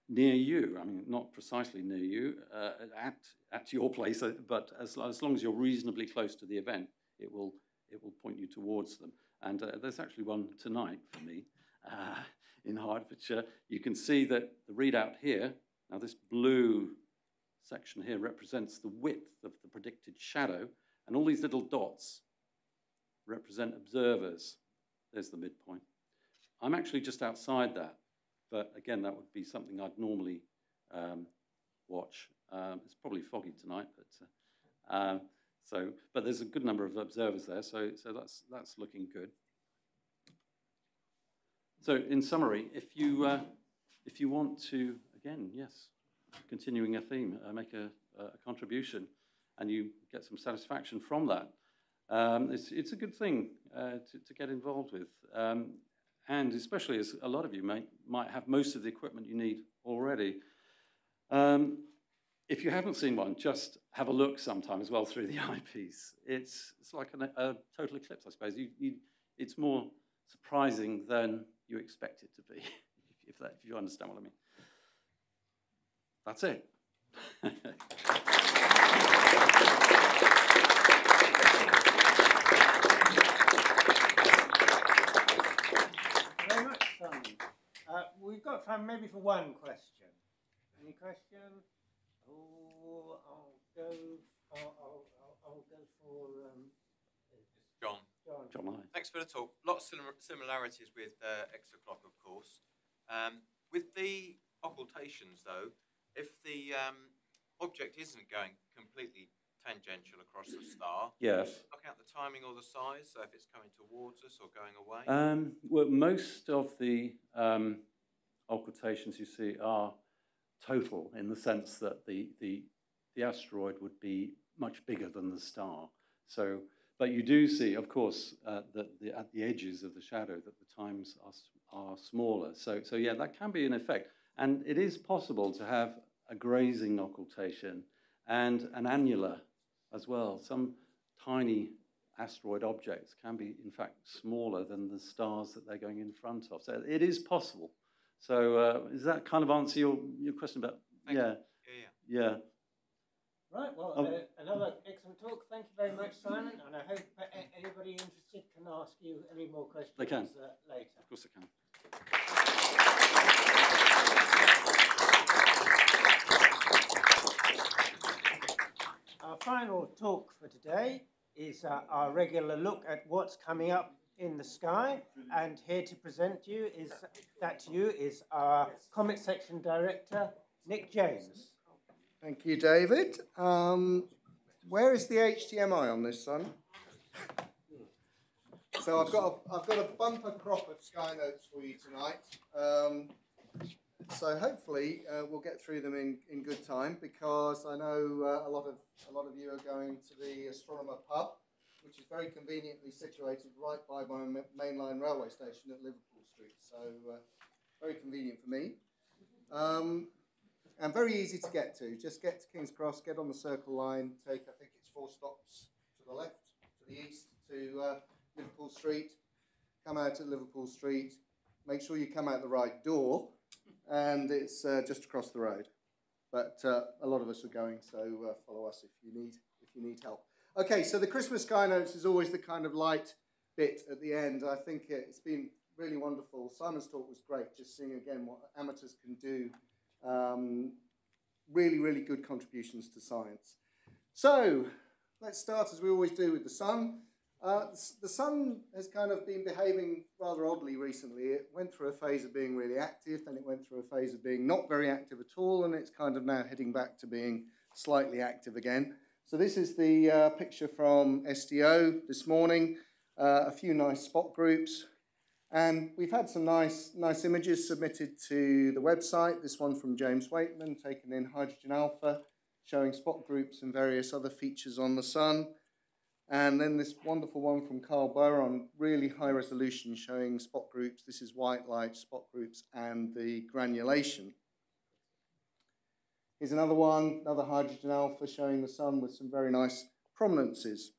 near you. I mean, not precisely near you, uh, at, at your place, uh, but as, as long as you're reasonably close to the event, it will, it will point you towards them. And uh, there's actually one tonight for me uh, in Hertfordshire. You can see that the readout here, now this blue section here represents the width of the predicted shadow, and all these little dots represent observers. There's the midpoint. I'm actually just outside that. But again, that would be something I'd normally um, watch. Um, it's probably foggy tonight, but uh, um, so but there's a good number of observers there, so so that's that's looking good. So in summary, if you uh, if you want to again, yes, continuing a theme, uh, make a, a, contribution, and you get some satisfaction from that, um, it's it's a good thing uh, to, to get involved with. Um, and especially as a lot of you might, might have most of the equipment you need already. Um, if you haven't seen one, just have a look sometime as well through the eyepiece. It's, it's like an, a total eclipse, I suppose. You, you, it's more surprising than you expect it to be, if, that, if you understand what I mean. That's it. we've got time maybe for one question. Any question? Oh, I'll go. I'll, I'll, I'll go for um, John. John. John, Thanks for the talk. Lots of similarities with uh, Exoclock, of course. Um, with the occultations, though, if the um, object isn't going completely tangential across the star. Yes. Look out the timing or the size, so if it's coming towards us or going away. Um, well, most of the um, occultations you see are total in the sense that the, the, the asteroid would be much bigger than the star. So, but you do see, of course, uh, that the, at the edges of the shadow that the times are, are smaller. So, so yeah, that can be an effect. And it is possible to have a grazing occultation and an annular as well. Some tiny asteroid objects can be, in fact, smaller than the stars that they're going in front of. So it is possible. So uh, does that kind of answer your, your question about, Thank yeah, yeah, yeah. Right, well, Oh. uh, another excellent talk. Thank you very much, Simon. And I hope uh, anybody interested can ask you any more questions They can. Uh, later. Of course they can. Our final talk for today is uh, our regular look at what's coming up in the sky. And here to present you is that to you is our Comet Section Director, Nick James. Thank you, David. Um, where is the HDMI on this, son? So I've got a, I've got a bumper crop of sky notes for you tonight. Um, so hopefully uh, we'll get through them in, in good time because I know uh, a lot of a lot of you are going to the Astronomer Pub, which is very conveniently situated right by my mainline railway station at Liverpool Street. So uh, very convenient for me. Um, and very easy to get to. Just get to King's Cross, get on the Circle Line, take I think it's four stops to the left, to the east, to uh, Liverpool Street. Come out at Liverpool Street. Make sure you come out the right door, and it's uh, just across the road. But uh, a lot of us are going, so uh, follow us if you need if you need help. Okay, so the Christmas Sky Notes is always the kind of light bit at the end. I think it's been really wonderful. Simon's talk was great, just seeing again what amateurs can do um, really, really good contributions to science. So let's start as we always do with the sun. Uh, the sun has kind of been behaving rather oddly recently. It went through a phase of being really active, then it went through a phase of being not very active at all, and it's kind of now heading back to being slightly active again. So this is the uh, picture from SDO this morning. Uh, a few nice spot groups, and we've had some nice, nice images submitted to the website. This one from James Waitman, taken in hydrogen alpha, showing spot groups and various other features on the sun. And then this wonderful one from Carl Bower on really high resolution, showing spot groups. This is white light, spot groups, and the granulation. Here's another one, another hydrogen alpha showing the sun with some very nice prominences.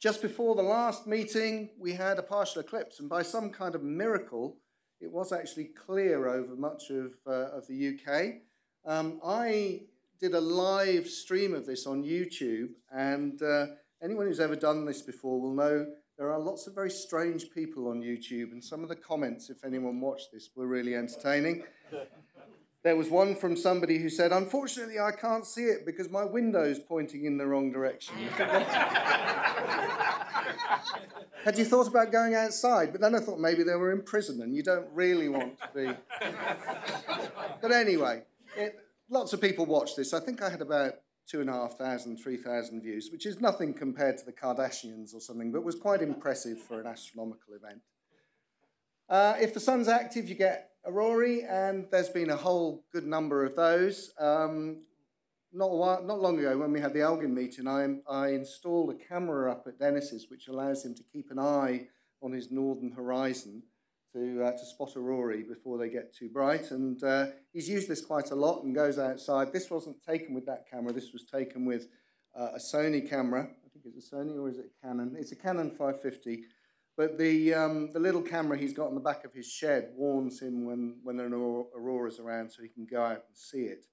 Just before the last meeting, we had a partial eclipse, and by some kind of miracle, it was actually clear over much of, uh, of the UK. Um, I did a live stream of this on YouTube, and uh, anyone who's ever done this before will know there are lots of very strange people on YouTube, and some of the comments, if anyone watched this, were really entertaining. There was one from somebody who said, Unfortunately, I can't see it because my window's pointing in the wrong direction. Had you thought about going outside? But then I thought maybe they were in prison and you don't really want to be. but anyway, it, lots of people watched this. I think I had about two and a half thousand, three thousand views, which is nothing compared to the Kardashians or something, but was quite impressive for an astronomical event. Uh, if the sun's active, you get aurora, and there's been a whole good number of those. Um, not, while, not long ago, when we had the Elgin meeting, I, I installed a camera up at Dennis's, which allows him to keep an eye on his northern horizon to, uh, to spot aurora before they get too bright. And uh, he's used this quite a lot and goes outside. This wasn't taken with that camera, this was taken with uh, a Sony camera. I think it's a Sony or is it a Canon? It's a Canon 550. But the, um, the little camera he's got on the back of his shed warns him when, when an aurora's around so he can go out and see it.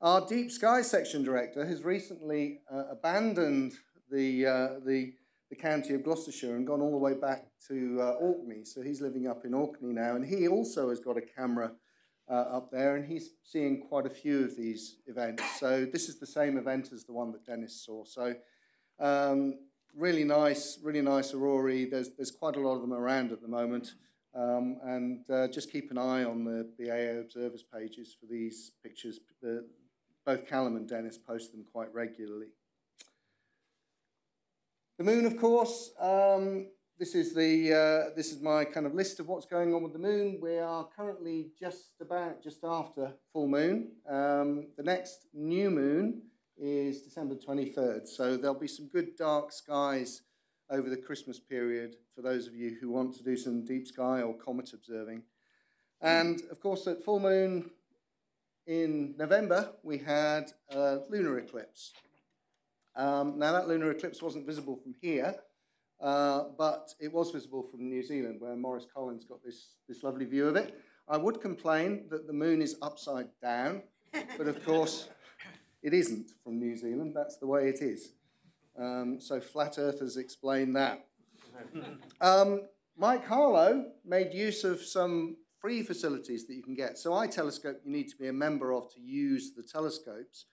Our Deep Sky Section Director has recently uh, abandoned the, uh, the, the county of Gloucestershire and gone all the way back to uh, Orkney. So he's living up in Orkney now, and he also has got a camera uh, up there, and he's seeing quite a few of these events. So this is the same event as the one that Dennis saw. So um, really nice, really nice aurora. There's, there's quite a lot of them around at the moment. Um, and uh, just keep an eye on the BAA observers pages for these pictures. The, both Callum and Dennis post them quite regularly. The moon, of course, um, this is the uh, this is my kind of list of what's going on with the moon. We are currently just about just after full moon. Um, the next new moon is December 23rd, so there'll be some good dark skies over the Christmas period for those of you who want to do some deep sky or comet observing. And of course, at full moon, in November, we had a lunar eclipse. Um, now, that lunar eclipse wasn't visible from here, uh, but it was visible from New Zealand, where Maurice Collins got this, this lovely view of it. I would complain that the moon is upside down, but of course, it isn't from New Zealand. That's the way it is. Um, so, flat earthers explain that. Um, Mike Harlow made use of some free facilities that you can get. So iTelescope you need to be a member of to use the telescopes,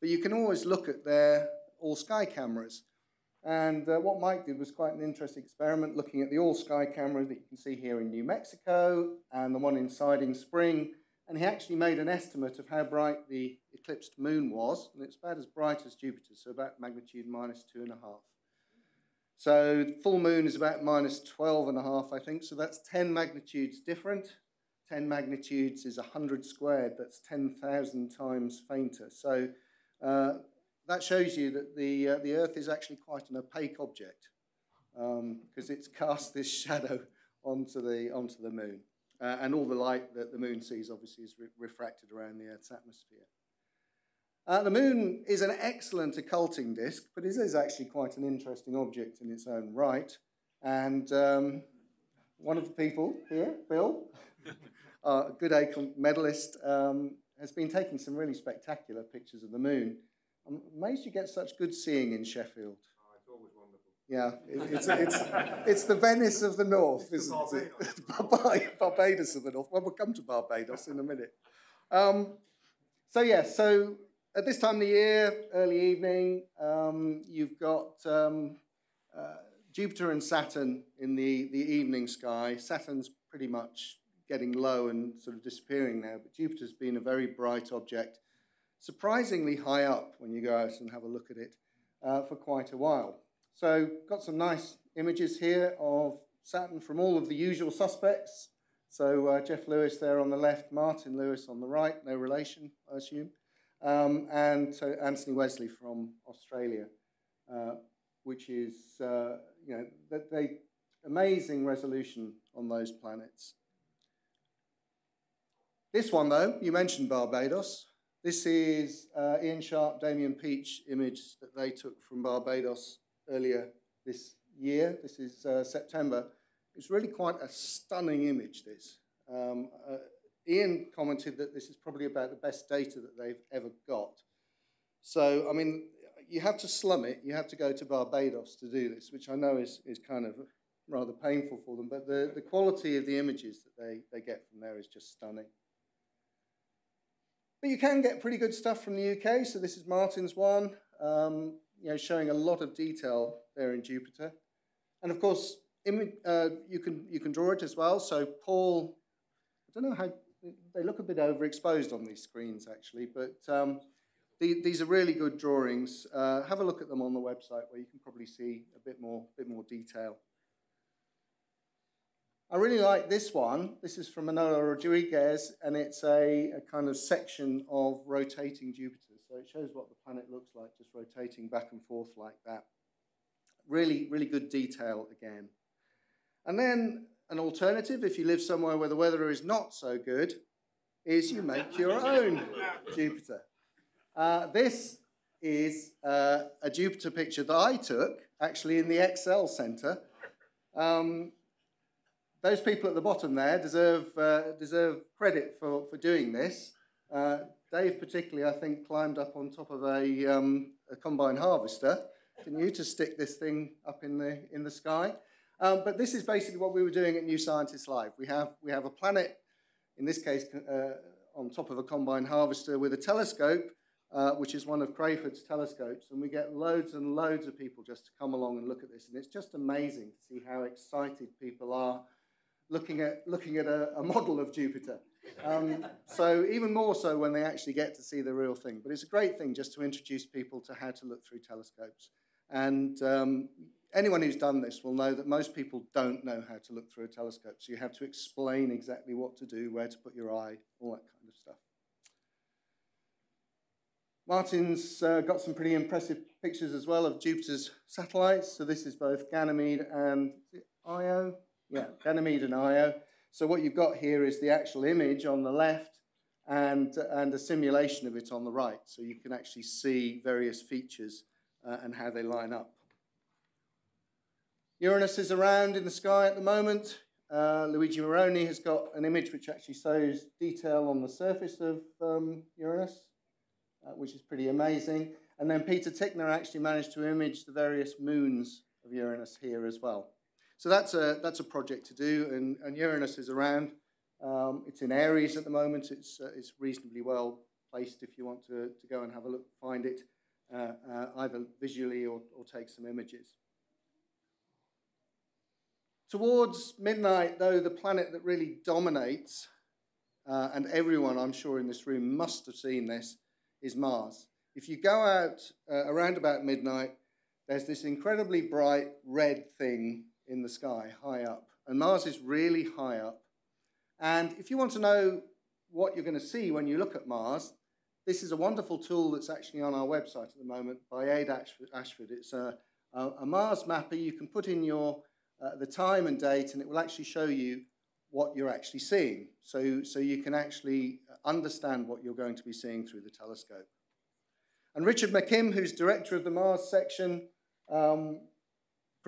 but you can always look at their all sky cameras. And uh, what Mike did was quite an interesting experiment looking at the all sky camera that you can see here in New Mexico and the one in Siding Spring. And he actually made an estimate of how bright the eclipsed moon was, and it's about as bright as Jupiter, so about magnitude minus two and a half. So full moon is about minus 12 and a half, I think. So that's 10 magnitudes different. 10 magnitudes is 100 squared. That's 10,000 times fainter. So uh, that shows you that the, uh, the Earth is actually quite an opaque object because um, it's cast this shadow onto the, onto the moon. Uh, and all the light that the moon sees obviously is re refracted around the Earth's atmosphere. Uh, the moon is an excellent occulting disk, but it is actually quite an interesting object in its own right. And um, one of the people here, Bill, a Goodacre medalist, um, has been taking some really spectacular pictures of the moon. I'm amazed you get such good seeing in Sheffield. Oh, it's always wonderful. Yeah, it, it's, it's, it's the Venice of the North, isn't it? Barbados. Barbados of the North. Well, we'll come to Barbados in a minute. Um, so, yeah, so at this time of the year, early evening, um, you've got um, uh, Jupiter and Saturn in the, the evening sky. Saturn's pretty much getting low and sort of disappearing now, but Jupiter's been a very bright object, surprisingly high up when you go out and have a look at it uh, for quite a while. So, got some nice images here of Saturn from all of the usual suspects. So, uh, Jeff Lewis there on the left, Martin Lewis on the right, no relation, I assume, um, and so Anthony Wesley from Australia, uh, which is, uh, you know, that they amazing resolution on those planets. This one, though, you mentioned Barbados. This is uh, Ian Sharp, Damian Peach image that they took from Barbados earlier this year. This is uh, September. It's really quite a stunning image, this. Um, uh, Ian commented that this is probably about the best data that they've ever got. So, I mean, you have to slum it. You have to go to Barbados to do this, which I know is, is kind of rather painful for them. But the, the quality of the images that they, they get from there is just stunning. But you can get pretty good stuff from the UK. So this is Martin's one, um, you know, showing a lot of detail there in Jupiter. And of course, uh, you, can, you can draw it as well. So Paul, I don't know how, they look a bit overexposed on these screens actually, but um, the, these are really good drawings. Uh, have a look at them on the website where you can probably see a bit more, bit more detail. I really like this one. This is from Manolo Rodriguez, and it's a, a, kind of section of rotating Jupiter. So it shows what the planet looks like, just rotating back and forth like that. Really, really good detail again. And then an alternative, if you live somewhere where the weather is not so good, is you make your own Jupiter. Uh, this is uh, a Jupiter picture that I took, actually in the Excel Centre. Um, those people at the bottom there deserve, uh, deserve credit for, for doing this. Dave, particularly, I think, climbed up on top of a, um, a combine harvester, didn't you, to stick this thing up in the, in the sky? Um, but this is basically what we were doing at New Scientist Live. We have, we have a planet, in this case, uh, on top of a combine harvester with a telescope, uh, which is one of Crayford's telescopes, and we get loads and loads of people just to come along and look at this. And it's just amazing to see how excited people are looking at, looking at a, a model of Jupiter. Um, so even more so when they actually get to see the real thing. But it's a great thing just to introduce people to how to look through telescopes. And um, anyone who's done this will know that most people don't know how to look through a telescope. So you have to explain exactly what to do, where to put your eye, all that kind of stuff. Martin's uh, got some pretty impressive pictures as well of Jupiter's satellites. So this is both Ganymede and Io. Yeah, Ganymede and Io. So what you've got here is the actual image on the left and, and a simulation of it on the right. So you can actually see various features uh, and how they line up. Uranus is around in the sky at the moment. Uh, Luigi Morrone has got an image which actually shows detail on the surface of um, Uranus, uh, which is pretty amazing. And then Peter Tickner actually managed to image the various moons of Uranus here as well. So that's a, that's a project to do, and, and Uranus is around. Um, it's in Aries at the moment. It's, uh, it's reasonably well placed if you want to, to go and have a look, find it, uh, uh, either visually or, or take some images. Towards midnight, though, the planet that really dominates, uh, and everyone I'm sure in this room must have seen this, is Mars. If you go out uh, around about midnight, there's this incredibly bright red thing in the sky, high up. And Mars is really high up. And if you want to know what you're going to see when you look at Mars, this is a wonderful tool that's actually on our website at the moment by Ade Ashford. It's a, a, a Mars mapper. You can put in your uh, the time and date, and it will actually show you what you're actually seeing. So, so you can actually understand what you're going to be seeing through the telescope. And Richard McKim, who's director of the Mars section, um,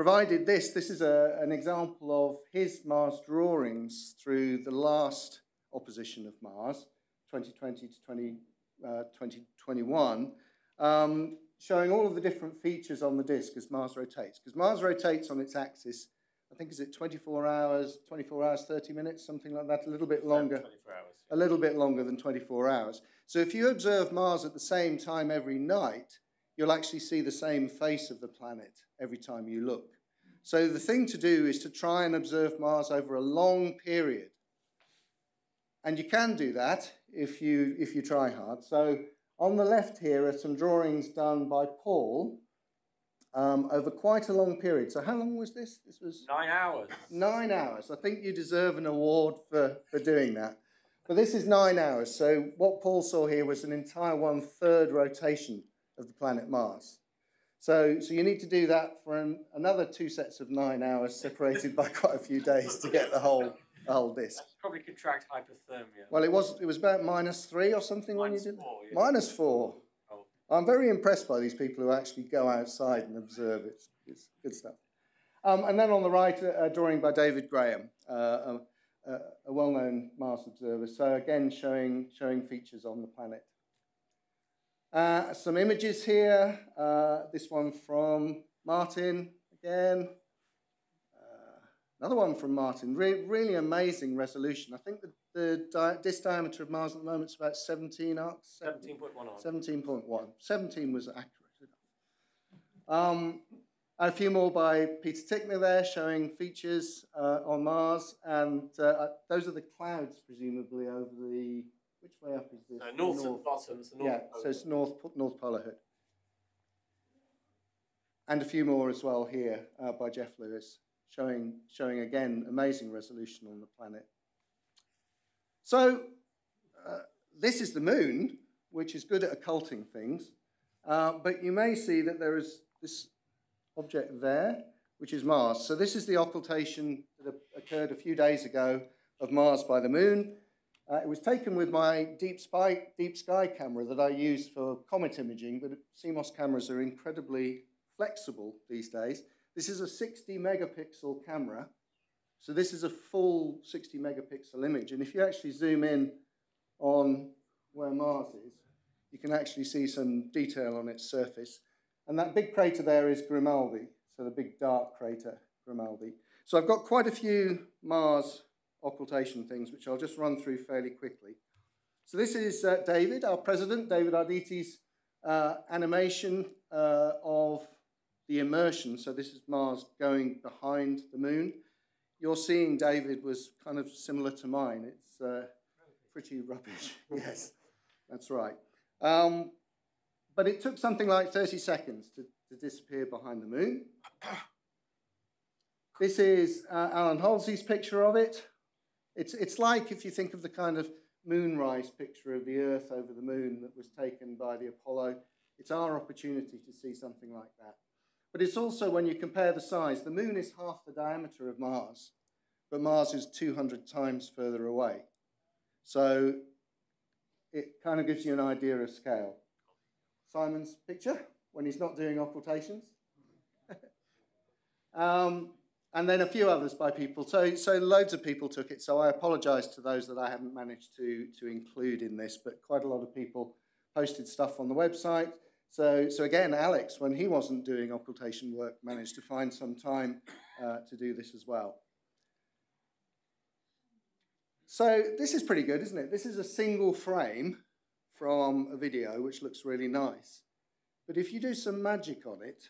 provided this. This is a, an example of his Mars drawings through the last opposition of Mars, 2020 to 20, uh, 2021, um, showing all of the different features on the disk as Mars rotates. Because Mars rotates on its axis, I think is it 24 hours, 24 hours, 30 minutes, something like that, a little bit longer. A little bit longer than 24 hours. So if you observe Mars at the same time every night, you'll actually see the same face of the planet every time you look. So the thing to do is to try and observe Mars over a long period. And you can do that if you, if you try hard. So on the left here are some drawings done by Paul um, over quite a long period. So how long was this? This was nine hours. Nine hours. I think you deserve an award for, for doing that. But this is nine hours. So what Paul saw here was an entire one third rotation of the planet Mars. So, so you need to do that for an, another two sets of nine hours, separated by quite a few days to get the whole the whole disk. Probably contract hypothermia. Well, it was it was about minus three or something minus when you did four, yeah. minus four. Oh. I'm very impressed by these people who actually go outside and observe. It's, it's good stuff. Um, and then on the right, a, a drawing by David Graham, uh, a, a, a well-known Mars observer. So again, showing showing features on the planet. Uh, some images here. Uh, this one from Martin again. Uh, another one from Martin. Re- really amazing resolution. I think the, the di- disk diameter of Mars at the moment is about 17 arcs. 17.1 17.1. 17 was accurate enough. Um, and a few more by Peter Tickner there, showing features uh, on Mars. And uh, those are the clouds, presumably, over the which way up is this? Uh, north, at the bottom. It's the north yeah, pole. so it's North, North Polar Hood. And a few more as well here uh, by Jeff Lewis, showing, showing again amazing resolution on the planet. So uh, this is the moon, which is good at occulting things. Uh, but you may see that there is this object there, which is Mars. So this is the occultation that occurred a few days ago of Mars by the moon. Uh, it was taken with my deep, spy, deep sky camera that I use for comet imaging, but CMOS cameras are incredibly flexible these days. This is a 60 megapixel camera, so this is a full 60 megapixel image. And if you actually zoom in on where Mars is, you can actually see some detail on its surface. And that big crater there is Grimaldi, so the big dark crater Grimaldi. So I've got quite a few Mars occultation things, which I'll just run through fairly quickly. So this is uh, David, our president, David Arditti's uh, animation uh, of the immersion. So this is Mars going behind the moon. You're seeing David was kind of similar to mine. It's uh, pretty rubbish. yes, that's right. Um, but it took something like 30 seconds to, to disappear behind the moon. This is uh, Alan Halsey's picture of it. It's, it's like if you think of the kind of moonrise picture of the Earth over the moon that was taken by the Apollo, it's our opportunity to see something like that. But it's also when you compare the size, the moon is half the diameter of Mars, but Mars is 200 times further away. So it kind of gives you an idea of scale. Simon's picture when he's not doing occultations. um, and then a few others by people. So, so loads of people took it. So I apologise to those that I haven't managed to, to include in this, but quite a lot of people posted stuff on the website. So, so again, Alex, when he wasn't doing occultation work, managed to find some time uh, to do this as well. So this is pretty good, isn't it? This is a single frame from a video, which looks really nice. But if you do some magic on it,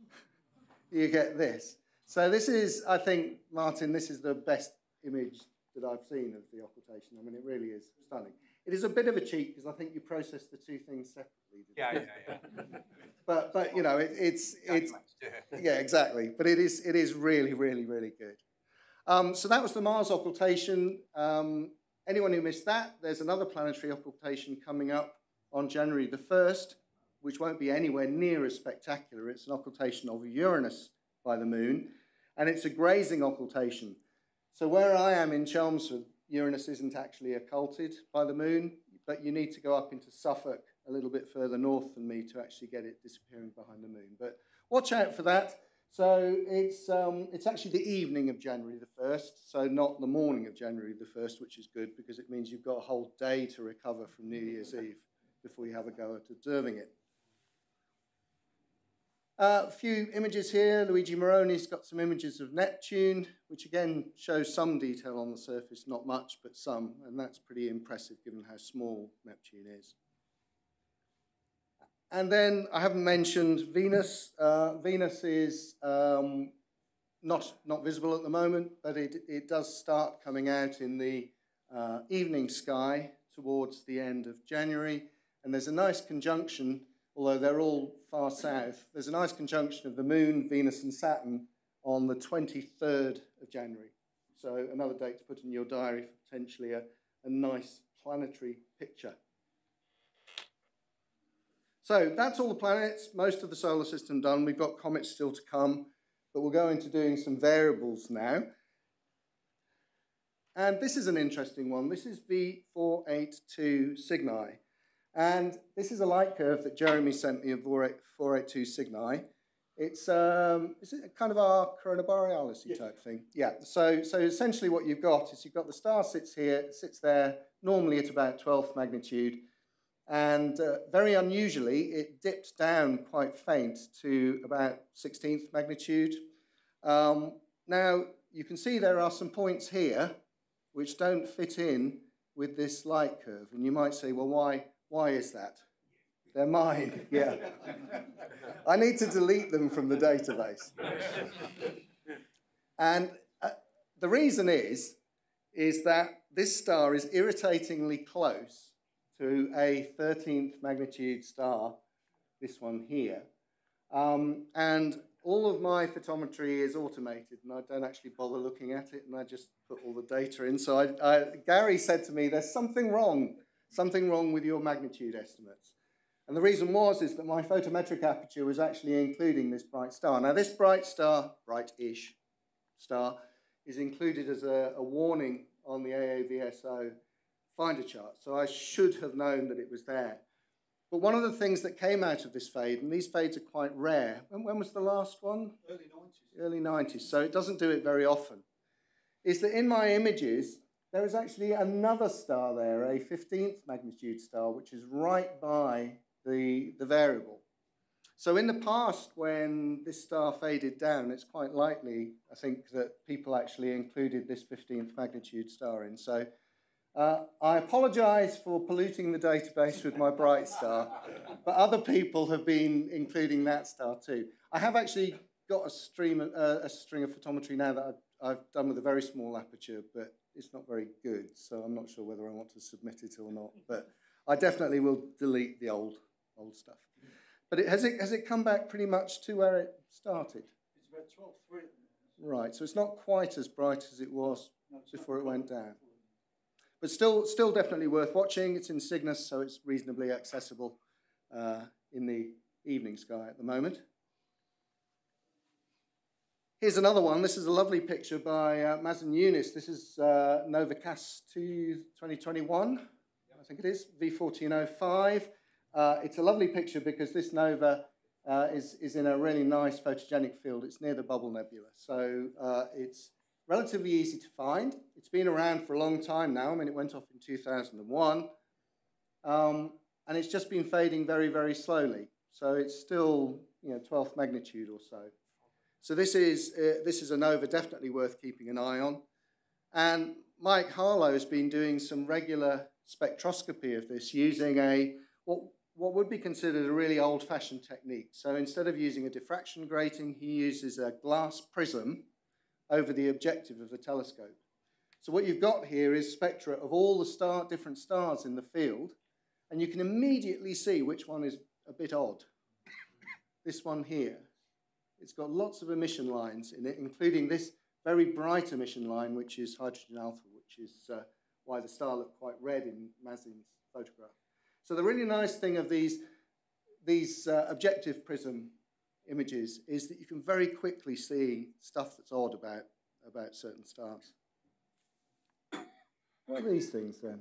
you get this. So this is, I think, Martin, this is the best image that I've seen of the occultation. I mean, it really is stunning. It is a bit of a cheat because I think you process the two things separately. Yeah, yeah, yeah. but but you know, it, it's it's yeah, exactly. But it is it is really really really good. Um, so that was the Mars occultation. Um, anyone who missed that, there's another planetary occultation coming up on January the first, which won't be anywhere near as spectacular. It's an occultation of Uranus by the moon, and it's a grazing occultation. So where I am in Chelmsford, Uranus isn't actually occulted by the moon, but you need to go up into Suffolk a little bit further north than me to actually get it disappearing behind the moon. But watch out for that. So it's, um, it's actually the evening of January the 1st, so not the morning of January the 1st, which is good because it means you've got a whole day to recover from New Year's Eve before you have a go at observing it. Uh, a few images here. Luigi Morrone's got some images of Neptune, which again shows some detail on the surface, not much, but some, and that's pretty impressive given how small Neptune is. and then I haven't mentioned Venus. Uh, Venus is um, not, not visible at the moment, but it, it does start coming out in the uh, evening sky towards the end of January. And there's a nice conjunction, although they're all far south, there's a nice conjunction of the Moon, Venus, and Saturn on the 23rd of January. So another date to put in your diary for potentially a, a nice planetary picture. So that's all the planets, most of the solar system done. We've got comets still to come, but we'll go into doing some variables now. And this is an interesting one. This is V482 Cygni. And this is a light curve that Jeremy sent me of 482 Cygni. It's, um, is it kind of R Coronae Borealis type thing? Yeah, so, so essentially what you've got is you've got the star sits here, sits there, normally at about 12th magnitude, and uh, very unusually, it dipped down quite faint to about 16th magnitude. Um, now, you can see there are some points here which don't fit in with this light curve. And you might say, well, why, why is that? They're mine, yeah. I need to delete them from the database. And uh, the reason is, is that this star is irritatingly close to a 13th magnitude star, this one here. Um, and all of my photometry is automated, and I don't actually bother looking at it, and I just put all the data in. So I, I, Gary said to me, there's something wrong, something wrong with your magnitude estimates. And the reason was is that my photometric aperture was actually including this bright star. Now this bright star, bright-ish star, is included as a, a warning on the AAVSO finder chart. So I should have known that it was there. But one of the things that came out of this fade, and these fades are quite rare. When, when was the last one? Early 90s. Early 90s, so it doesn't do it very often. Is that in my images, there is actually another star there, a 15th magnitude star, which is right by the, the variable. So in the past, when this star faded down, it's quite likely, I think, that people actually included this 15th magnitude star in. So uh, I apologise for polluting the database with my bright star, but other people have been including that star too. I have actually got a, stream, uh, a string of photometry now that I've, I've, done with a very small aperture, but it's not very good, so I'm not sure whether I want to submit it or not. But I definitely will delete the old, old stuff. But it, has, it, has it come back pretty much to where it started? It's about 12.3 Right, so it's not quite as bright as it was no, before it went down. But still, still definitely worth watching. It's in Cygnus, so it's reasonably accessible uh, in the evening sky at the moment. Here's another one. This is a lovely picture by uh, Mazin Younis. This is uh, Nova CAS 2 2021, I think it is, V1405. Uh, it's a lovely picture because this nova uh, is, is in a really nice photogenic field. It's near the Bubble Nebula. So uh, it's relatively easy to find. It's been around for a long time now. I mean, it went off in 2001. Um, and it's just been fading very, very slowly. So it's still, you know, 12th magnitude or so. So this is, uh, this is a nova definitely worth keeping an eye on. And Mike Harlow has been doing some regular spectroscopy of this using a, what, what would be considered a really old-fashioned technique. So instead of using a diffraction grating, he uses a glass prism over the objective of the telescope. So what you've got here is spectra of all the star, different stars in the field, and you can immediately see which one is a bit odd. this one here. It's got lots of emission lines in it, including this very bright emission line, which is hydrogen alpha, which is uh, why the star looked quite red in Mazin's photograph. So the really nice thing of these, these uh, objective prism images is that you can very quickly see stuff that's odd about, about certain stars. What are these things then?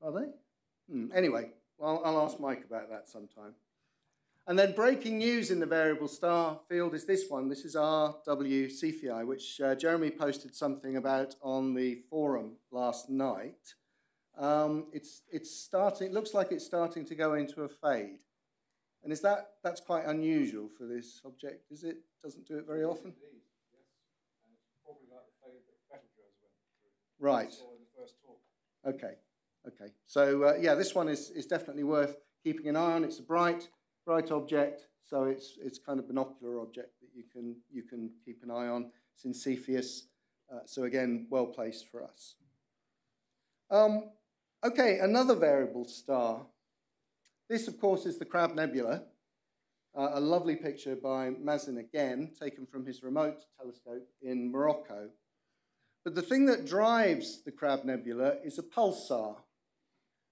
Are they? Hmm. Anyway, well, I'll ask Mike about that sometime. And then breaking news in the variable star field is this one. This is RW Cephei, which uh, Jeremy posted something about on the forum last night. Um, it's, it's starting, it looks like it's starting to go into a fade. And is that, that's quite unusual for this object, is it? Doesn't do it very often? Right. Okay. Okay, so uh, yeah, this one is, is definitely worth keeping an eye on. It's a bright, bright object, so it's, it's kind of binocular object that you can, you can keep an eye on. It's in Cepheus, uh, so again, well placed for us. Um, okay, another variable star. This, of course, is the Crab Nebula, uh, a lovely picture by Mazin again, taken from his remote telescope in Morocco. But the thing that drives the Crab Nebula is a pulsar.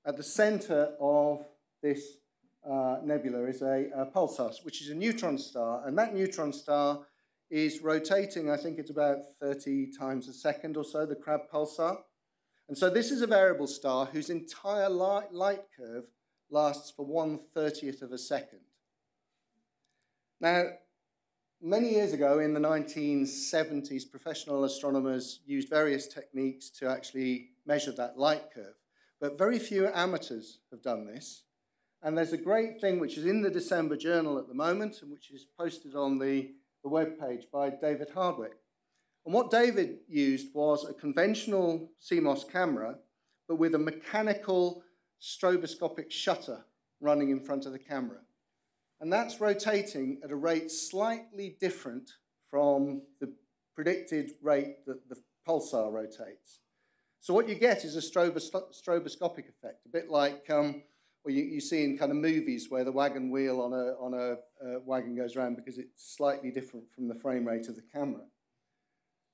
At the center of this uh, nebula is a, a, pulsar, which is a neutron star, and that neutron star is rotating, I think it's about 30 times a second or so, the Crab pulsar. And so this is a variable star whose entire light, light curve lasts for one thirtieth of a second. Now, many years ago in the 1970s, professional astronomers used various techniques to actually measure that light curve. But very few amateurs have done this. And there's a great thing which is in the December journal at the moment and which is posted on the, the web page by David Hardwick. And what David used was a conventional CMOS camera, but with a mechanical stroboscopic shutter running in front of the camera. And that's rotating at a rate slightly different from the predicted rate that the pulsar rotates. So what you get is a strobos stroboscopic effect, a bit like um, what you, you, see in kind of movies where the wagon wheel on a, on a uh, wagon goes around because it's slightly different from the frame rate of the camera.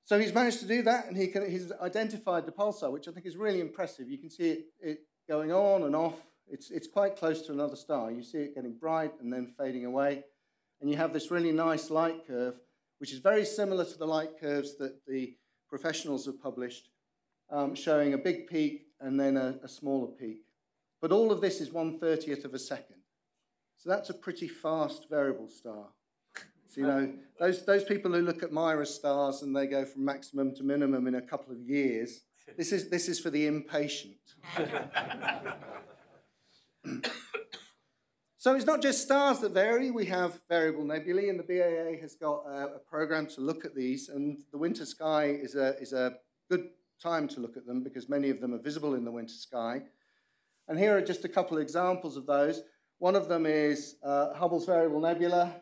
So he's managed to do that, and he can, he's identified the pulsar, which I think is really impressive. You can see it, it going on and off. It's, it's quite close to another star. You see it getting bright and then fading away. And you have this really nice light curve, which is very similar to the light curves that the professionals have published, um, showing a big peak and then a, a smaller peak. But all of this is 1 30th of a second. So that's a pretty fast variable star. So, you know, those, those people who look at Mira stars and they go from maximum to minimum in a couple of years, this is, this is for the impatient. so it's not just stars that vary. We have variable nebulae, and the BAA has got a, a program to look at these. And the winter sky is a, is a good time to look at them because many of them are visible in the winter sky. And here are just a couple of examples of those. One of them is uh, Hubble's Variable Nebula,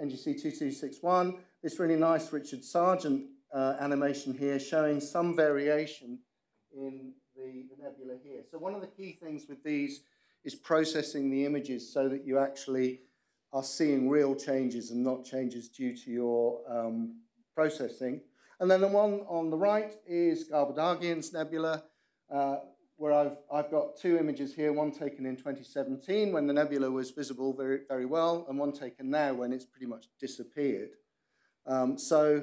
NGC 2261. This really nice Richard Sargent uh, animation here showing some variation in the, the nebula here. So one of the key things with these is processing the images so that you actually are seeing real changes and not changes due to your um, processing. And then the one on the right is Gyulbudaghian's Nebula, uh, where I've, I've got two images here, one taken in 2017 when the nebula was visible very, very well, and one taken now when it's pretty much disappeared. Um, so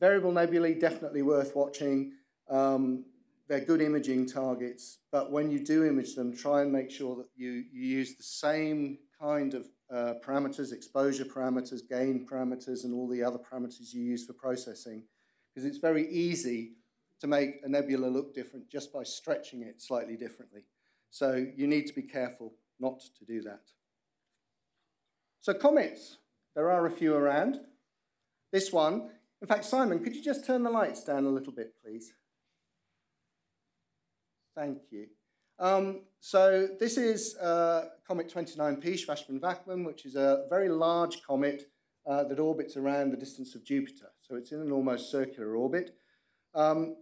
variable nebulae, definitely worth watching. Um, they're good imaging targets, but when you do image them, try and make sure that you, you use the same kind of uh, parameters, exposure parameters, gain parameters, and all the other parameters you use for processing, because it's very easy to make a nebula look different just by stretching it slightly differently. So you need to be careful not to do that. So comets, there are a few around. This one, in fact, Simon, could you just turn the lights down a little bit, please? Thank you. Um, so this is uh, Comet 29P, Schwassmann-Wachmann, which is a very large comet uh, that orbits around the distance of Jupiter. So it's in an almost circular orbit. Um,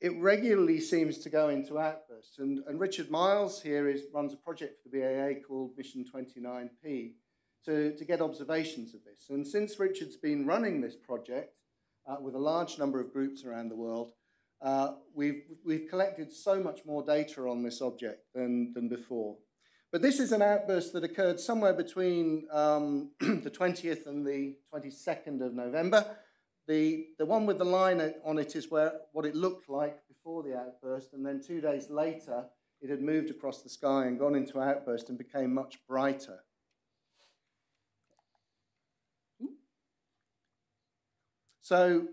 it regularly seems to go into outbursts. And, and Richard Miles here is, runs a project for the BAA called Mission 29P to, to get observations of this. And since Richard's been running this project uh, with a large number of groups around the world, uh, we've, we've collected so much more data on this object than, than before. But this is an outburst that occurred somewhere between um, the 20th and the 22nd of November. The, the one with the line on it is where, what it looked like before the outburst, and then two days later, it had moved across the sky and gone into outburst and became much brighter. So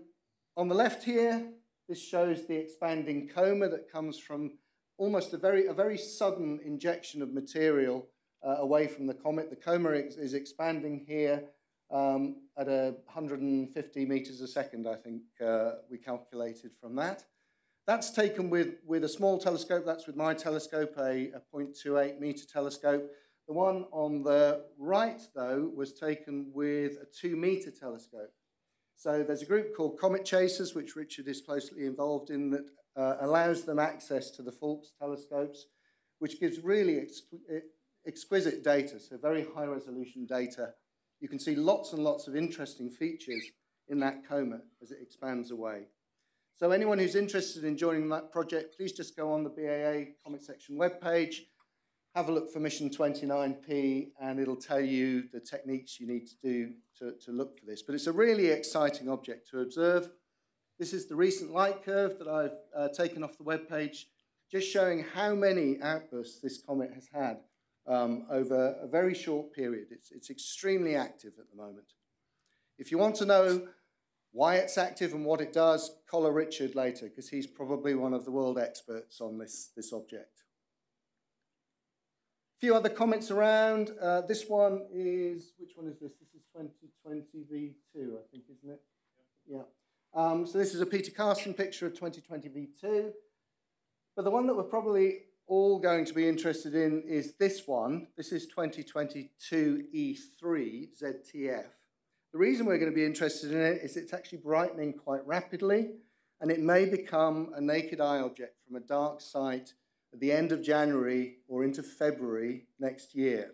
on the left here, this shows the expanding coma that comes from almost a very, a very sudden injection of material uh, away from the comet. The coma is, expanding here um, at a 150 meters a second, I think uh, we calculated from that. That's taken with, with a small telescope. That's with my telescope, a, a 0.28 meter telescope. The one on the right, though, was taken with a two meter telescope. So there's a group called Comet Chasers, which Richard is closely involved in, that uh, allows them access to the Faulkes telescopes, which gives really exqu exquisite data, so very high resolution data. You can see lots and lots of interesting features in that comet as it expands away. So anyone who's interested in joining that project, please just go on the BAA Comet Section webpage, have a look for mission 29P, and it'll tell you the techniques you need to do to, to look for this. But it's a really exciting object to observe. This is the recent light curve that I've uh, taken off the webpage, just showing how many outbursts this comet has had um, over a very short period. It's, it's extremely active at the moment. If you want to know why it's active and what it does, collar Richard later, because he's probably one of the world experts on this, this object. A few other comments around. Uh, this one is, which one is this? This is 2020 V2, I think, isn't it? Yeah. Um, so this is a Peter Carson picture of 2020 V2. But the one that we're probably all going to be interested in is this one. This is 2022 E3 ZTF. The reason we're going to be interested in it is it's actually brightening quite rapidly, and it may become a naked eye object from a dark site at the end of January or into February next year.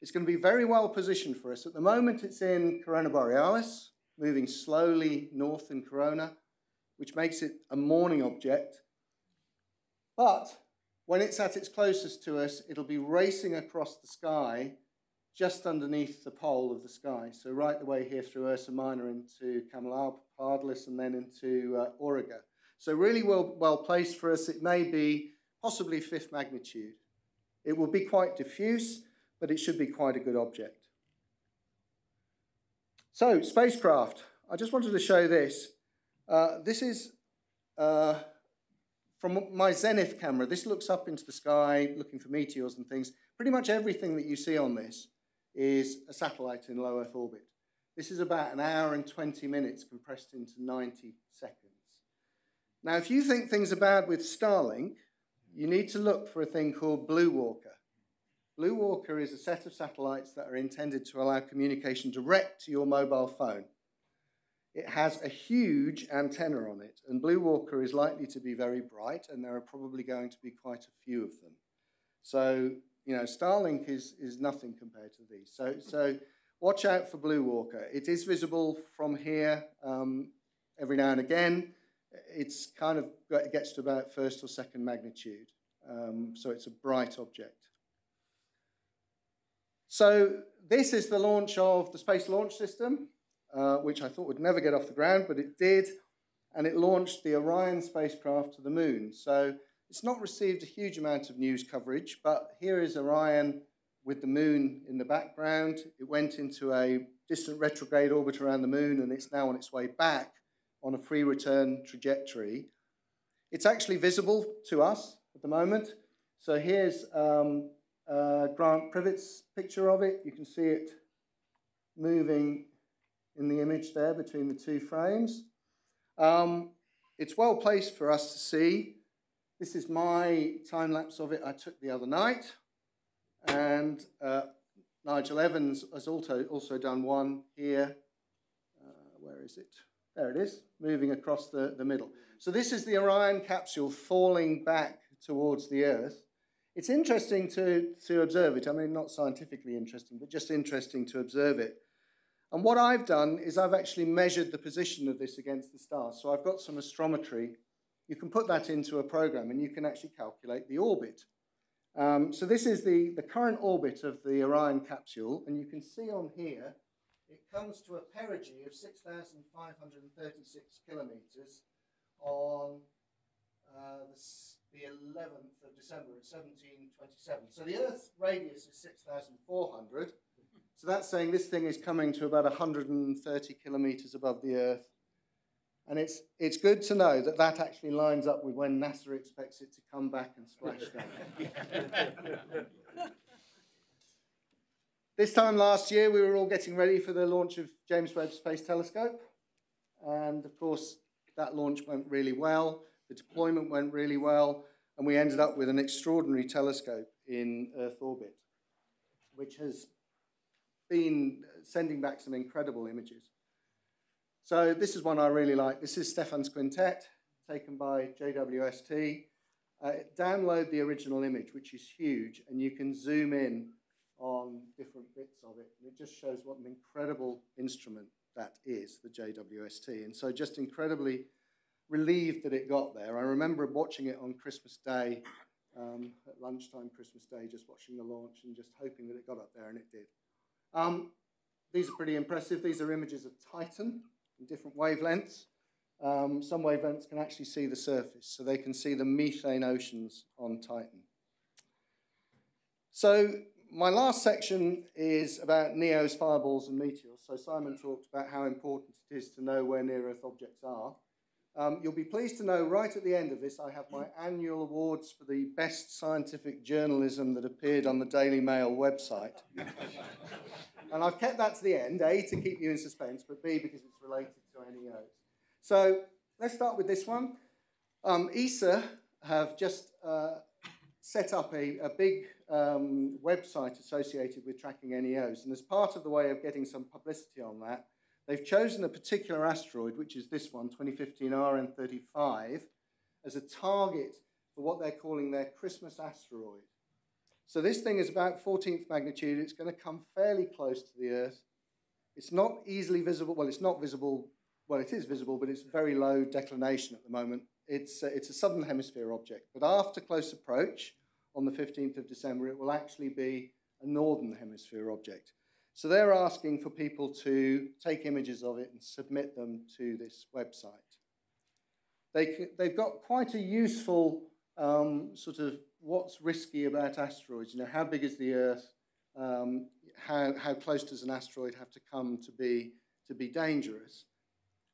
It's going to be very well positioned for us. At the moment, it's in Corona Borealis, moving slowly north in Corona, which makes it a morning object. But when it's at its closest to us, it'll be racing across the sky just underneath the pole of the sky. So right the way here through Ursa Minor into Camelopardalis Pardalis and then into uh, Auriga. So really well, well placed for us. It may be possibly fifth magnitude. It will be quite diffuse, but it should be quite a good object. So spacecraft. I just wanted to show this. Uh, this is uh, from my Zenith camera. This looks up into the sky, looking for meteors and things. Pretty much everything that you see on this is a satellite in low Earth orbit. This is about an hour and 20 minutes compressed into 90 seconds. Now, if you think things are bad with Starlink, you need to look for a thing called Blue Walker. Blue Walker is a set of satellites that are intended to allow communication direct to your mobile phone. It has a huge antenna on it, and Blue Walker is likely to be very bright, and there are probably going to be quite a few of them. So you know, Starlink is, is nothing compared to these. So, so watch out for Blue Walker. It is visible from here um, every now and again. It's kind of it gets to about first or second magnitude. Um, so it's a bright object. So this is the launch of the Space Launch System, uh, which I thought would never get off the ground, but it did. And it launched the Orion spacecraft to the moon. So it's not received a huge amount of news coverage, but here is Orion with the moon in the background. It went into a distant retrograde orbit around the moon and it's now on its way back on a free return trajectory. It's actually visible to us at the moment. So here's um, uh, Grant Privett's picture of it. You can see it moving in the image there between the two frames. Um, it's well placed for us to see. This is my time lapse of it I took the other night. And uh, Nigel Evans has also, also done one here. Uh, where is it? There it is, moving across the, the middle. So this is the Orion capsule falling back towards the Earth. It's interesting to, to observe it. I mean, not scientifically interesting, but just interesting to observe it. And what I've done is I've actually measured the position of this against the stars. So I've got some astrometry you can put that into a program and you can actually calculate the orbit. Um, so this is the, the current orbit of the Orion capsule, and you can see on here, it comes to a perigee of 6,536 kilometers on uh, the, the 11th of December in 1727. So the Earth's radius is 6,400. So that's saying this thing is coming to about 130 kilometers above the Earth and it's, it's good to know that that actually lines up with when NASA expects it to come back and splash down. this time last year, we were all getting ready for the launch of James Webb Space Telescope. And of course, that launch went really well. The deployment went really well, and we ended up with an extraordinary telescope in Earth orbit, which has been sending back some incredible images. So this is one I really like. This is Stephan's Quintet, taken by JWST. Uh, download the original image, which is huge, and you can zoom in on different bits of it. And it just shows what an incredible instrument that is, the JWST. And so just incredibly relieved that it got there. I remember watching it on Christmas Day, um, at lunchtime Christmas Day, just watching the launch and just hoping that it got up there, and it did. Um, these are pretty impressive. These are images of Titan in different wavelengths. Um, some wavelengths can actually see the surface, so they can see the methane oceans on Titan. So my last section is about NEO's fireballs and meteors. So Simon talked about how important it is to know where near-Earth objects are. Um, you'll be pleased to know right at the end of this, I have my annual awards for the best scientific journalism that appeared on the Daily Mail website. and I've kept that to the end, A, to keep you in suspense, but B, because it's related to NEOs. So let's start with this one. Um, ESA have just uh, set up a, a big um, website associated with tracking NEOs. And as part of the way of getting some publicity on that, they've chosen a particular asteroid, which is this one, 2015 RN35, as a target for what they're calling their Christmas asteroid. So this thing is about 14th magnitude. It's going to come fairly close to the Earth. It's not easily visible. Well, it's not visible well, it is visible, but it's very low declination at the moment. It's, uh, it's a southern hemisphere object, but after close approach on the 15th of December, it will actually be a northern hemisphere object. So they're asking for people to take images of it and submit them to this website. They, they've got quite a useful um, sort of what's risky about asteroids. You know, how big is the Earth? Um, how, how close does an asteroid have to come to be, to be dangerous?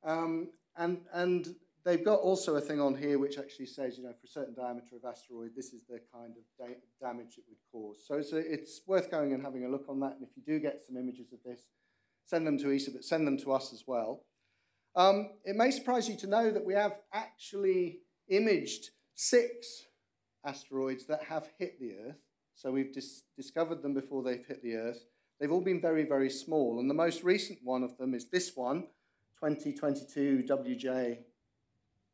Um, and, and they've got also a thing on here which actually says, you know, for a certain diameter of asteroid, this is the kind of da damage it would cause. So it's, a, it's worth going and having a look on that. And if you do get some images of this, send them to ESA, but send them to us as well. Um, it may surprise you to know that we have actually imaged six asteroids that have hit the Earth. So we've dis discovered them before they've hit the Earth. They've all been very, very small. And the most recent one of them is this one, 2022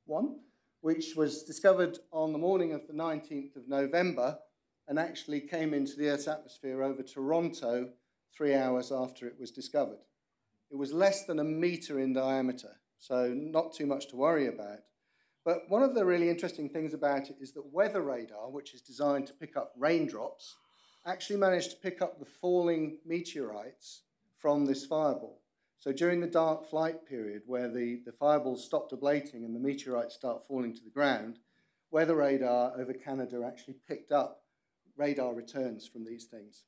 WJ1, which was discovered on the morning of the 19th of November and actually came into the Earth's atmosphere over Toronto three hours after it was discovered. It was less than a meter in diameter, so not too much to worry about. But one of the really interesting things about it is that weather radar, which is designed to pick up raindrops, actually managed to pick up the falling meteorites from this fireball. So during the dark flight period, where the, the fireballs stopped ablating and the meteorites start falling to the ground, weather radar over Canada actually picked up radar returns from these things.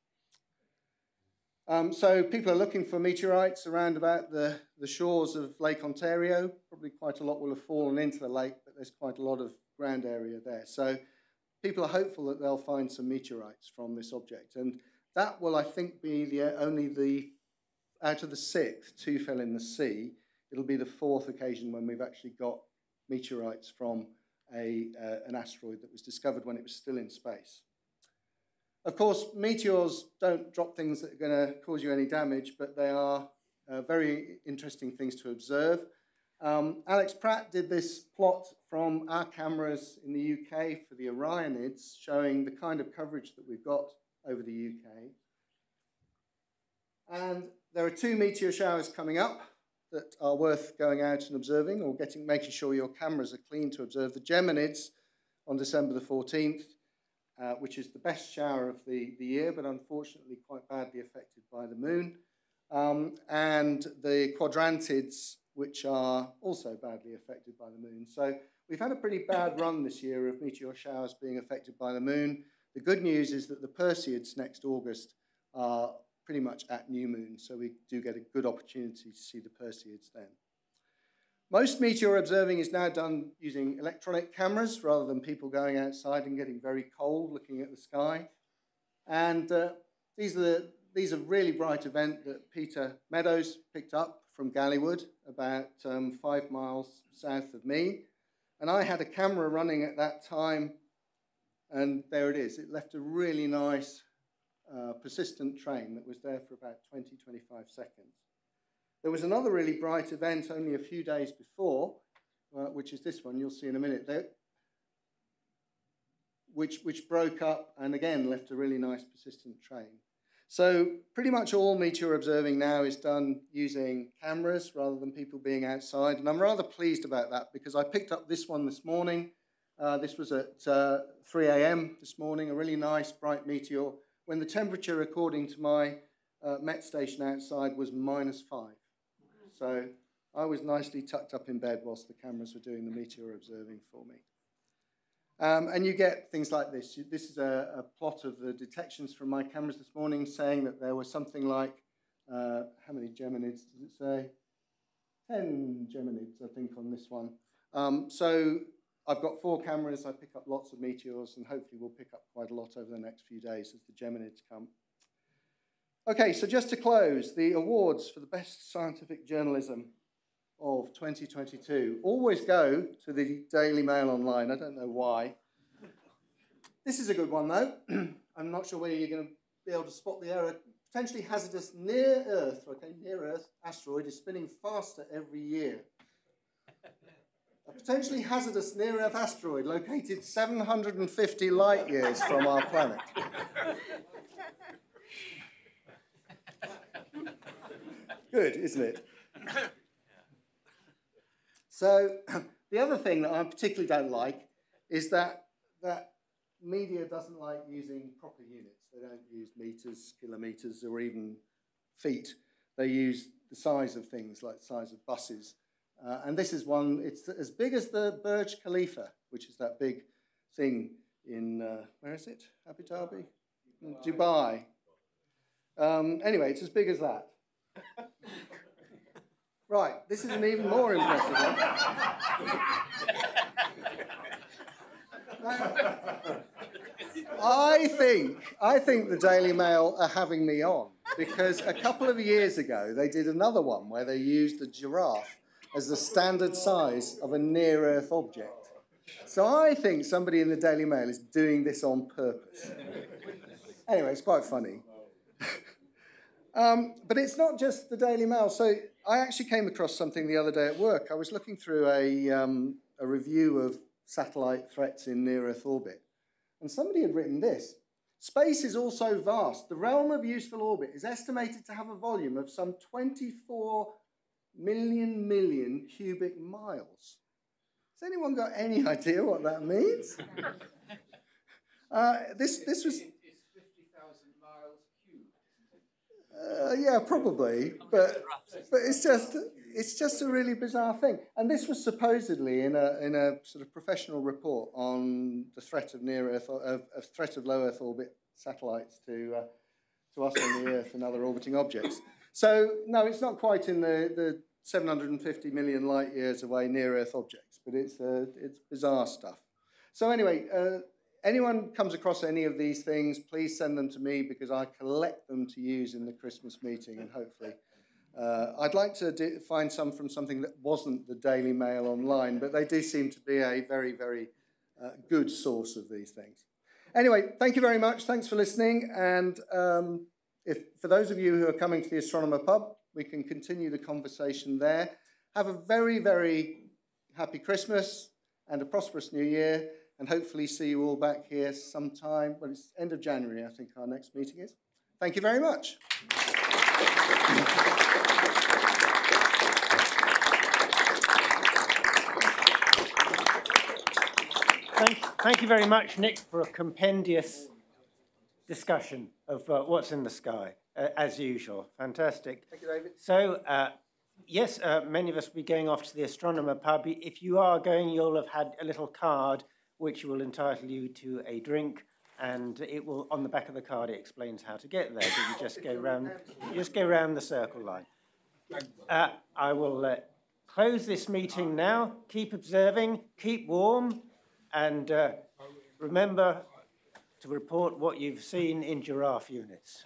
Um, so people are looking for meteorites around about the, the shores of Lake Ontario. Probably quite a lot will have fallen into the lake, but there's quite a lot of ground area there. So people are hopeful that they'll find some meteorites from this object. And that will, I think, be the, only the out of the six, two fell in the sea. It'll be the fourth occasion when we've actually got meteorites from a, uh, an asteroid that was discovered when it was still in space. Of course, meteors don't drop things that are going to cause you any damage, but they are uh, very interesting things to observe. Um, Alex Pratt did this plot from our cameras in the UK for the Orionids, showing the kind of coverage that we've got over the UK. And there are two meteor showers coming up that are worth going out and observing or getting, making sure your cameras are clean to observe. The Geminids on December the 14th, uh, which is the best shower of the, the year, but unfortunately quite badly affected by the moon. Um, and the Quadrantids, which are also badly affected by the moon. So we've had a pretty bad run this year of meteor showers being affected by the moon. The good news is that the Perseids next August are pretty much at new moon, so we do get a good opportunity to see the Perseids then. Most meteor observing is now done using electronic cameras rather than people going outside and getting very cold looking at the sky. And uh, these, are the, these are really bright event that Peter Meadows picked up from Gallywood, about um, five miles south of me. And I had a camera running at that time, and there it is. It left a really nice, uh, persistent train that was there for about 20, 25 seconds. There was another really bright event only a few days before, uh, which is this one, you'll see in a minute, there, which, which broke up and again left a really nice persistent train. So pretty much all meteor observing now is done using cameras rather than people being outside. And I'm rather pleased about that because I picked up this one this morning. Uh, this was at uh, 3 a.m. this morning, a really nice bright meteor, when the temperature, according to my uh, Met station outside, was minus five. So I was nicely tucked up in bed whilst the cameras were doing the meteor observing for me. Um, and you get things like this. This is a, a, plot of the detections from my cameras this morning saying that there was something like, uh, how many Geminids does it say? 10 Geminids, I think, on this one. Um, so I've got four cameras. I pick up lots of meteors, and hopefully we'll pick up quite a lot over the next few days as the Geminids come. Okay, so just to close, the awards for the best scientific journalism of 2022 always go to the Daily Mail Online. I don't know why. This is a good one, though. I'm not sure whether you're going to be able to spot the error. Potentially hazardous near Earth, okay, near Earth asteroid is spinning faster every year. A potentially hazardous near Earth asteroid located 750 light years from our planet. Good, isn't it? So the other thing that I particularly don't like is that that media doesn't like using proper units. They don't use meters, kilometers, or even feet. They use the size of things, like the size of buses. Uh, and this is one, it's as big as the Burj Khalifa, which is that big thing in, uh, where is it? Abu Dhabi? Dubai. Dubai. Um, anyway, it's as big as that. Right, this is an even more impressive one. I think I think the Daily Mail are having me on because a couple of years ago they did another one where they used a giraffe as the standard size of a near Earth object. So I think somebody in the Daily Mail is doing this on purpose. Anyway, it's quite funny. um, but it's not just the Daily Mail. So I actually came across something the other day at work. I was looking through a, um, a review of satellite threats in near Earth orbit, and somebody had written this Space is also vast. The realm of useful orbit is estimated to have a volume of some 24 million million cubic miles. Has anyone got any idea what that means? uh, this, this was. Uh, yeah, probably, but but it's just it's just a really bizarre thing. And this was supposedly in a in a sort of professional report on the threat of near Earth of, of threat of low Earth orbit satellites to uh, to us on the Earth and other orbiting objects. So no, it's not quite in the the 750 million light years away near Earth objects, but it's uh, it's bizarre stuff. So anyway. Uh, anyone comes across any of these things, please send them to me because I collect them to use in the Christmas meeting and hopefully. Uh, I'd like to do, find some from something that wasn't the Daily Mail online, but they do seem to be a very, very uh, good source of these things. Anyway, thank you very much. Thanks for listening. And um, if for those of you who are coming to the Astronomer Pub, we can continue the conversation there. Have a very, very happy Christmas and a prosperous new year and hopefully see you all back here sometime. Well, it's end of January, I think our next meeting is. Thank you very much. Thank, thank you very much, Nick, for a compendious discussion of uh, what's in the sky, uh, as usual. Fantastic. Thank you, David. So, uh, yes, uh, many of us will be going off to the astronomer pub. If you are going, you'll have had a little card which will entitle you to a drink and it will on the back of the card it explains how to get there but you just go round you just go round the circle line uh, i will uh, close this meeting now keep observing keep warm and uh, remember to report what you've seen in giraffe units